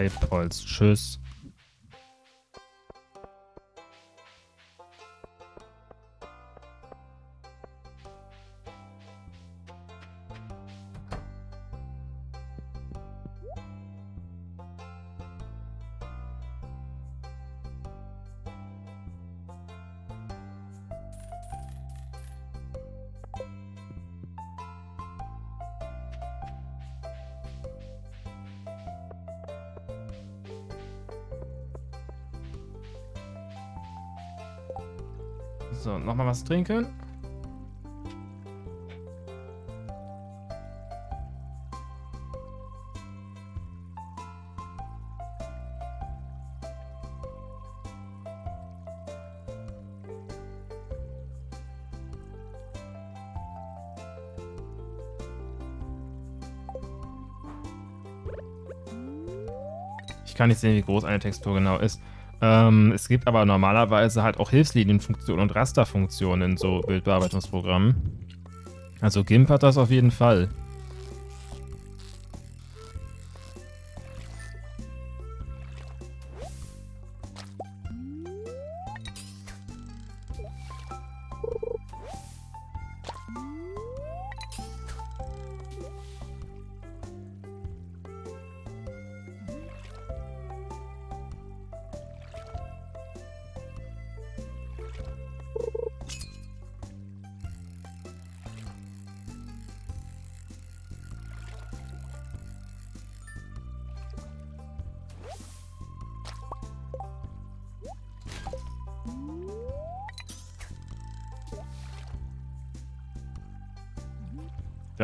Treibholz. Tschüss. Was trinken. Ich kann nicht sehen, wie groß eine Textur genau ist. Ähm, es gibt aber normalerweise halt auch Hilfslinienfunktionen und Rasterfunktionen in so Bildbearbeitungsprogrammen. Also GIMP hat das auf jeden Fall.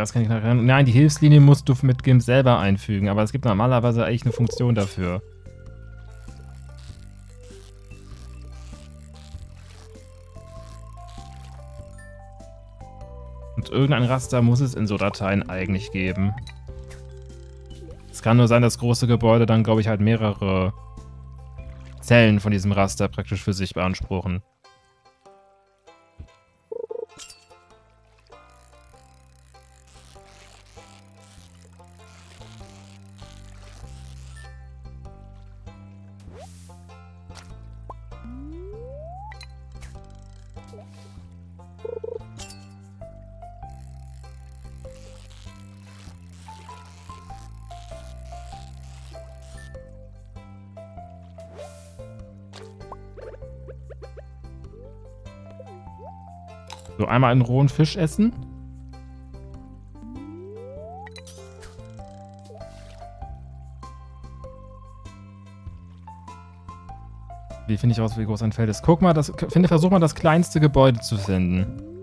Das kann ich nachher. Nein, die Hilfslinie musst du mit GIMP selber einfügen, aber es gibt normalerweise eigentlich eine Funktion dafür. Und irgendein Raster muss es in so Dateien eigentlich geben. Es kann nur sein, dass große Gebäude dann, glaube ich, halt mehrere Zellen von diesem Raster praktisch für sich beanspruchen. Einmal einen rohen Fisch essen. Wie finde ich aus, wie groß ein Feld ist? Guck mal, das, finde, versuch mal das kleinste Gebäude zu finden.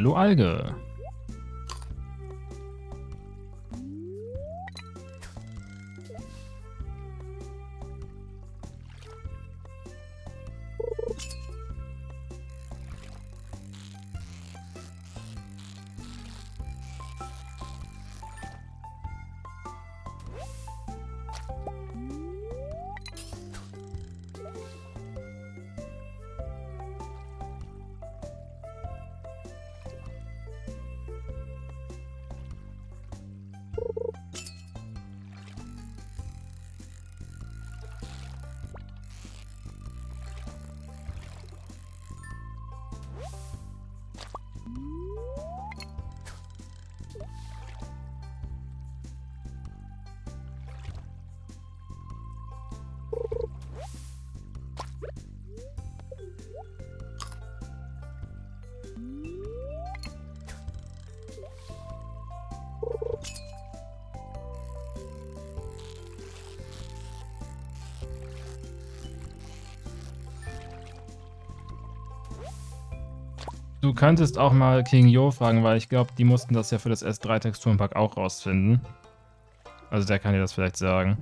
Hallo Alge. Du könntest auch mal King Yo fragen, weil ich glaube, die mussten das ja für das S3-Texturenpack auch rausfinden. Also der kann dir das vielleicht sagen.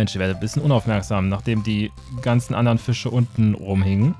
Mensch, ich werde ein bisschen unaufmerksam, nachdem die ganzen anderen Fische unten rumhingen.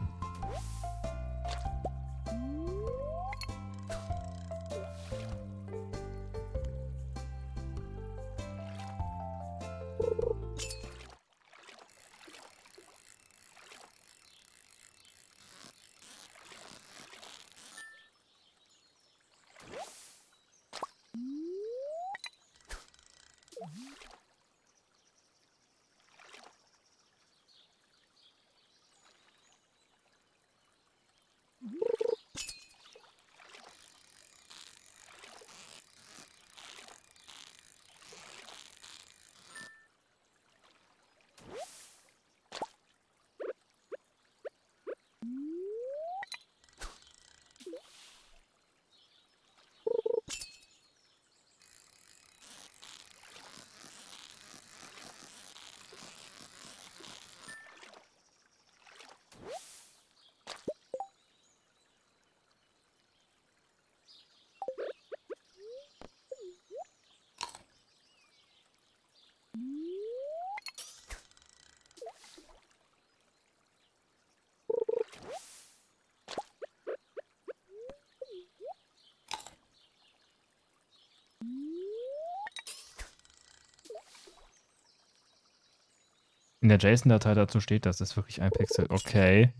JSON-Datei dazu steht, das ist wirklich ein Pixel. Okay.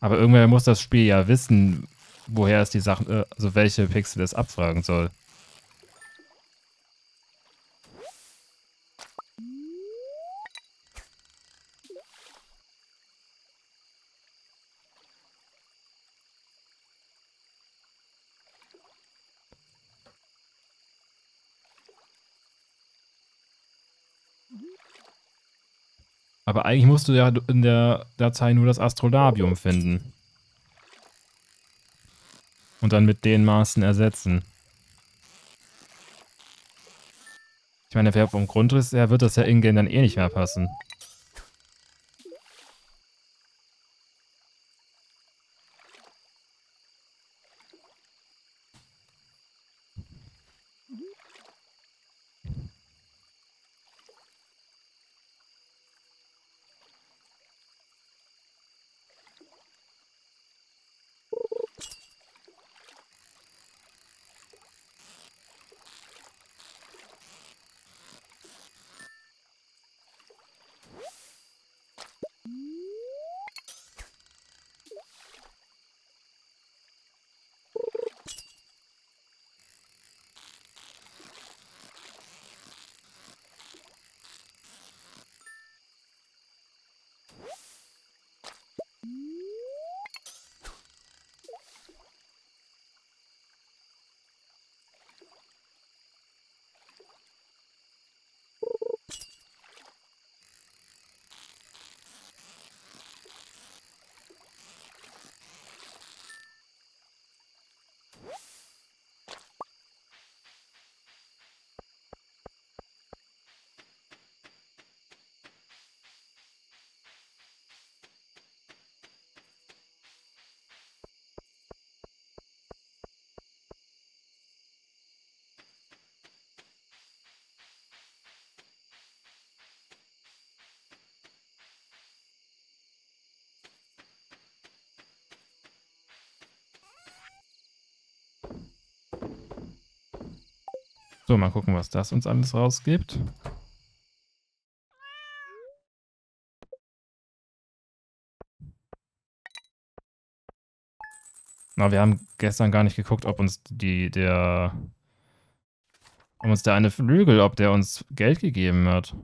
Aber irgendwer muss das Spiel ja wissen, woher es die Sachen, äh, also welche Pixel es abfragen soll. Aber eigentlich musst du ja in der Datei nur das Astrolabium finden. Und dann mit den Maßen ersetzen. Ich meine, vom Grundriss her wird das ja ingame dann eh nicht mehr passen. Mal gucken, was das uns alles rausgibt. Na, wir haben gestern gar nicht geguckt, ob uns die, der, ob uns der eine Flügel, ob der uns Geld gegeben hat.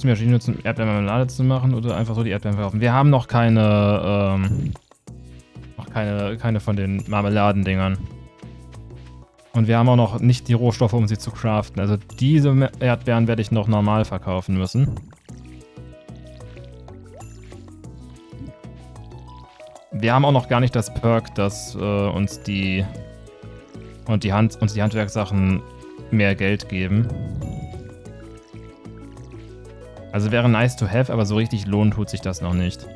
Du mir Maschine nutzen, Erdbeermarmelade zu machen oder einfach so die Erdbeeren verkaufen? Wir haben noch keine, ähm, noch keine, keine von den Marmeladendingern. Und wir haben auch noch nicht die Rohstoffe, um sie zu craften. Also diese Erdbeeren werde ich noch normal verkaufen müssen. Wir haben auch noch gar nicht das Perk, dass äh, uns die und die Hand uns die Handwerkssachen mehr Geld geben. Also wäre nice to have, aber so richtig lohnen tut sich das noch nicht.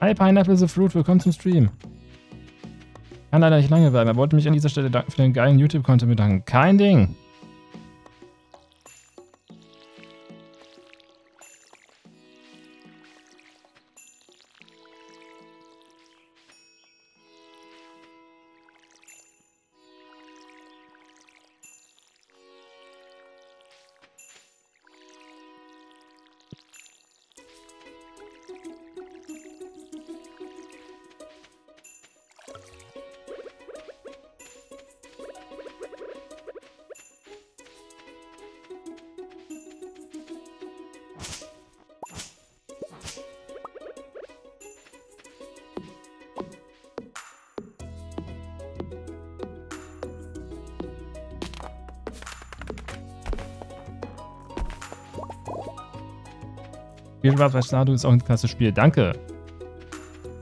Hi Pineapple the Fruit, willkommen zum Stream. Kann leider nicht lange bleiben. Er wollte mich an dieser Stelle für den geilen YouTube-Content bedanken. Kein Ding. Viel Spaß bei Stardew ist auch ein klasse Spiel. Danke.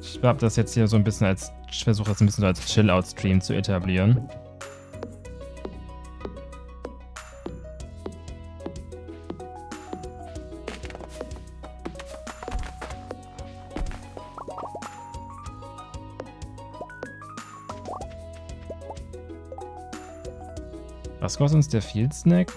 Ich habe das jetzt hier so ein bisschen als, ich versuche das ein bisschen so als Chill-Out-Stream zu etablieren. Was kostet uns der Field Snack?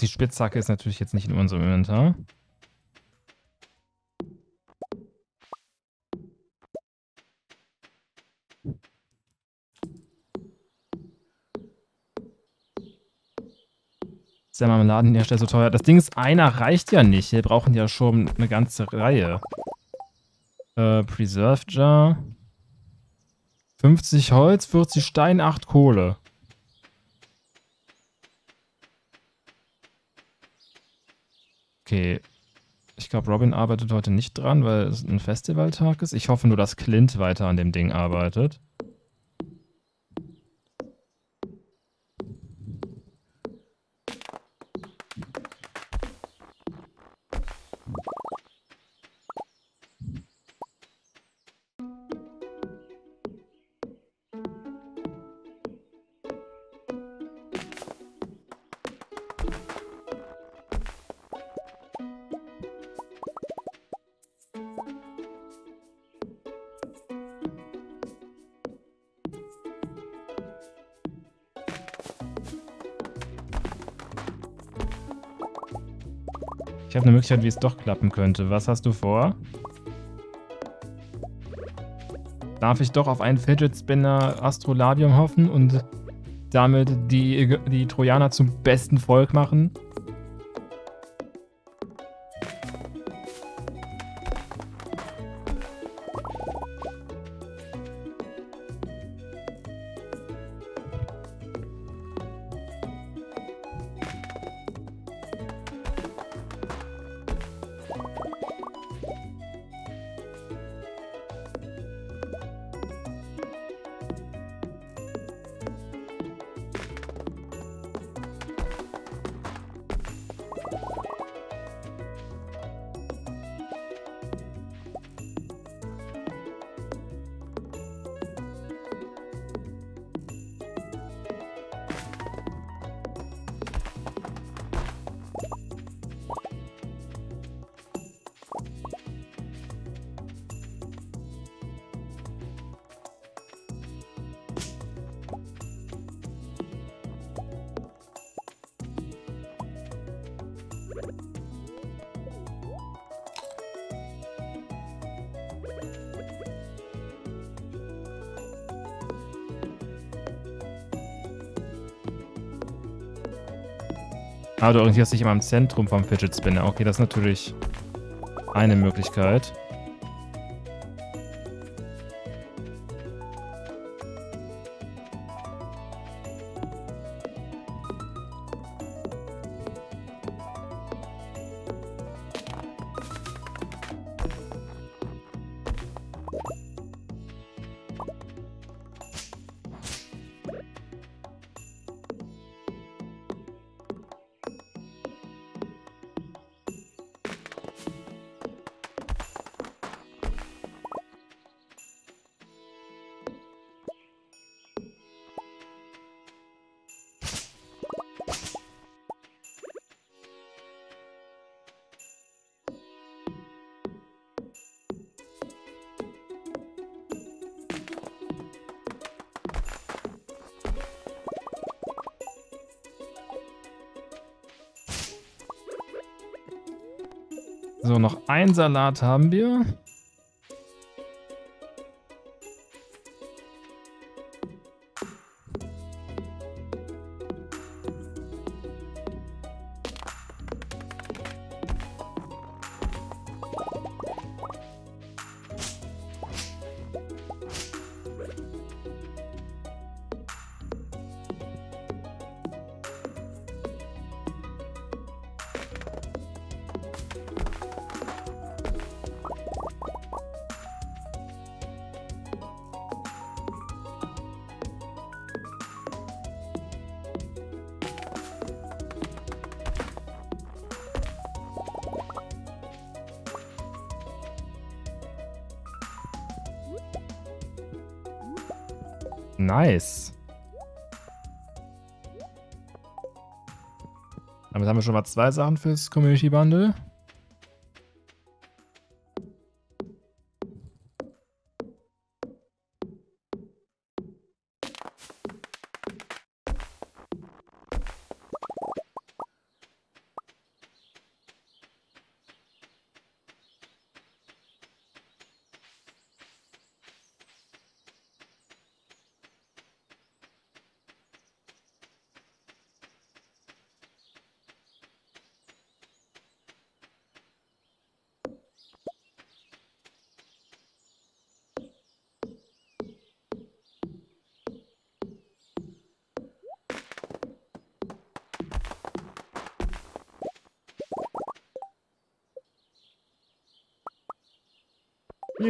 Die Spitzhacke ist natürlich jetzt nicht in unserem Inventar. Ist der Marmeladenhersteller so teuer? Das Ding ist, einer reicht ja nicht. Wir brauchen ja schon eine ganze Reihe. Äh, Preserved Jar. 50 Holz, 40 Stein, 8 Kohle. Okay. Ich glaube, Robin arbeitet heute nicht dran, weil es ein Festivaltag ist. Ich hoffe nur, dass Clint weiter an dem Ding arbeitet. Habe eine Möglichkeit, wie es doch klappen könnte. Was hast du vor? Darf ich doch auf einen Fidget Spinner Astrolabium hoffen und damit die, die Trojaner zum besten Volk machen? Ah, du orientierst dich immer im Zentrum vom Fidget Spinner. Okay, das ist natürlich eine Möglichkeit. Salat haben wir. Nice. Damit haben wir schon mal zwei Sachen fürs Community Bundle.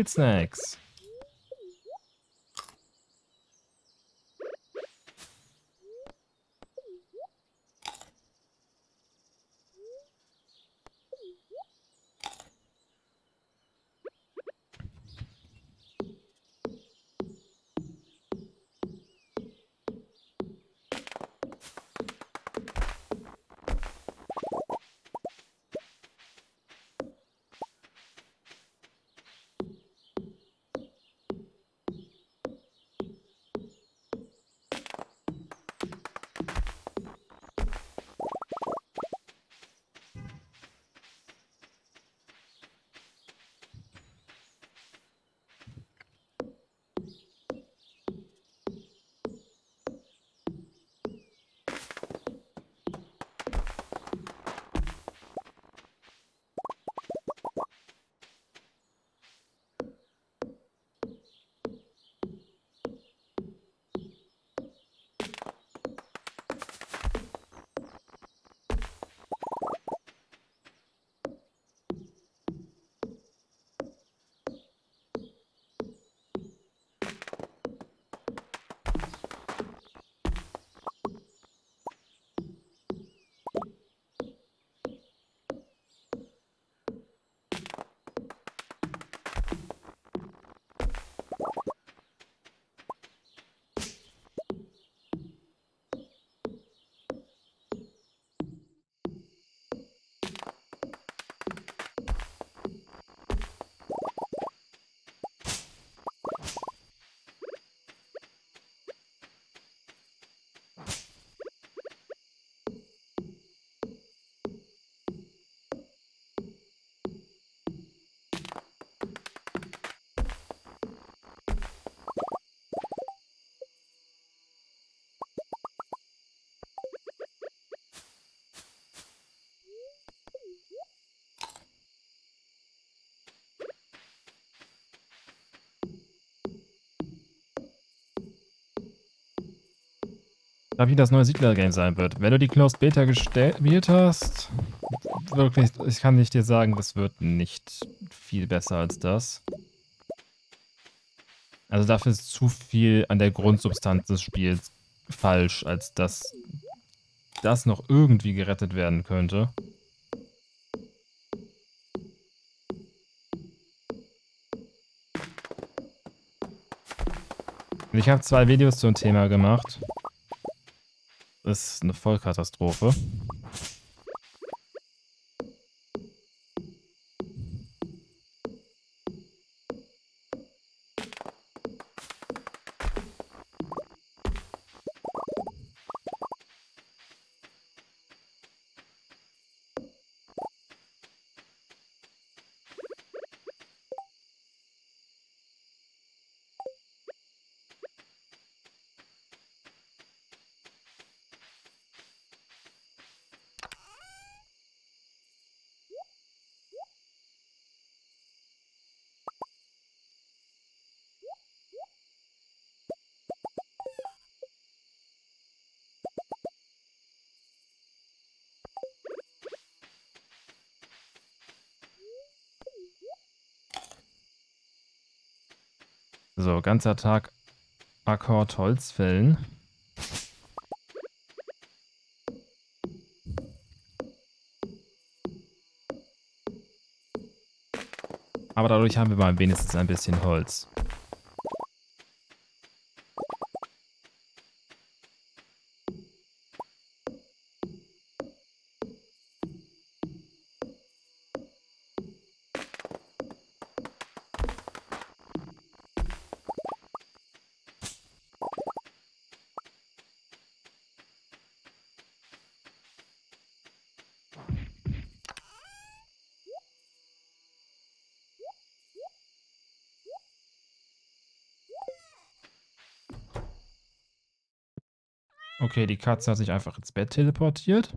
Field Snacks. Wie das neue Siedler-Game sein wird. Wenn du die Closed Beta gespielt hast, wirklich, ich kann nicht dir sagen, das wird nicht viel besser als das. Also dafür ist zu viel an der Grundsubstanz des Spiels falsch, als dass das noch irgendwie gerettet werden könnte. Ich habe zwei Videos zum Thema gemacht. Ist eine Vollkatastrophe. Ganzer Tag Akkord Holz fällen. Aber dadurch haben wir mal wenigstens ein bisschen Holz. Okay, die Katze hat sich einfach ins Bett teleportiert.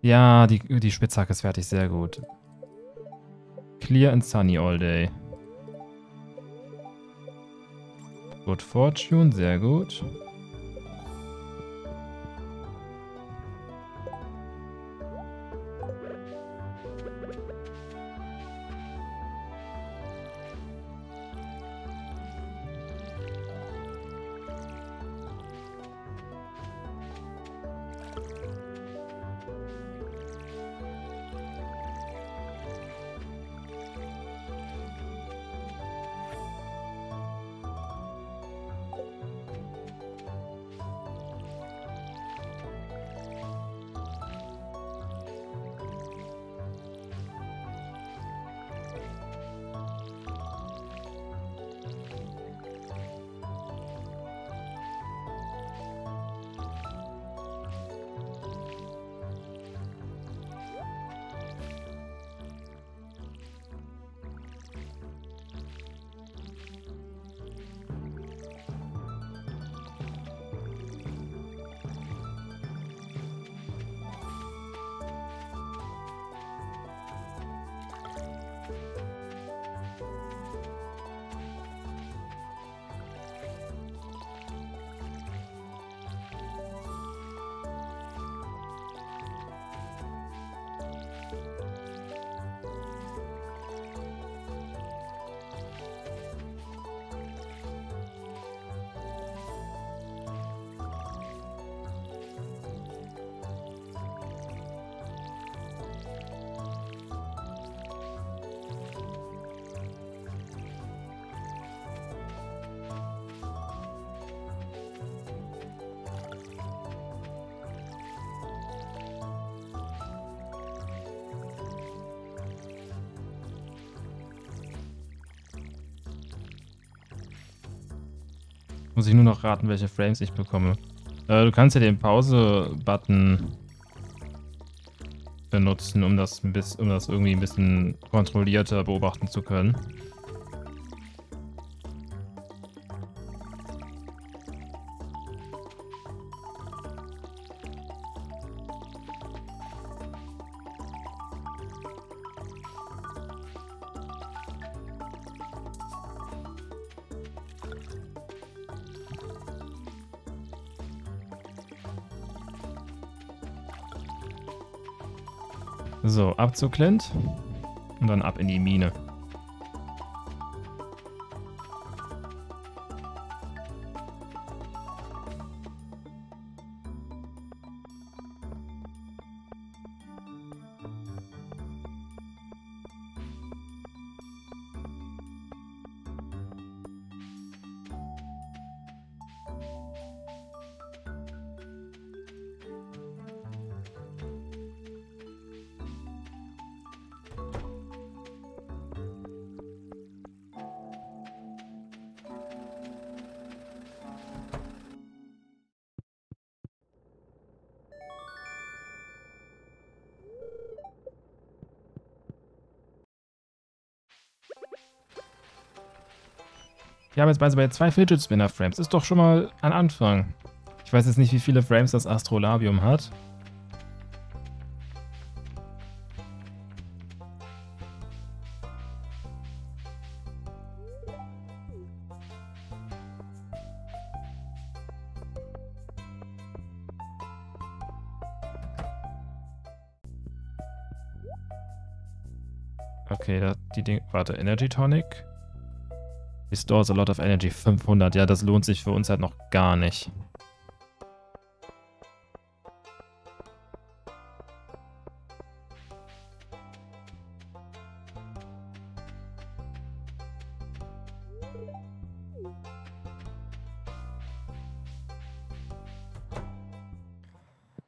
Ja, die, die Spitzhacke ist fertig, sehr gut. Clear and sunny all day. Good fortune, sehr gut. Welche Frames ich bekomme. Äh, du kannst ja den Pause-Button benutzen, um das, um das irgendwie ein bisschen kontrollierter beobachten zu können. So, ab zu Clint. Und dann ab in die Mine. Wir haben jetzt bei zwei Fidget Spinner Frames. Ist doch schon mal ein Anfang. Ich weiß jetzt nicht, wie viele Frames das Astrolabium hat. Okay, die Ding. Warte, Energy Tonic. Restores a lot of energy. 500. Ja, das lohnt sich für uns halt noch gar nicht.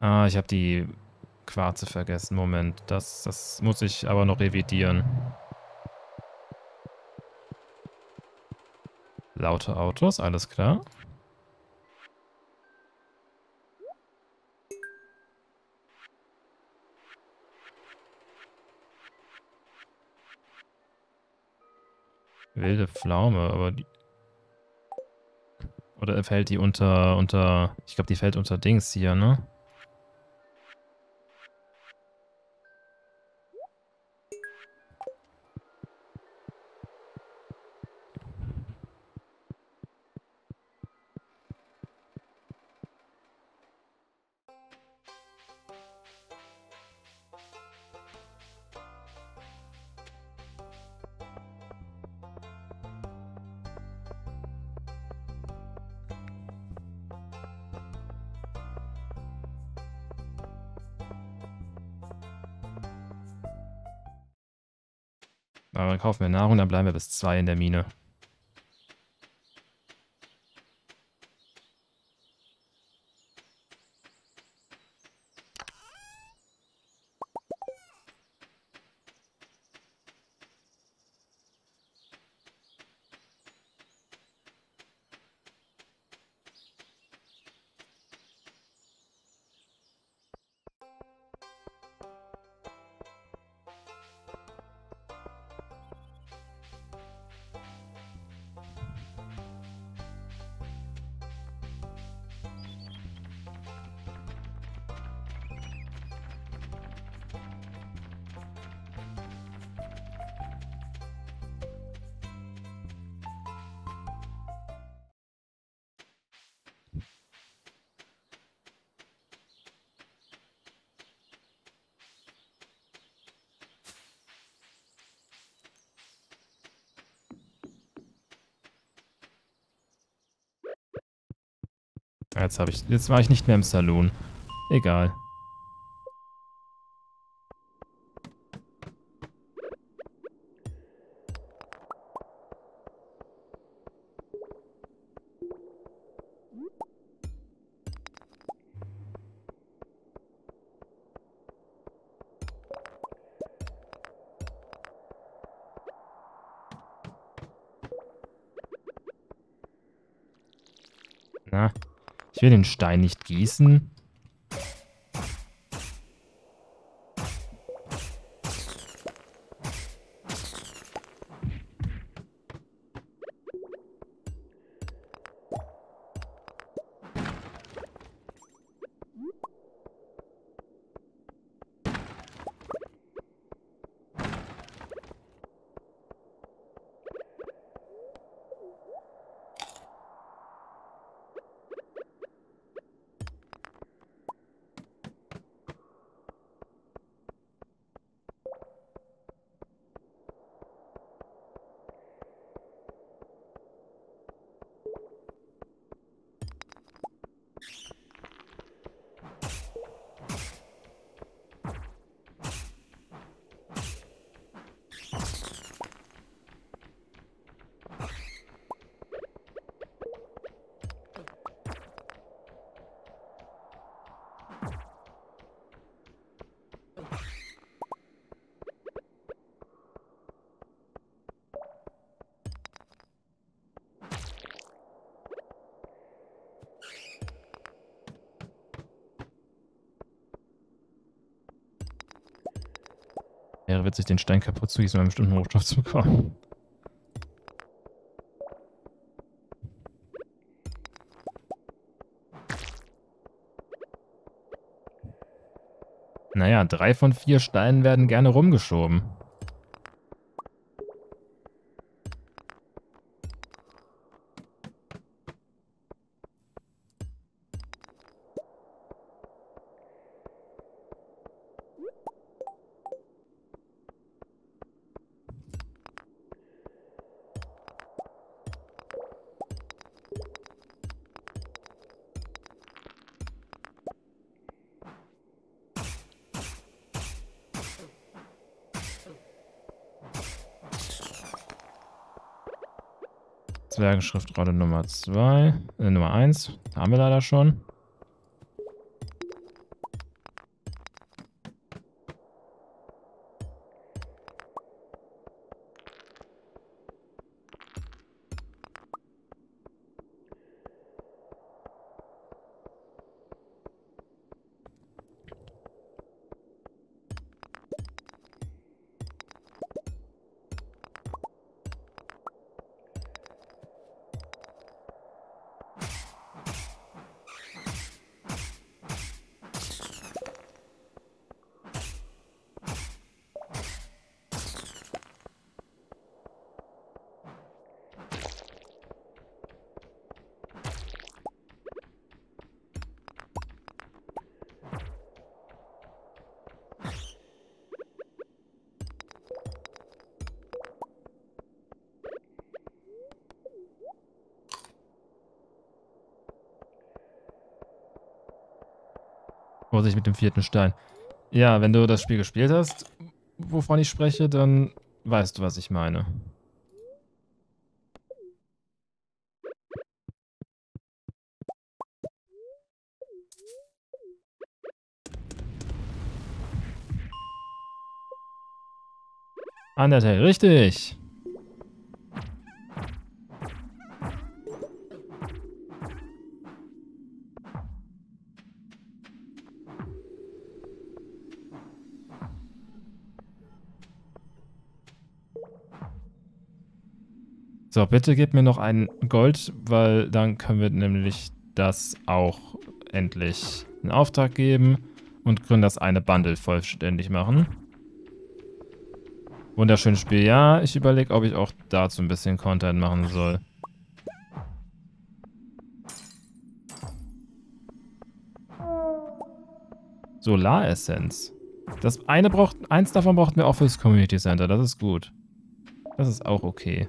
Ah, ich habe die Quarze vergessen. Moment, das, das muss ich aber noch revidieren. Laute Autos, alles klar. Wilde Pflaume, aber die... Oder fällt die unter, unter... Ich glaube, die fällt unter Dings hier, ne? Nahrung, dann bleiben wir bis zwei in der Mine. Habe ich. Jetzt war ich nicht mehr im Saloon. Egal. Ich den Stein nicht gießen. Witzig, den Stein kaputt zu gießen, um einen bestimmten Rohstoff zu bekommen. Naja, drei von vier Steinen werden gerne rumgeschoben. Zwergenschriftrolle Nummer 2, äh, Nummer 1. Haben wir leider schon. Vorsicht mit dem vierten Stein. Ja, wenn du das Spiel gespielt hast, wovon ich spreche, dann weißt du, was ich meine. Undertale, richtig. Bitte gib mir noch ein Gold, weil dann können wir nämlich das auch endlich in Auftrag geben und können das eine Bundle vollständig machen. Wunderschönes Spiel. Ja, ich überlege, ob ich auch dazu ein bisschen Content machen soll. Solaressenz. Das eine braucht, eins davon brauchten wir auch fürs Community Center. Das ist gut. Das ist auch okay.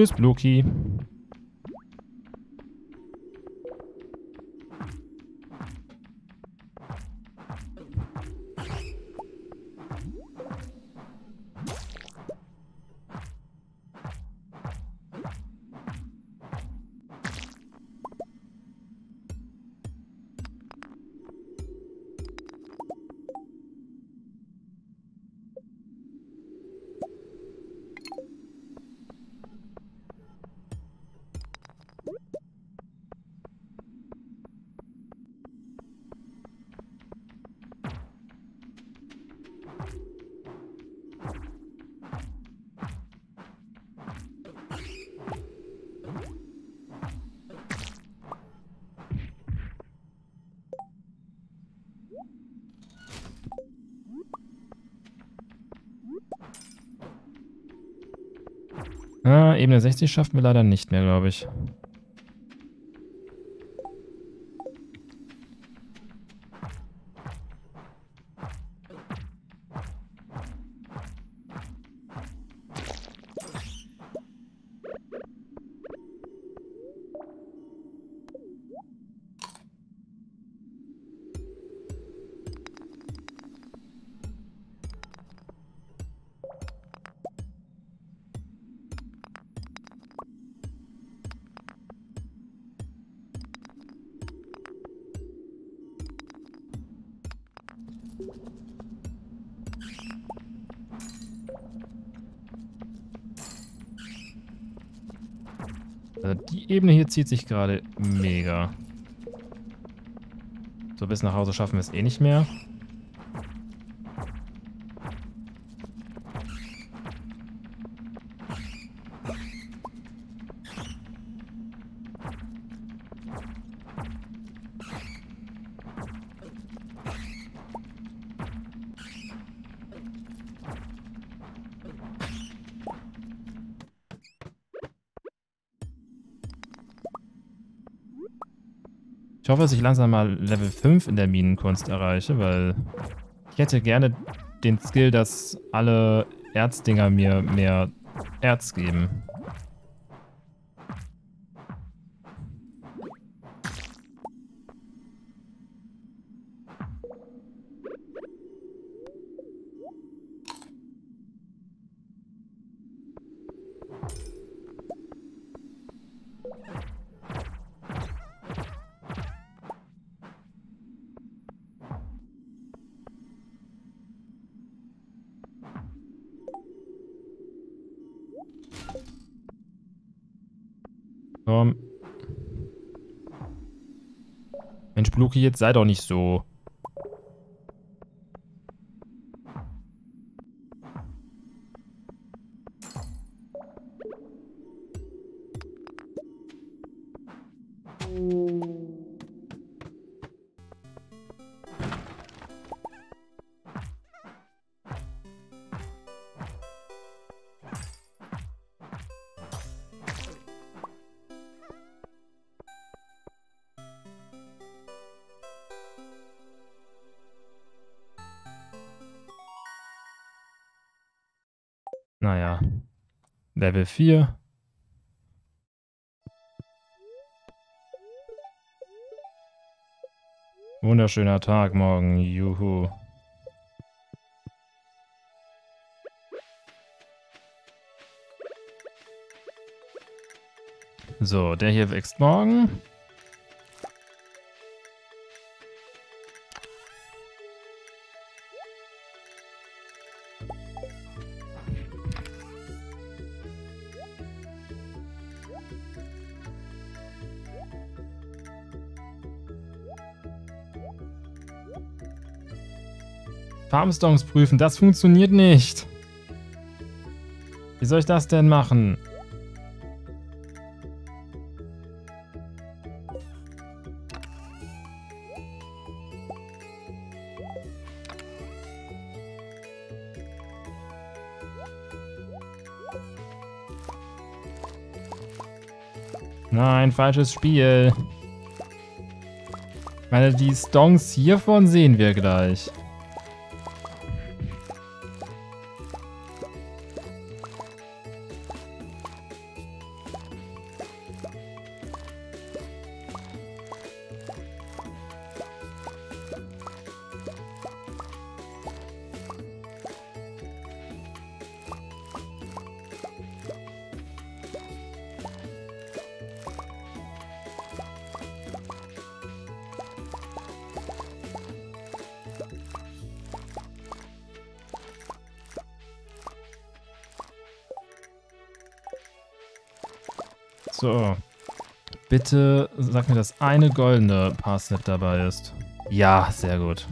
Tschüss, Bloki. Ebene 60 schaffen wir leider nicht mehr, glaube ich. Zieht sich gerade mega. So bis nach Hause schaffen wir es eh nicht mehr. Hoffe, dass ich langsam mal Level 5 in der Minenkunst erreiche, weil ich hätte gerne den Skill, dass alle Erzdinger mir mehr Erz geben. Bluki, jetzt sei doch nicht so. Level 4. Wunderschöner Tag morgen. Juhu. So, der hier wächst morgen. Farmstones prüfen, das funktioniert nicht. Wie soll ich das denn machen? Nein, falsches Spiel. Ich meine, die Stonks hiervon sehen wir gleich. Eine goldene Parsnip dabei ist. Ja, sehr gut.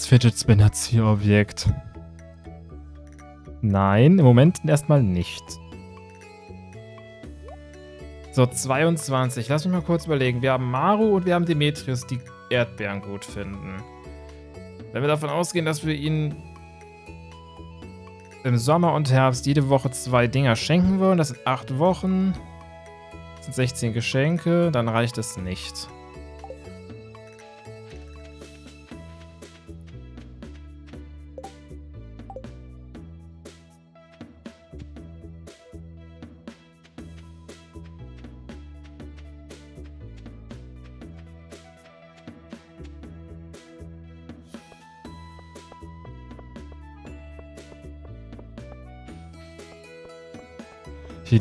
Das Fidget Spinner Zielobjekt. Nein, im Moment erstmal nicht. So, 22. Lass mich mal kurz überlegen. Wir haben Maru und wir haben Demetrius, die Erdbeeren gut finden. Wenn wir davon ausgehen, dass wir ihnen im Sommer und Herbst jede Woche zwei Dinger schenken wollen, das sind acht Wochen, das sind 16 Geschenke, dann reicht es nicht.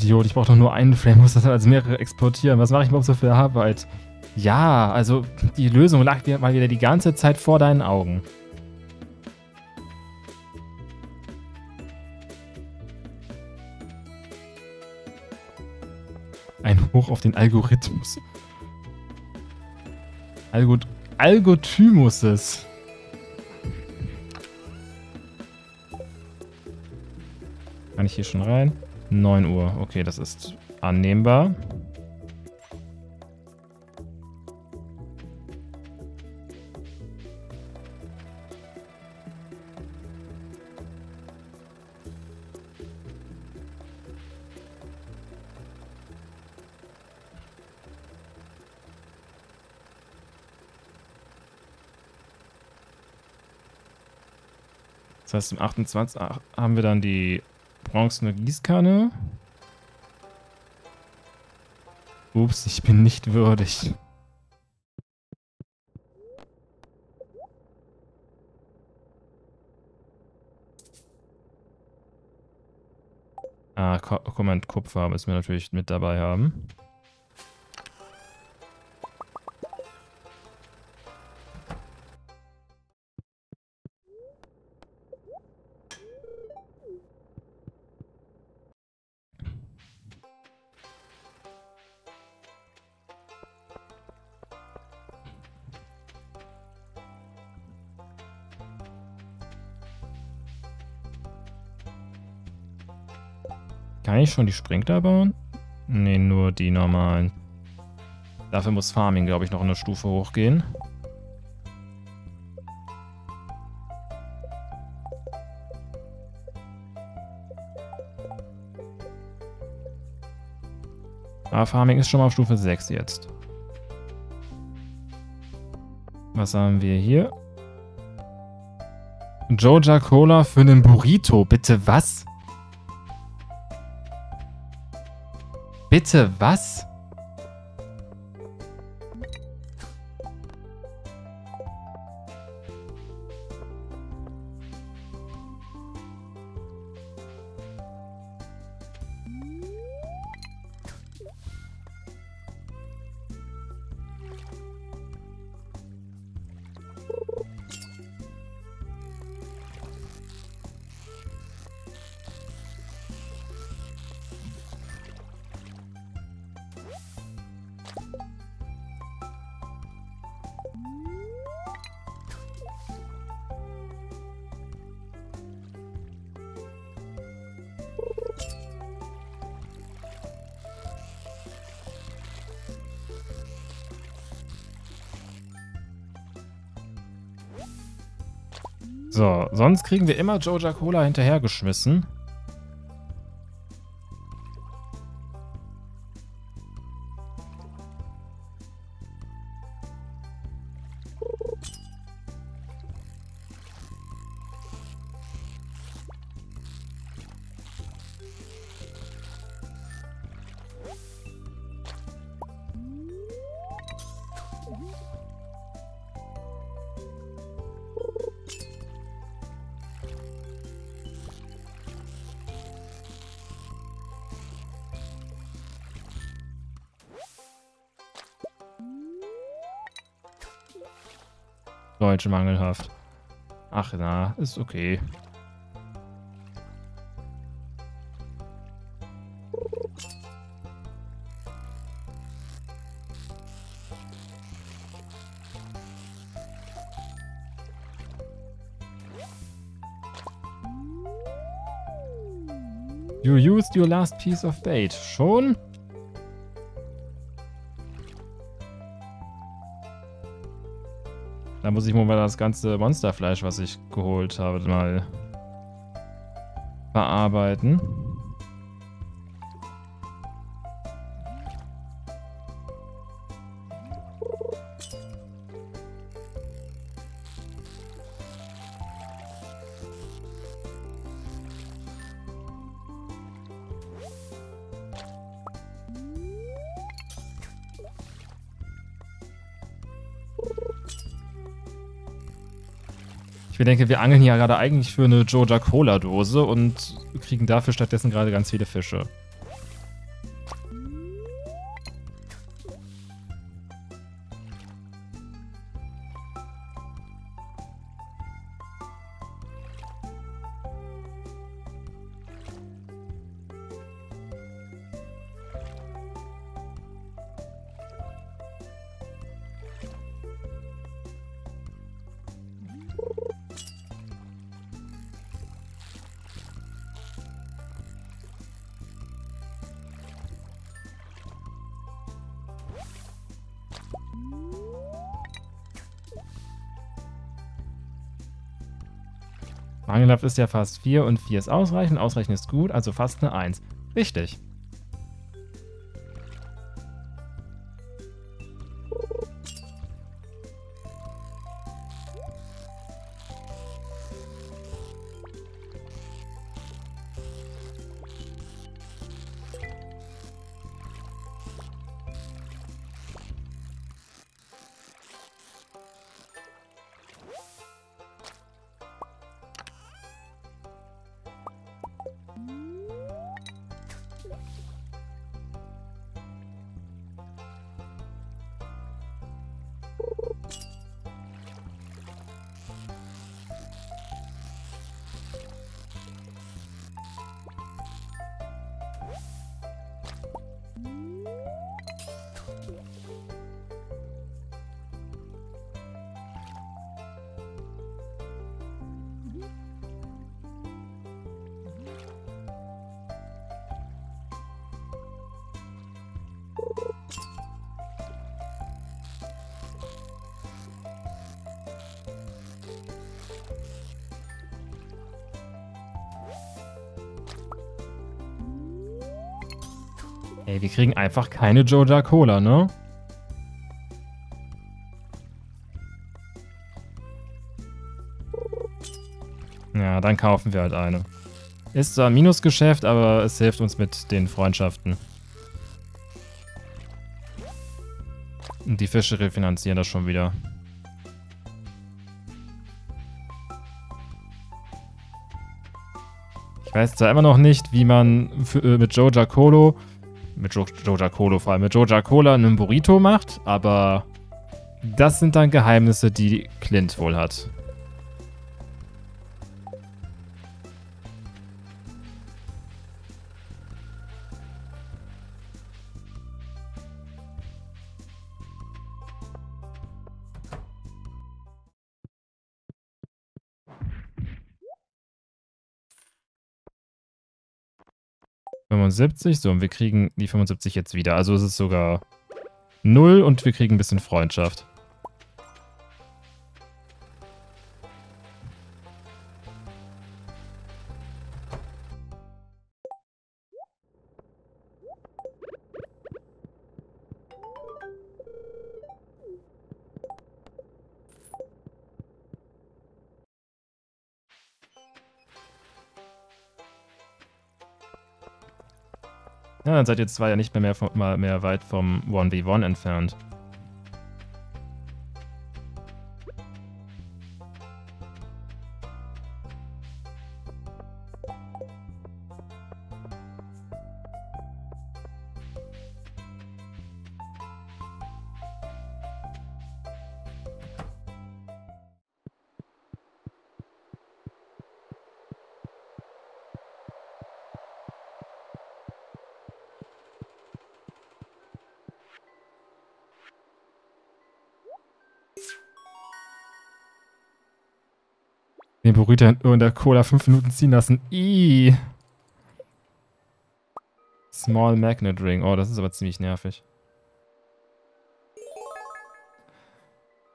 Idiot, ich brauche doch nur einen Frame, muss das dann als mehrere exportieren. Was mache ich überhaupt so für Arbeit? Ja, also die Lösung lag mal wieder die ganze Zeit vor deinen Augen. Ein Hoch auf den Algorithmus. Algot Algothymuses. Kann ich hier schon rein? 9 Uhr. Okay, das ist annehmbar. Das heißt, im 28. haben wir dann die bronzene Gießkanne. Ups, ich bin nicht würdig. Ah, Command Kupfer müssen wir natürlich mit dabei haben. Ich schon die Sprinkler bauen? Ne, nur die normalen. Dafür muss Farming, glaube ich, noch eine Stufe hochgehen. Aber Farming ist schon mal auf Stufe 6 jetzt. Was haben wir hier? Joja Cola für einen Burrito. Bitte was? Bitte was? Sonst kriegen wir immer Joja Cola hinterhergeschmissen. Halt ganz mangelhaft. Ach na, ist okay. You used your last piece of bait. Schon? Da muss ich mal das ganze Monsterfleisch, was ich geholt habe, mal verarbeiten. Ich denke, wir angeln hier gerade eigentlich für eine Joja Cola Dose und kriegen dafür stattdessen gerade ganz viele Fische. Mangelhaft ist ja fast 4 und 4 ist ausreichend. Ausreichend ist gut, also fast eine 1. Richtig. Wir kriegen einfach keine Joja Cola, ne? Ja, dann kaufen wir halt eine. Ist zwar ein Minusgeschäft, aber es hilft uns mit den Freundschaften. Und die Fische refinanzieren das schon wieder. Ich weiß zwar immer noch nicht, wie man für, äh, mit Joja Colo mit jo Joja Colo vor allem, mit Joja Cola einen Burrito macht, aber das sind dann Geheimnisse, die Clint wohl hat. 75. So, und wir kriegen die 75 jetzt wieder. Also es ist sogar 0 und wir kriegen ein bisschen Freundschaft. Ja, dann seid ihr zwar ja nicht mehr, mehr, mehr weit vom 1v1 entfernt. Burrito in der Cola fünf Minuten ziehen lassen. Ih. Small Magnet Ring. Oh, das ist aber ziemlich nervig.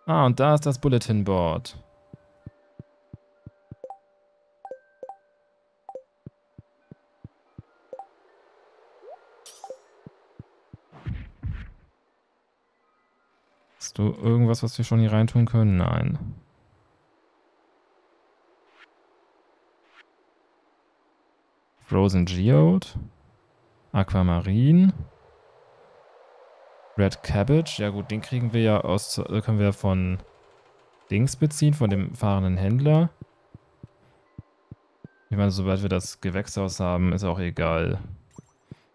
Ah, und da ist das Bulletin Board. Hast du irgendwas, was wir schon hier reintun können? Nein. Frozen Geode. Aquamarin. Red Cabbage. Ja gut, den kriegen wir ja aus, äh, können wir von Dings beziehen, von dem fahrenden Händler. Ich meine, sobald wir das Gewächshaus haben, ist auch egal.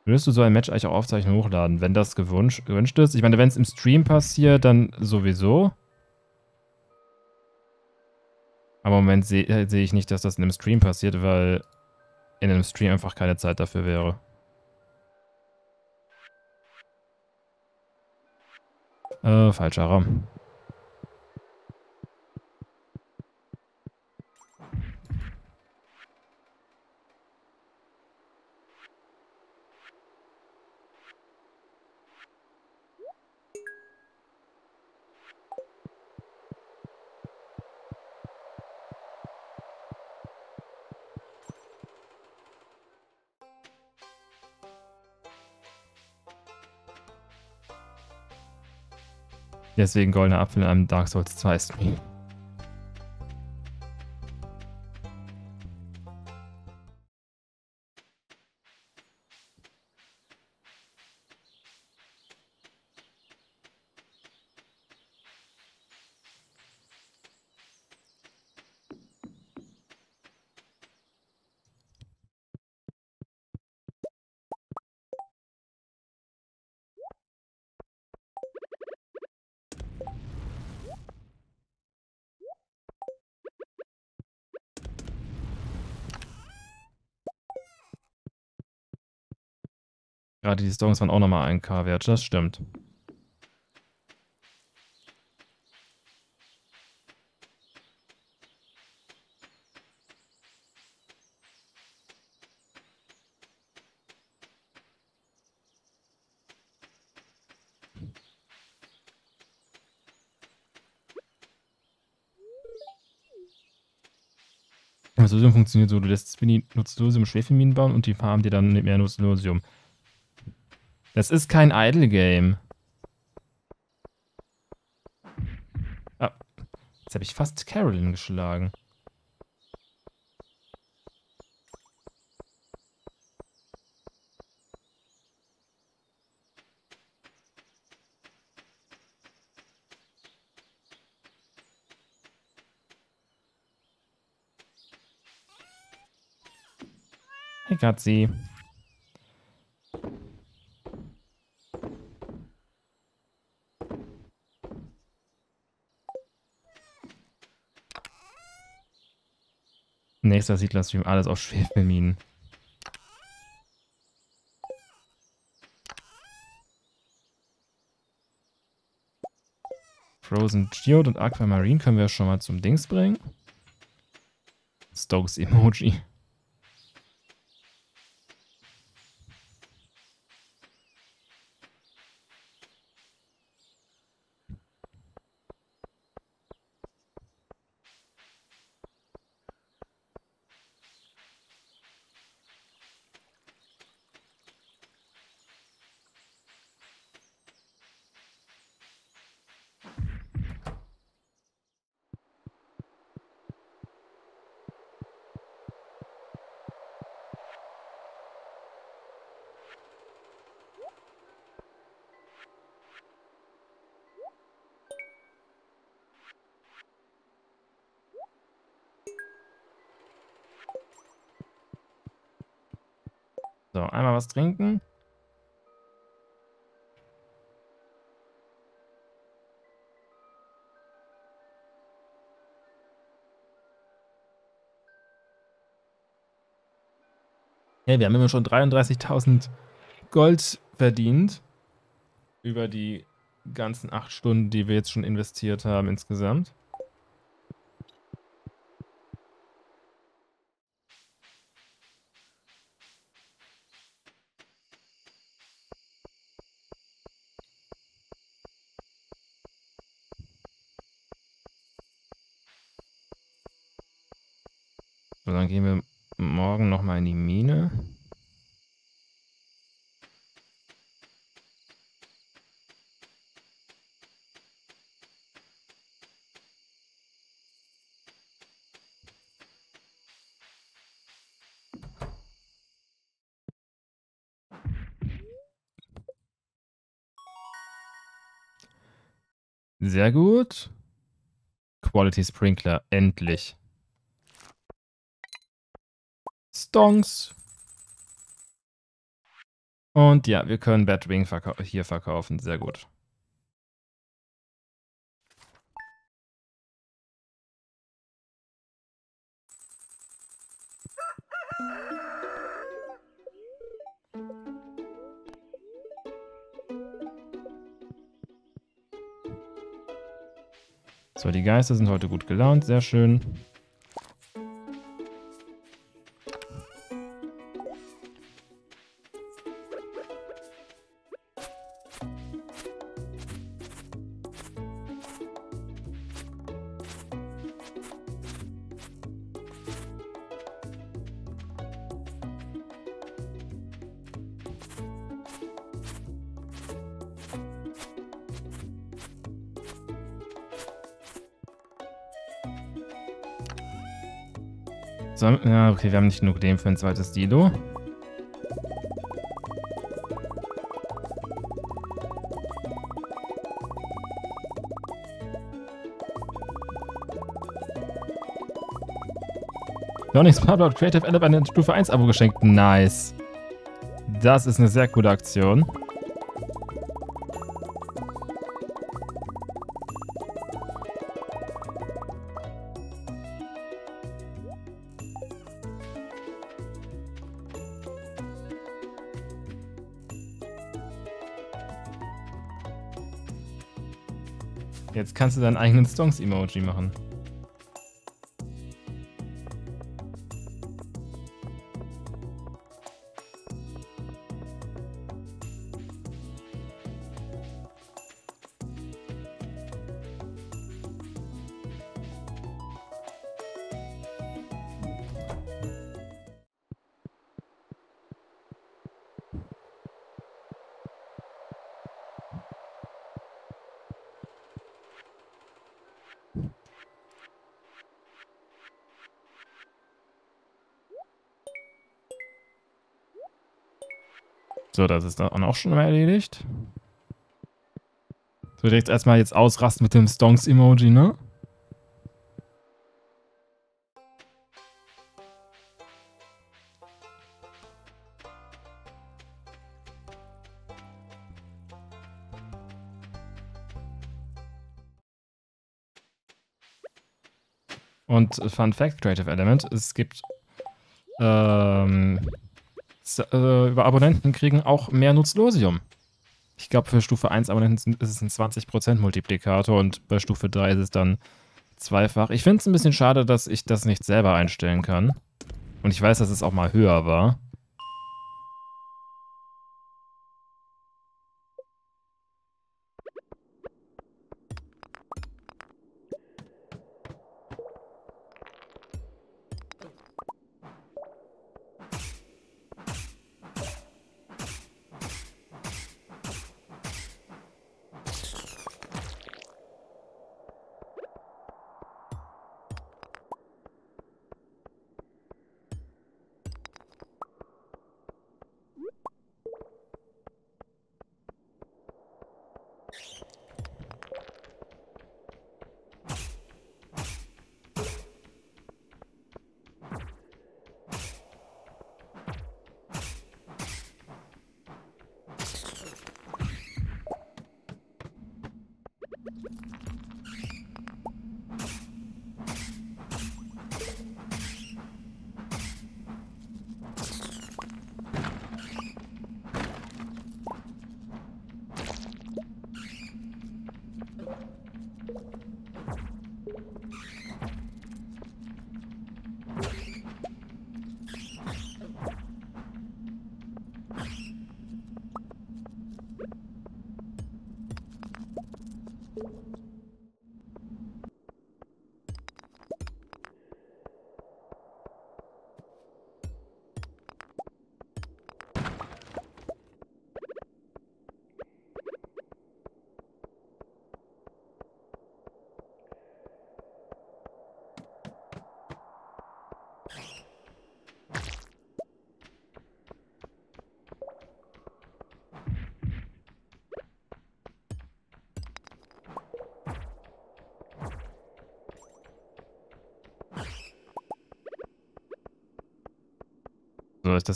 Würdest du so ein Match eigentlich auch aufzeichnen hochladen, wenn das gewünscht, gewünscht ist? Ich meine, wenn es im Stream passiert, dann sowieso. Aber im Moment sehe äh, seh ich nicht, dass das in einem Stream passiert, weil in einem Stream einfach keine Zeit dafür wäre. Äh, falscher Raum. Deswegen goldener Apfel in einem Dark Souls 2 Stream. Gerade die Stones waren auch nochmal ein K-Wert, das stimmt. Das Nutzlosium funktioniert so, du lässt Spinny Nutzlosium Schwefelminen bauen und die farmen dir dann mehr Nutzlosium. Das ist kein Idle-Game. Ah, jetzt habe ich fast Carolyn geschlagen. Hey Katzi. Nächster Siedlerstream, alles auf Schwefelminen. Frozen Geode und Aquamarine können wir schon mal zum Dings bringen. Stokes Emoji. So, einmal was trinken. Ja, wir haben immer schon 33.000 Gold verdient. Über die ganzen acht Stunden, die wir jetzt schon investiert haben insgesamt. So, dann gehen wir morgen nochmal in die Mine. Gut. Quality Sprinkler, endlich. Stonks. Und ja, wir können Batwing verkau hier verkaufen. Sehr gut. Die Geister sind heute gut gelaunt. Sehr schön. Okay, wir haben nicht genug Leben für ein zweites Dilo. Onyx Power Creative Element eine Stufe 1 Abo geschenkt. Nice. Das ist eine sehr coole Aktion. Kannst du deinen eigenen Stonks-Emoji machen. Das ist dann auch schon mal erledigt. So, direkt erstmal jetzt ausrasten mit dem Stonks-Emoji, ne? Und Fun Fact, Creative Element, es gibt ähm, äh, über Abonnenten kriegen auch mehr Nutzlosium. Ich glaube, für Stufe 1 Abonnenten ist es ein 20% Multiplikator und bei Stufe 3 ist es dann zweifach. Ich finde es ein bisschen schade, dass ich das nicht selber einstellen kann. Und ich weiß, dass es auch mal höher war.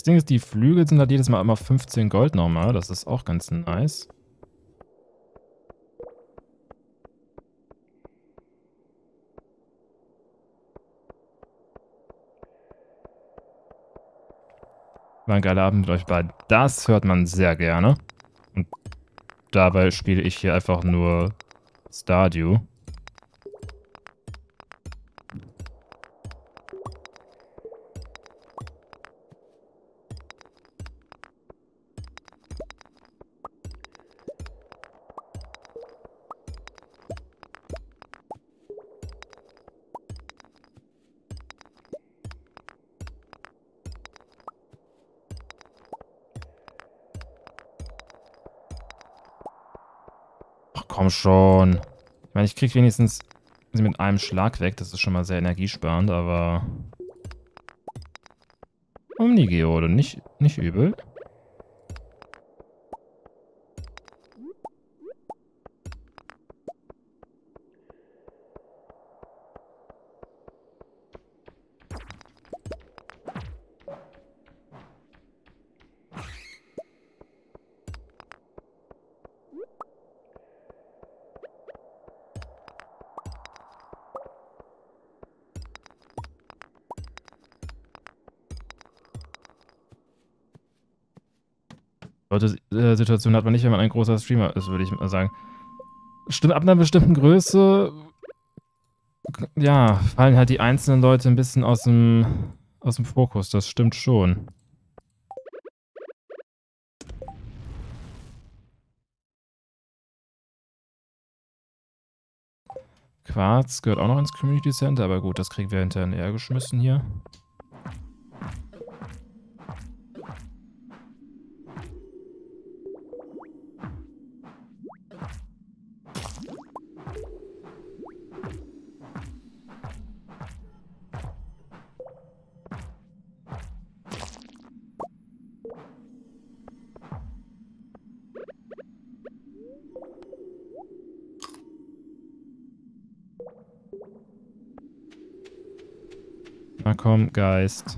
Das, Ding ist, die Flügel sind halt jedes Mal immer 15 Gold nochmal. Das ist auch ganz nice. War ein geiler Abend mit euch beiden. Das hört man sehr gerne. Und dabei spiele ich hier einfach nur Stardew. Schon. Ich meine, ich krieg wenigstens sie mit einem Schlag weg. Das ist schon mal sehr energiesparend, aber... Omnigeode, nicht, nicht übel. Situation hat man nicht, wenn man ein großer Streamer ist, würde ich mal sagen. Stimmt, ab einer bestimmten Größe, ja, fallen halt die einzelnen Leute ein bisschen aus dem, aus dem Fokus. Das stimmt schon. Quarz gehört auch noch ins Community Center, aber gut, das kriegen wir hinterher geschmissen hier. Geist.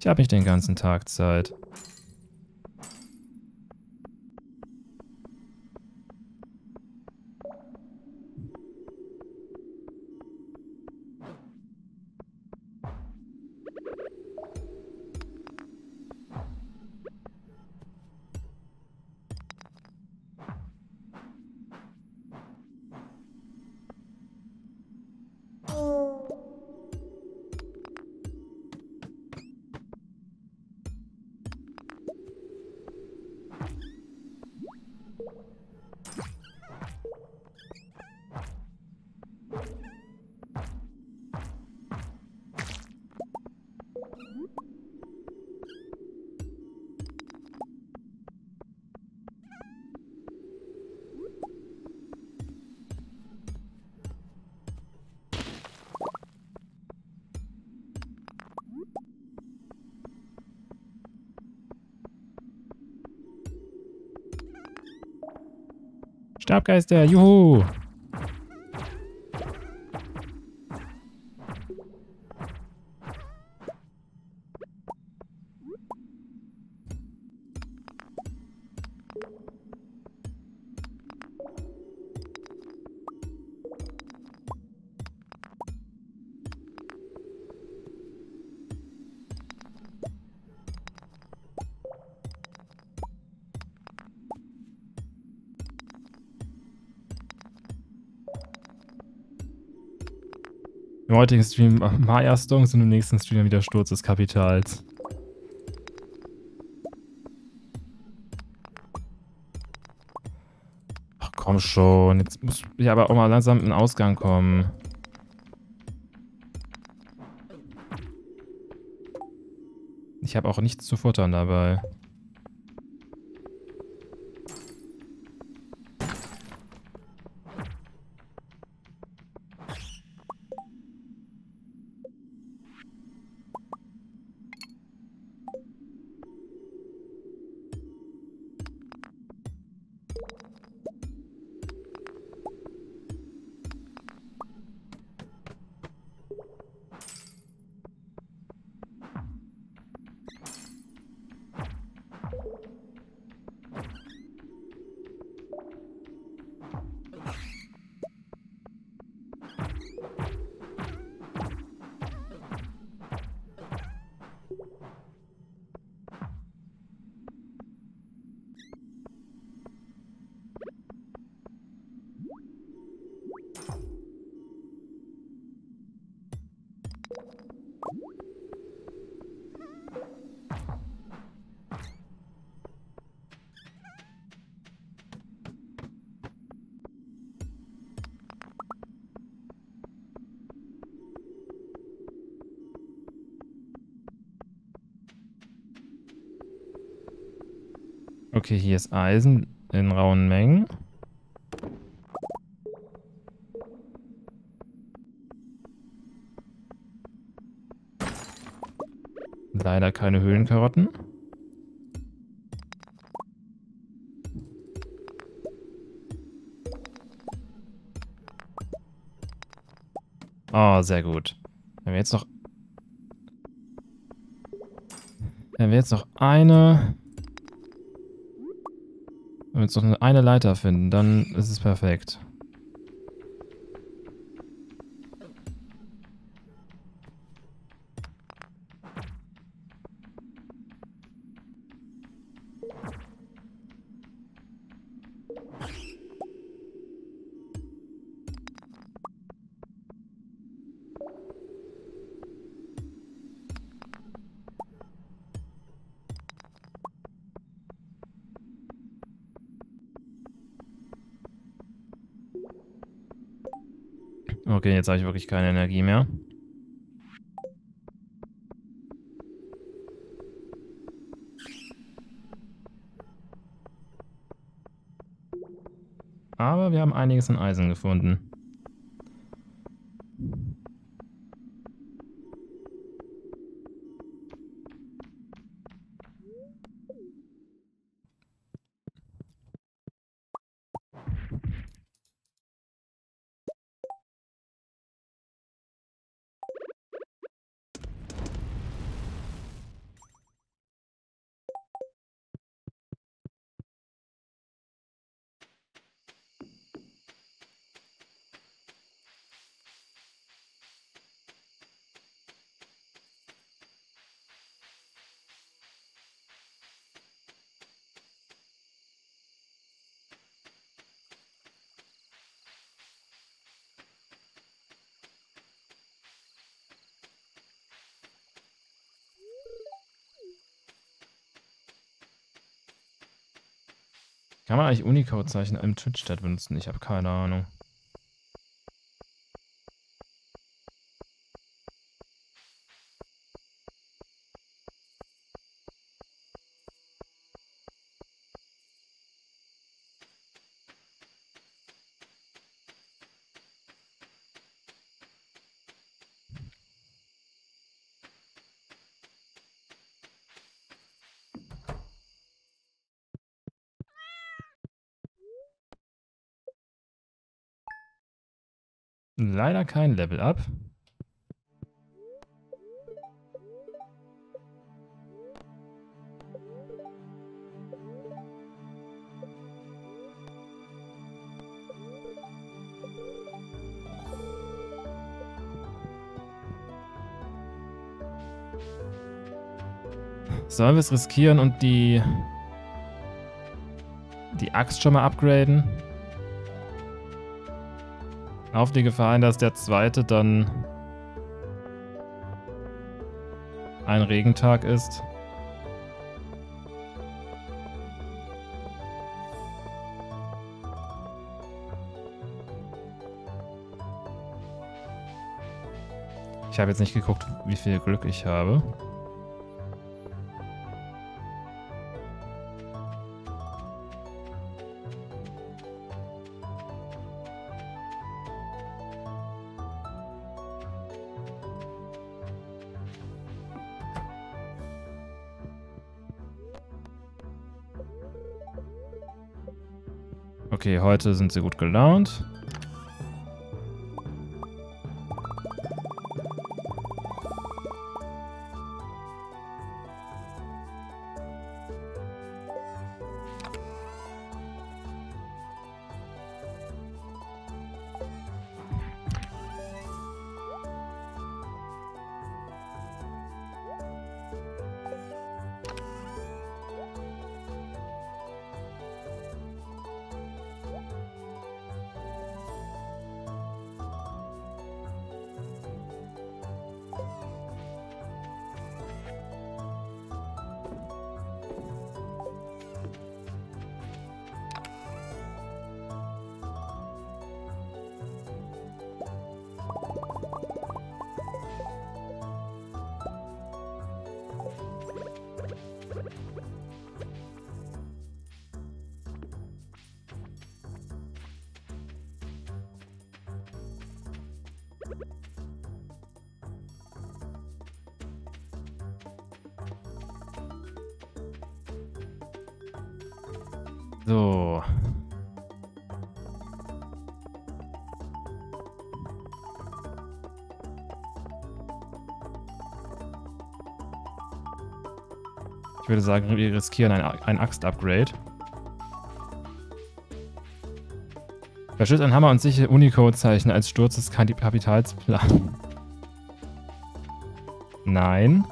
Ich habe nicht den ganzen Tag Zeit. Stabgeister, juhu! Im heutigen Stream Maya-Stonks und im nächsten Stream wieder Sturz des Kapitals. Ach komm schon, jetzt muss ich aber auch mal langsam in den Ausgang kommen. Ich habe auch nichts zu futtern dabei. Ist Eisen in rauen Mengen. Leider keine Höhlenkarotten. Oh, sehr gut. Wenn wir jetzt noch... Wenn wir jetzt noch eine... Wenn wir jetzt noch eine Leiter finden, dann ist es perfekt. Okay, jetzt habe ich wirklich keine Energie mehr. Aber wir haben einiges an Eisen gefunden. Eigentlich Unicode-Zeichen im Twitch-Chat benutzen? Ich habe keine Ahnung. Leider kein Level Up. Sollen wir es riskieren und die die Axt schon mal upgraden? Auf die Gefahr hin, dass der zweite dann ein Regentag ist. Ich habe jetzt nicht geguckt, wie viel Glück ich habe. Heute sind sie gut gelaunt. Sagen, wir riskieren ein, ein Axt-Upgrade. Verschüttet ein Hammer und sichere Unicode-Zeichen als Sturz des Kapitalsplan. Nein.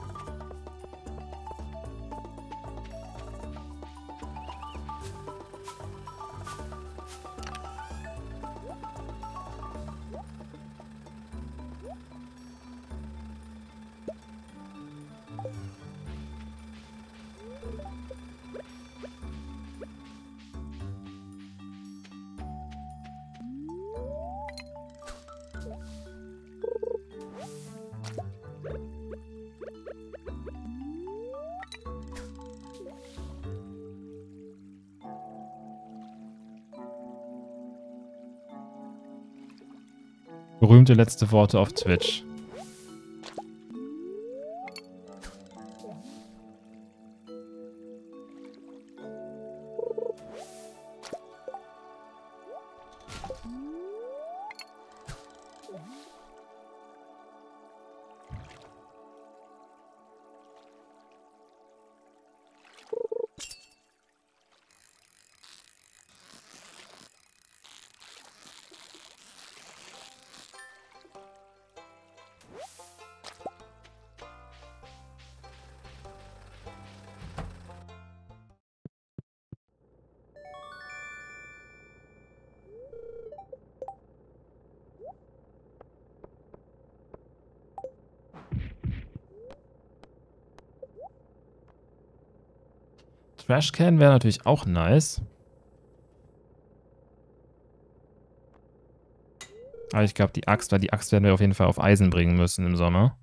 Berühmte letzte Worte auf Twitch. Trashcan wäre natürlich auch nice. Aber ich glaube, die Axt, weil die Axt werden wir auf jeden Fall auf Eisen bringen müssen im Sommer.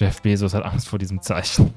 Jeff Bezos hat Angst vor diesem Zeichen.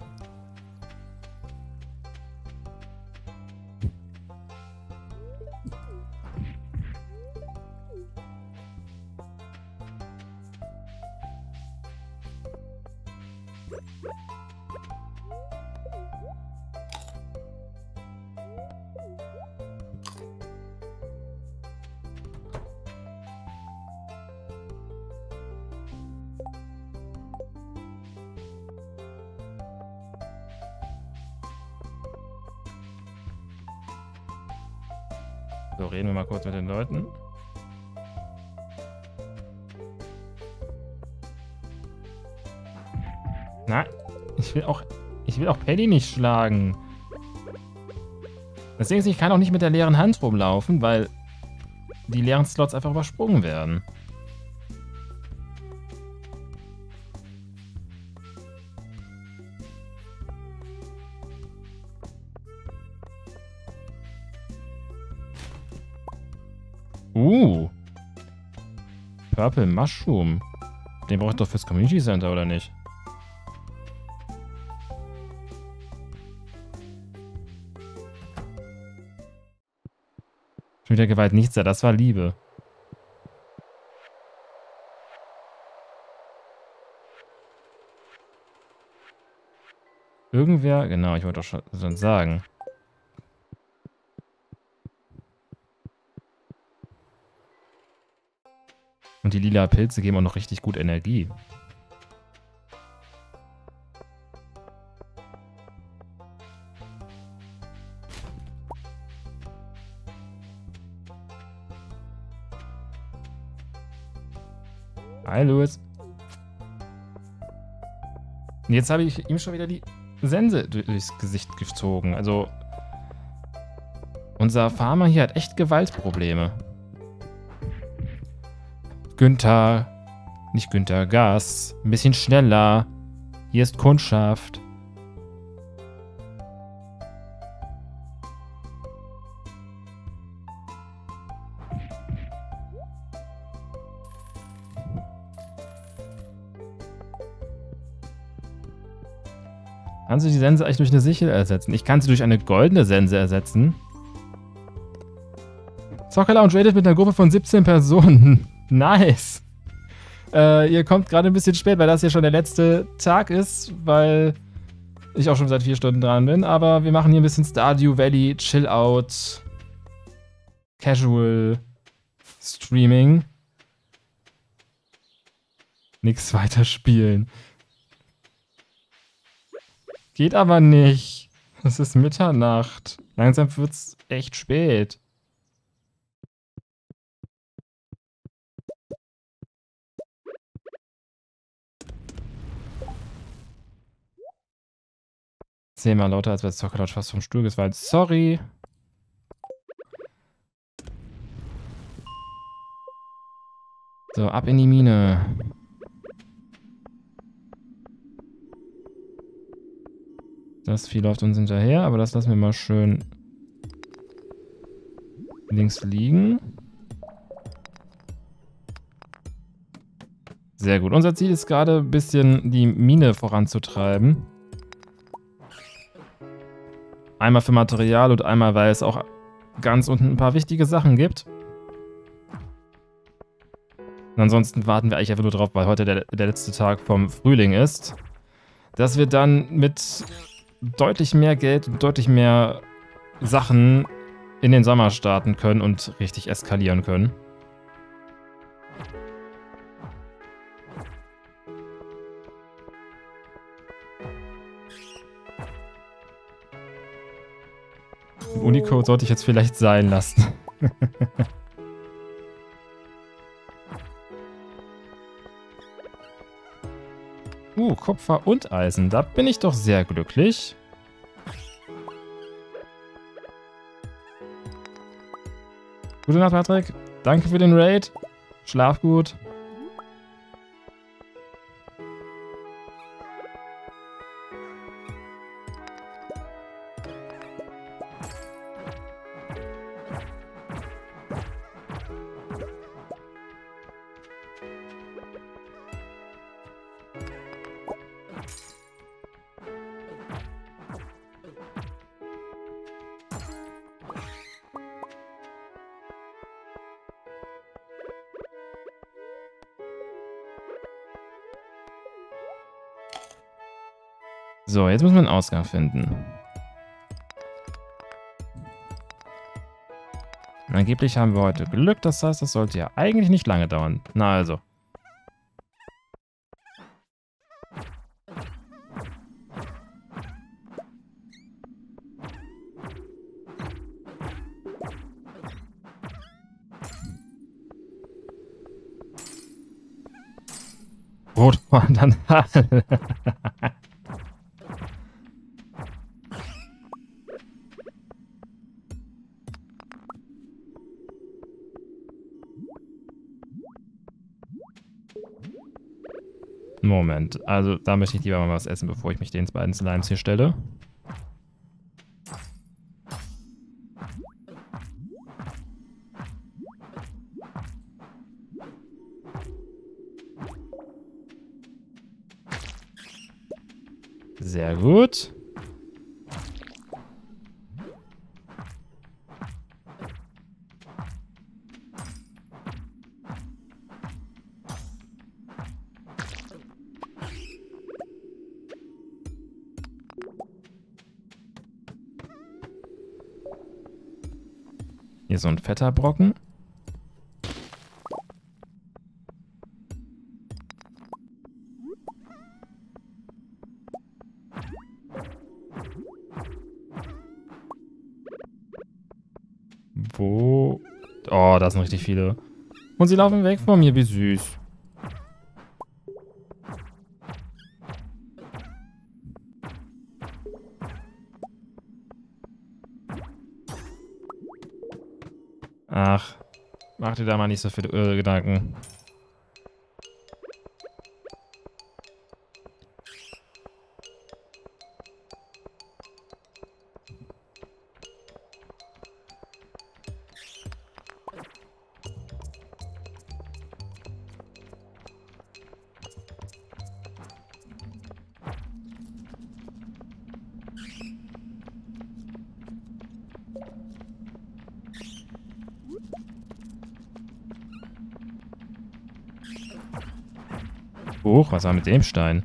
Paddy nicht schlagen. Das Ding ist, ich kann auch nicht mit der leeren Hand rumlaufen, weil die leeren Slots einfach übersprungen werden. Uh. Purple Mushroom. Den brauche ich doch fürs Community Center, oder nicht? Wieder Gewalt nichts, das war Liebe. Irgendwer, genau, ich wollte doch schon sagen. Und die lila Pilze geben auch noch richtig gut Energie. Hi, Louis. Und jetzt habe ich ihm schon wieder die Sense durchs Gesicht gezogen. Also, unser Farmer hier hat echt Gewaltprobleme. Günther, nicht Günther, Gas, ein bisschen schneller. Hier ist Kundschaft. Kannst du die Sense eigentlich durch eine Sichel ersetzen? Ich kann sie durch eine goldene Sense ersetzen. Soccer Lounge rated mit einer Gruppe von 17 Personen. nice. Äh, ihr kommt gerade ein bisschen spät, weil das hier schon der letzte Tag ist, weil ich auch schon seit vier Stunden dran bin. Aber wir machen hier ein bisschen Stardew Valley, Chill Out, Casual Streaming. Nix weiter spielen. Geht aber nicht. Es ist Mitternacht. Langsam wird's echt spät. Zehnmal lauter, als wäre Zockerlaut fast vom Stuhl gefallen. Sorry. So, ab in die Mine. Das Vieh läuft uns hinterher, aber das lassen wir mal schön links liegen. Sehr gut. Unser Ziel ist gerade ein bisschen die Mine voranzutreiben. Einmal für Material und einmal, weil es auch ganz unten ein paar wichtige Sachen gibt. Und ansonsten warten wir eigentlich einfach nur drauf, weil heute der, der letzte Tag vom Frühling ist, dass wir dann mit deutlich mehr Geld und deutlich mehr Sachen in den Sommer starten können und richtig eskalieren können. Unicode sollte ich jetzt vielleicht sein lassen. uh, Kupfer und Eisen. Da bin ich doch sehr glücklich. Gute Nacht, Patrick. Danke für den Raid. Schlaf gut. Jetzt müssen wir einen Ausgang finden. Angeblich haben wir heute Glück, das heißt, das sollte ja eigentlich nicht lange dauern. Na also. Rot war dann. Also da möchte ich lieber mal was essen, bevor ich mich den beiden Slimes hier stelle. Hier so ein fetter Brocken. Wo? Oh, da sind richtig viele. Und sie laufen weg von mir, wie süß. Mach dir da mal nicht so viel äh, Gedanken. Was war mit dem Stein?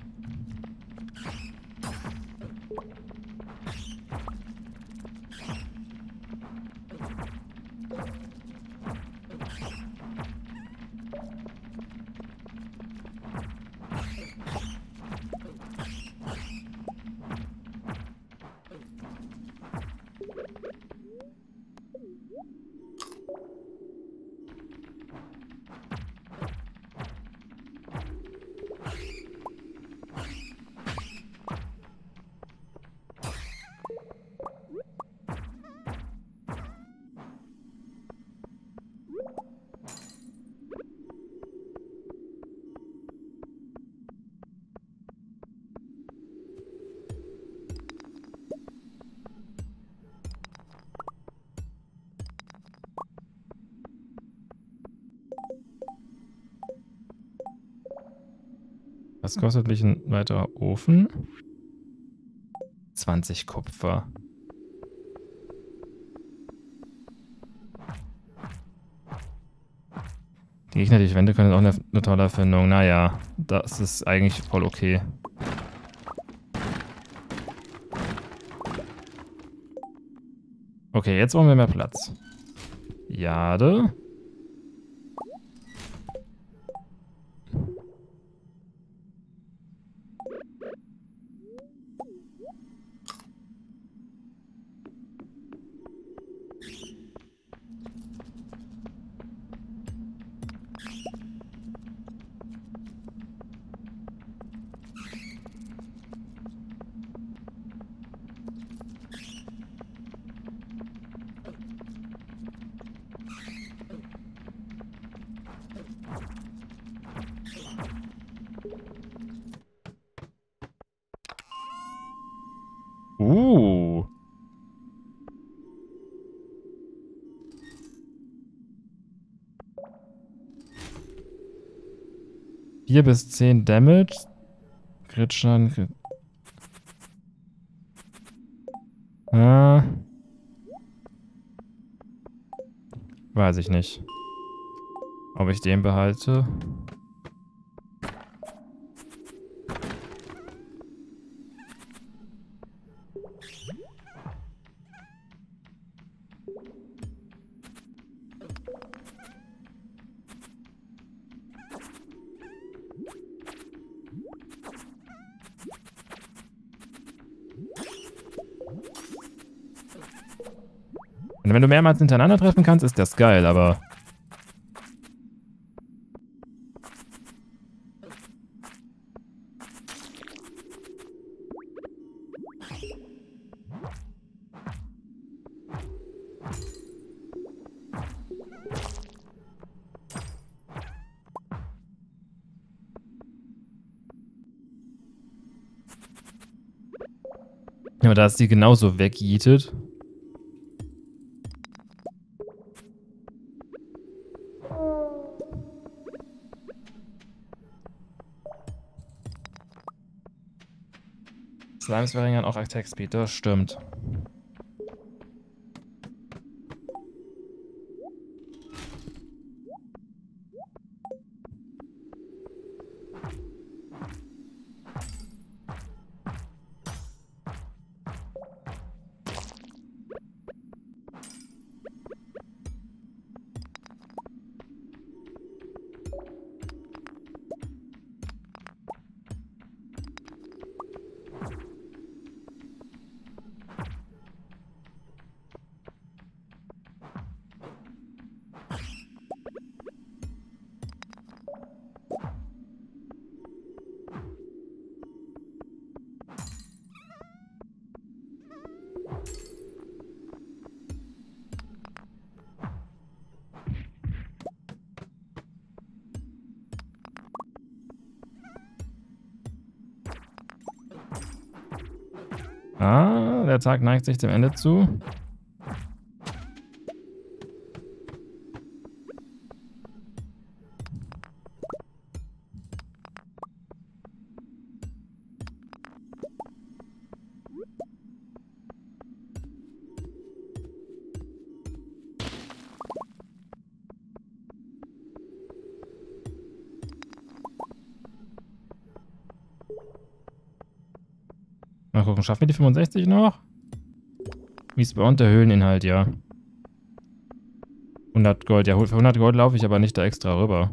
Kostet mich ein weiterer Ofen? 20 Kupfer. Die Gegner, die ich wende, können auch eine, eine tolle Erfindung. Naja, das ist eigentlich voll okay. Okay, jetzt brauchen wir mehr Platz. Jade. 4 bis 10 Damage. Gritschern. Gr ah. Äh. Weiß ich nicht. Ob ich den behalte? Wenn du mehrmals hintereinander treffen kannst, ist das geil, aber... Ja, aber da ist die genauso weggietet. Slimes verringern auch Attack Speed, das stimmt. Tag neigt sich dem Ende zu. Mal gucken, schaffen wir die 65 noch? Wie uns der Höhleninhalt, ja. 100 Gold, ja, für 100 Gold laufe ich aber nicht da extra rüber.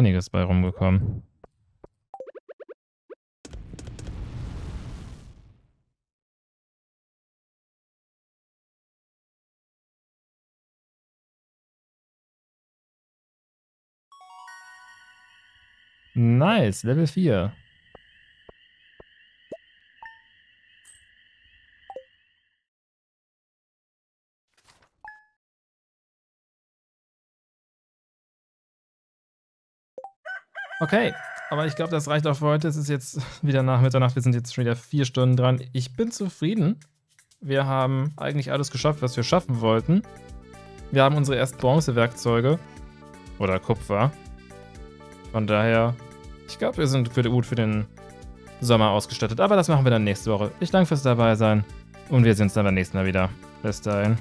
Einiges bei rumgekommen. Nice, Level 4. Okay, aber ich glaube, das reicht auch für heute. Es ist jetzt wieder nach Mitternacht. Wir sind jetzt schon wieder vier Stunden dran. Ich bin zufrieden. Wir haben eigentlich alles geschafft, was wir schaffen wollten. Wir haben unsere ersten Bronzewerkzeuge. Oder Kupfer. Von daher, ich glaube, wir sind gut für den Sommer ausgestattet. Aber das machen wir dann nächste Woche. Ich danke fürs dabei sein. Und wir sehen uns dann beim nächsten Mal wieder. Bis dahin.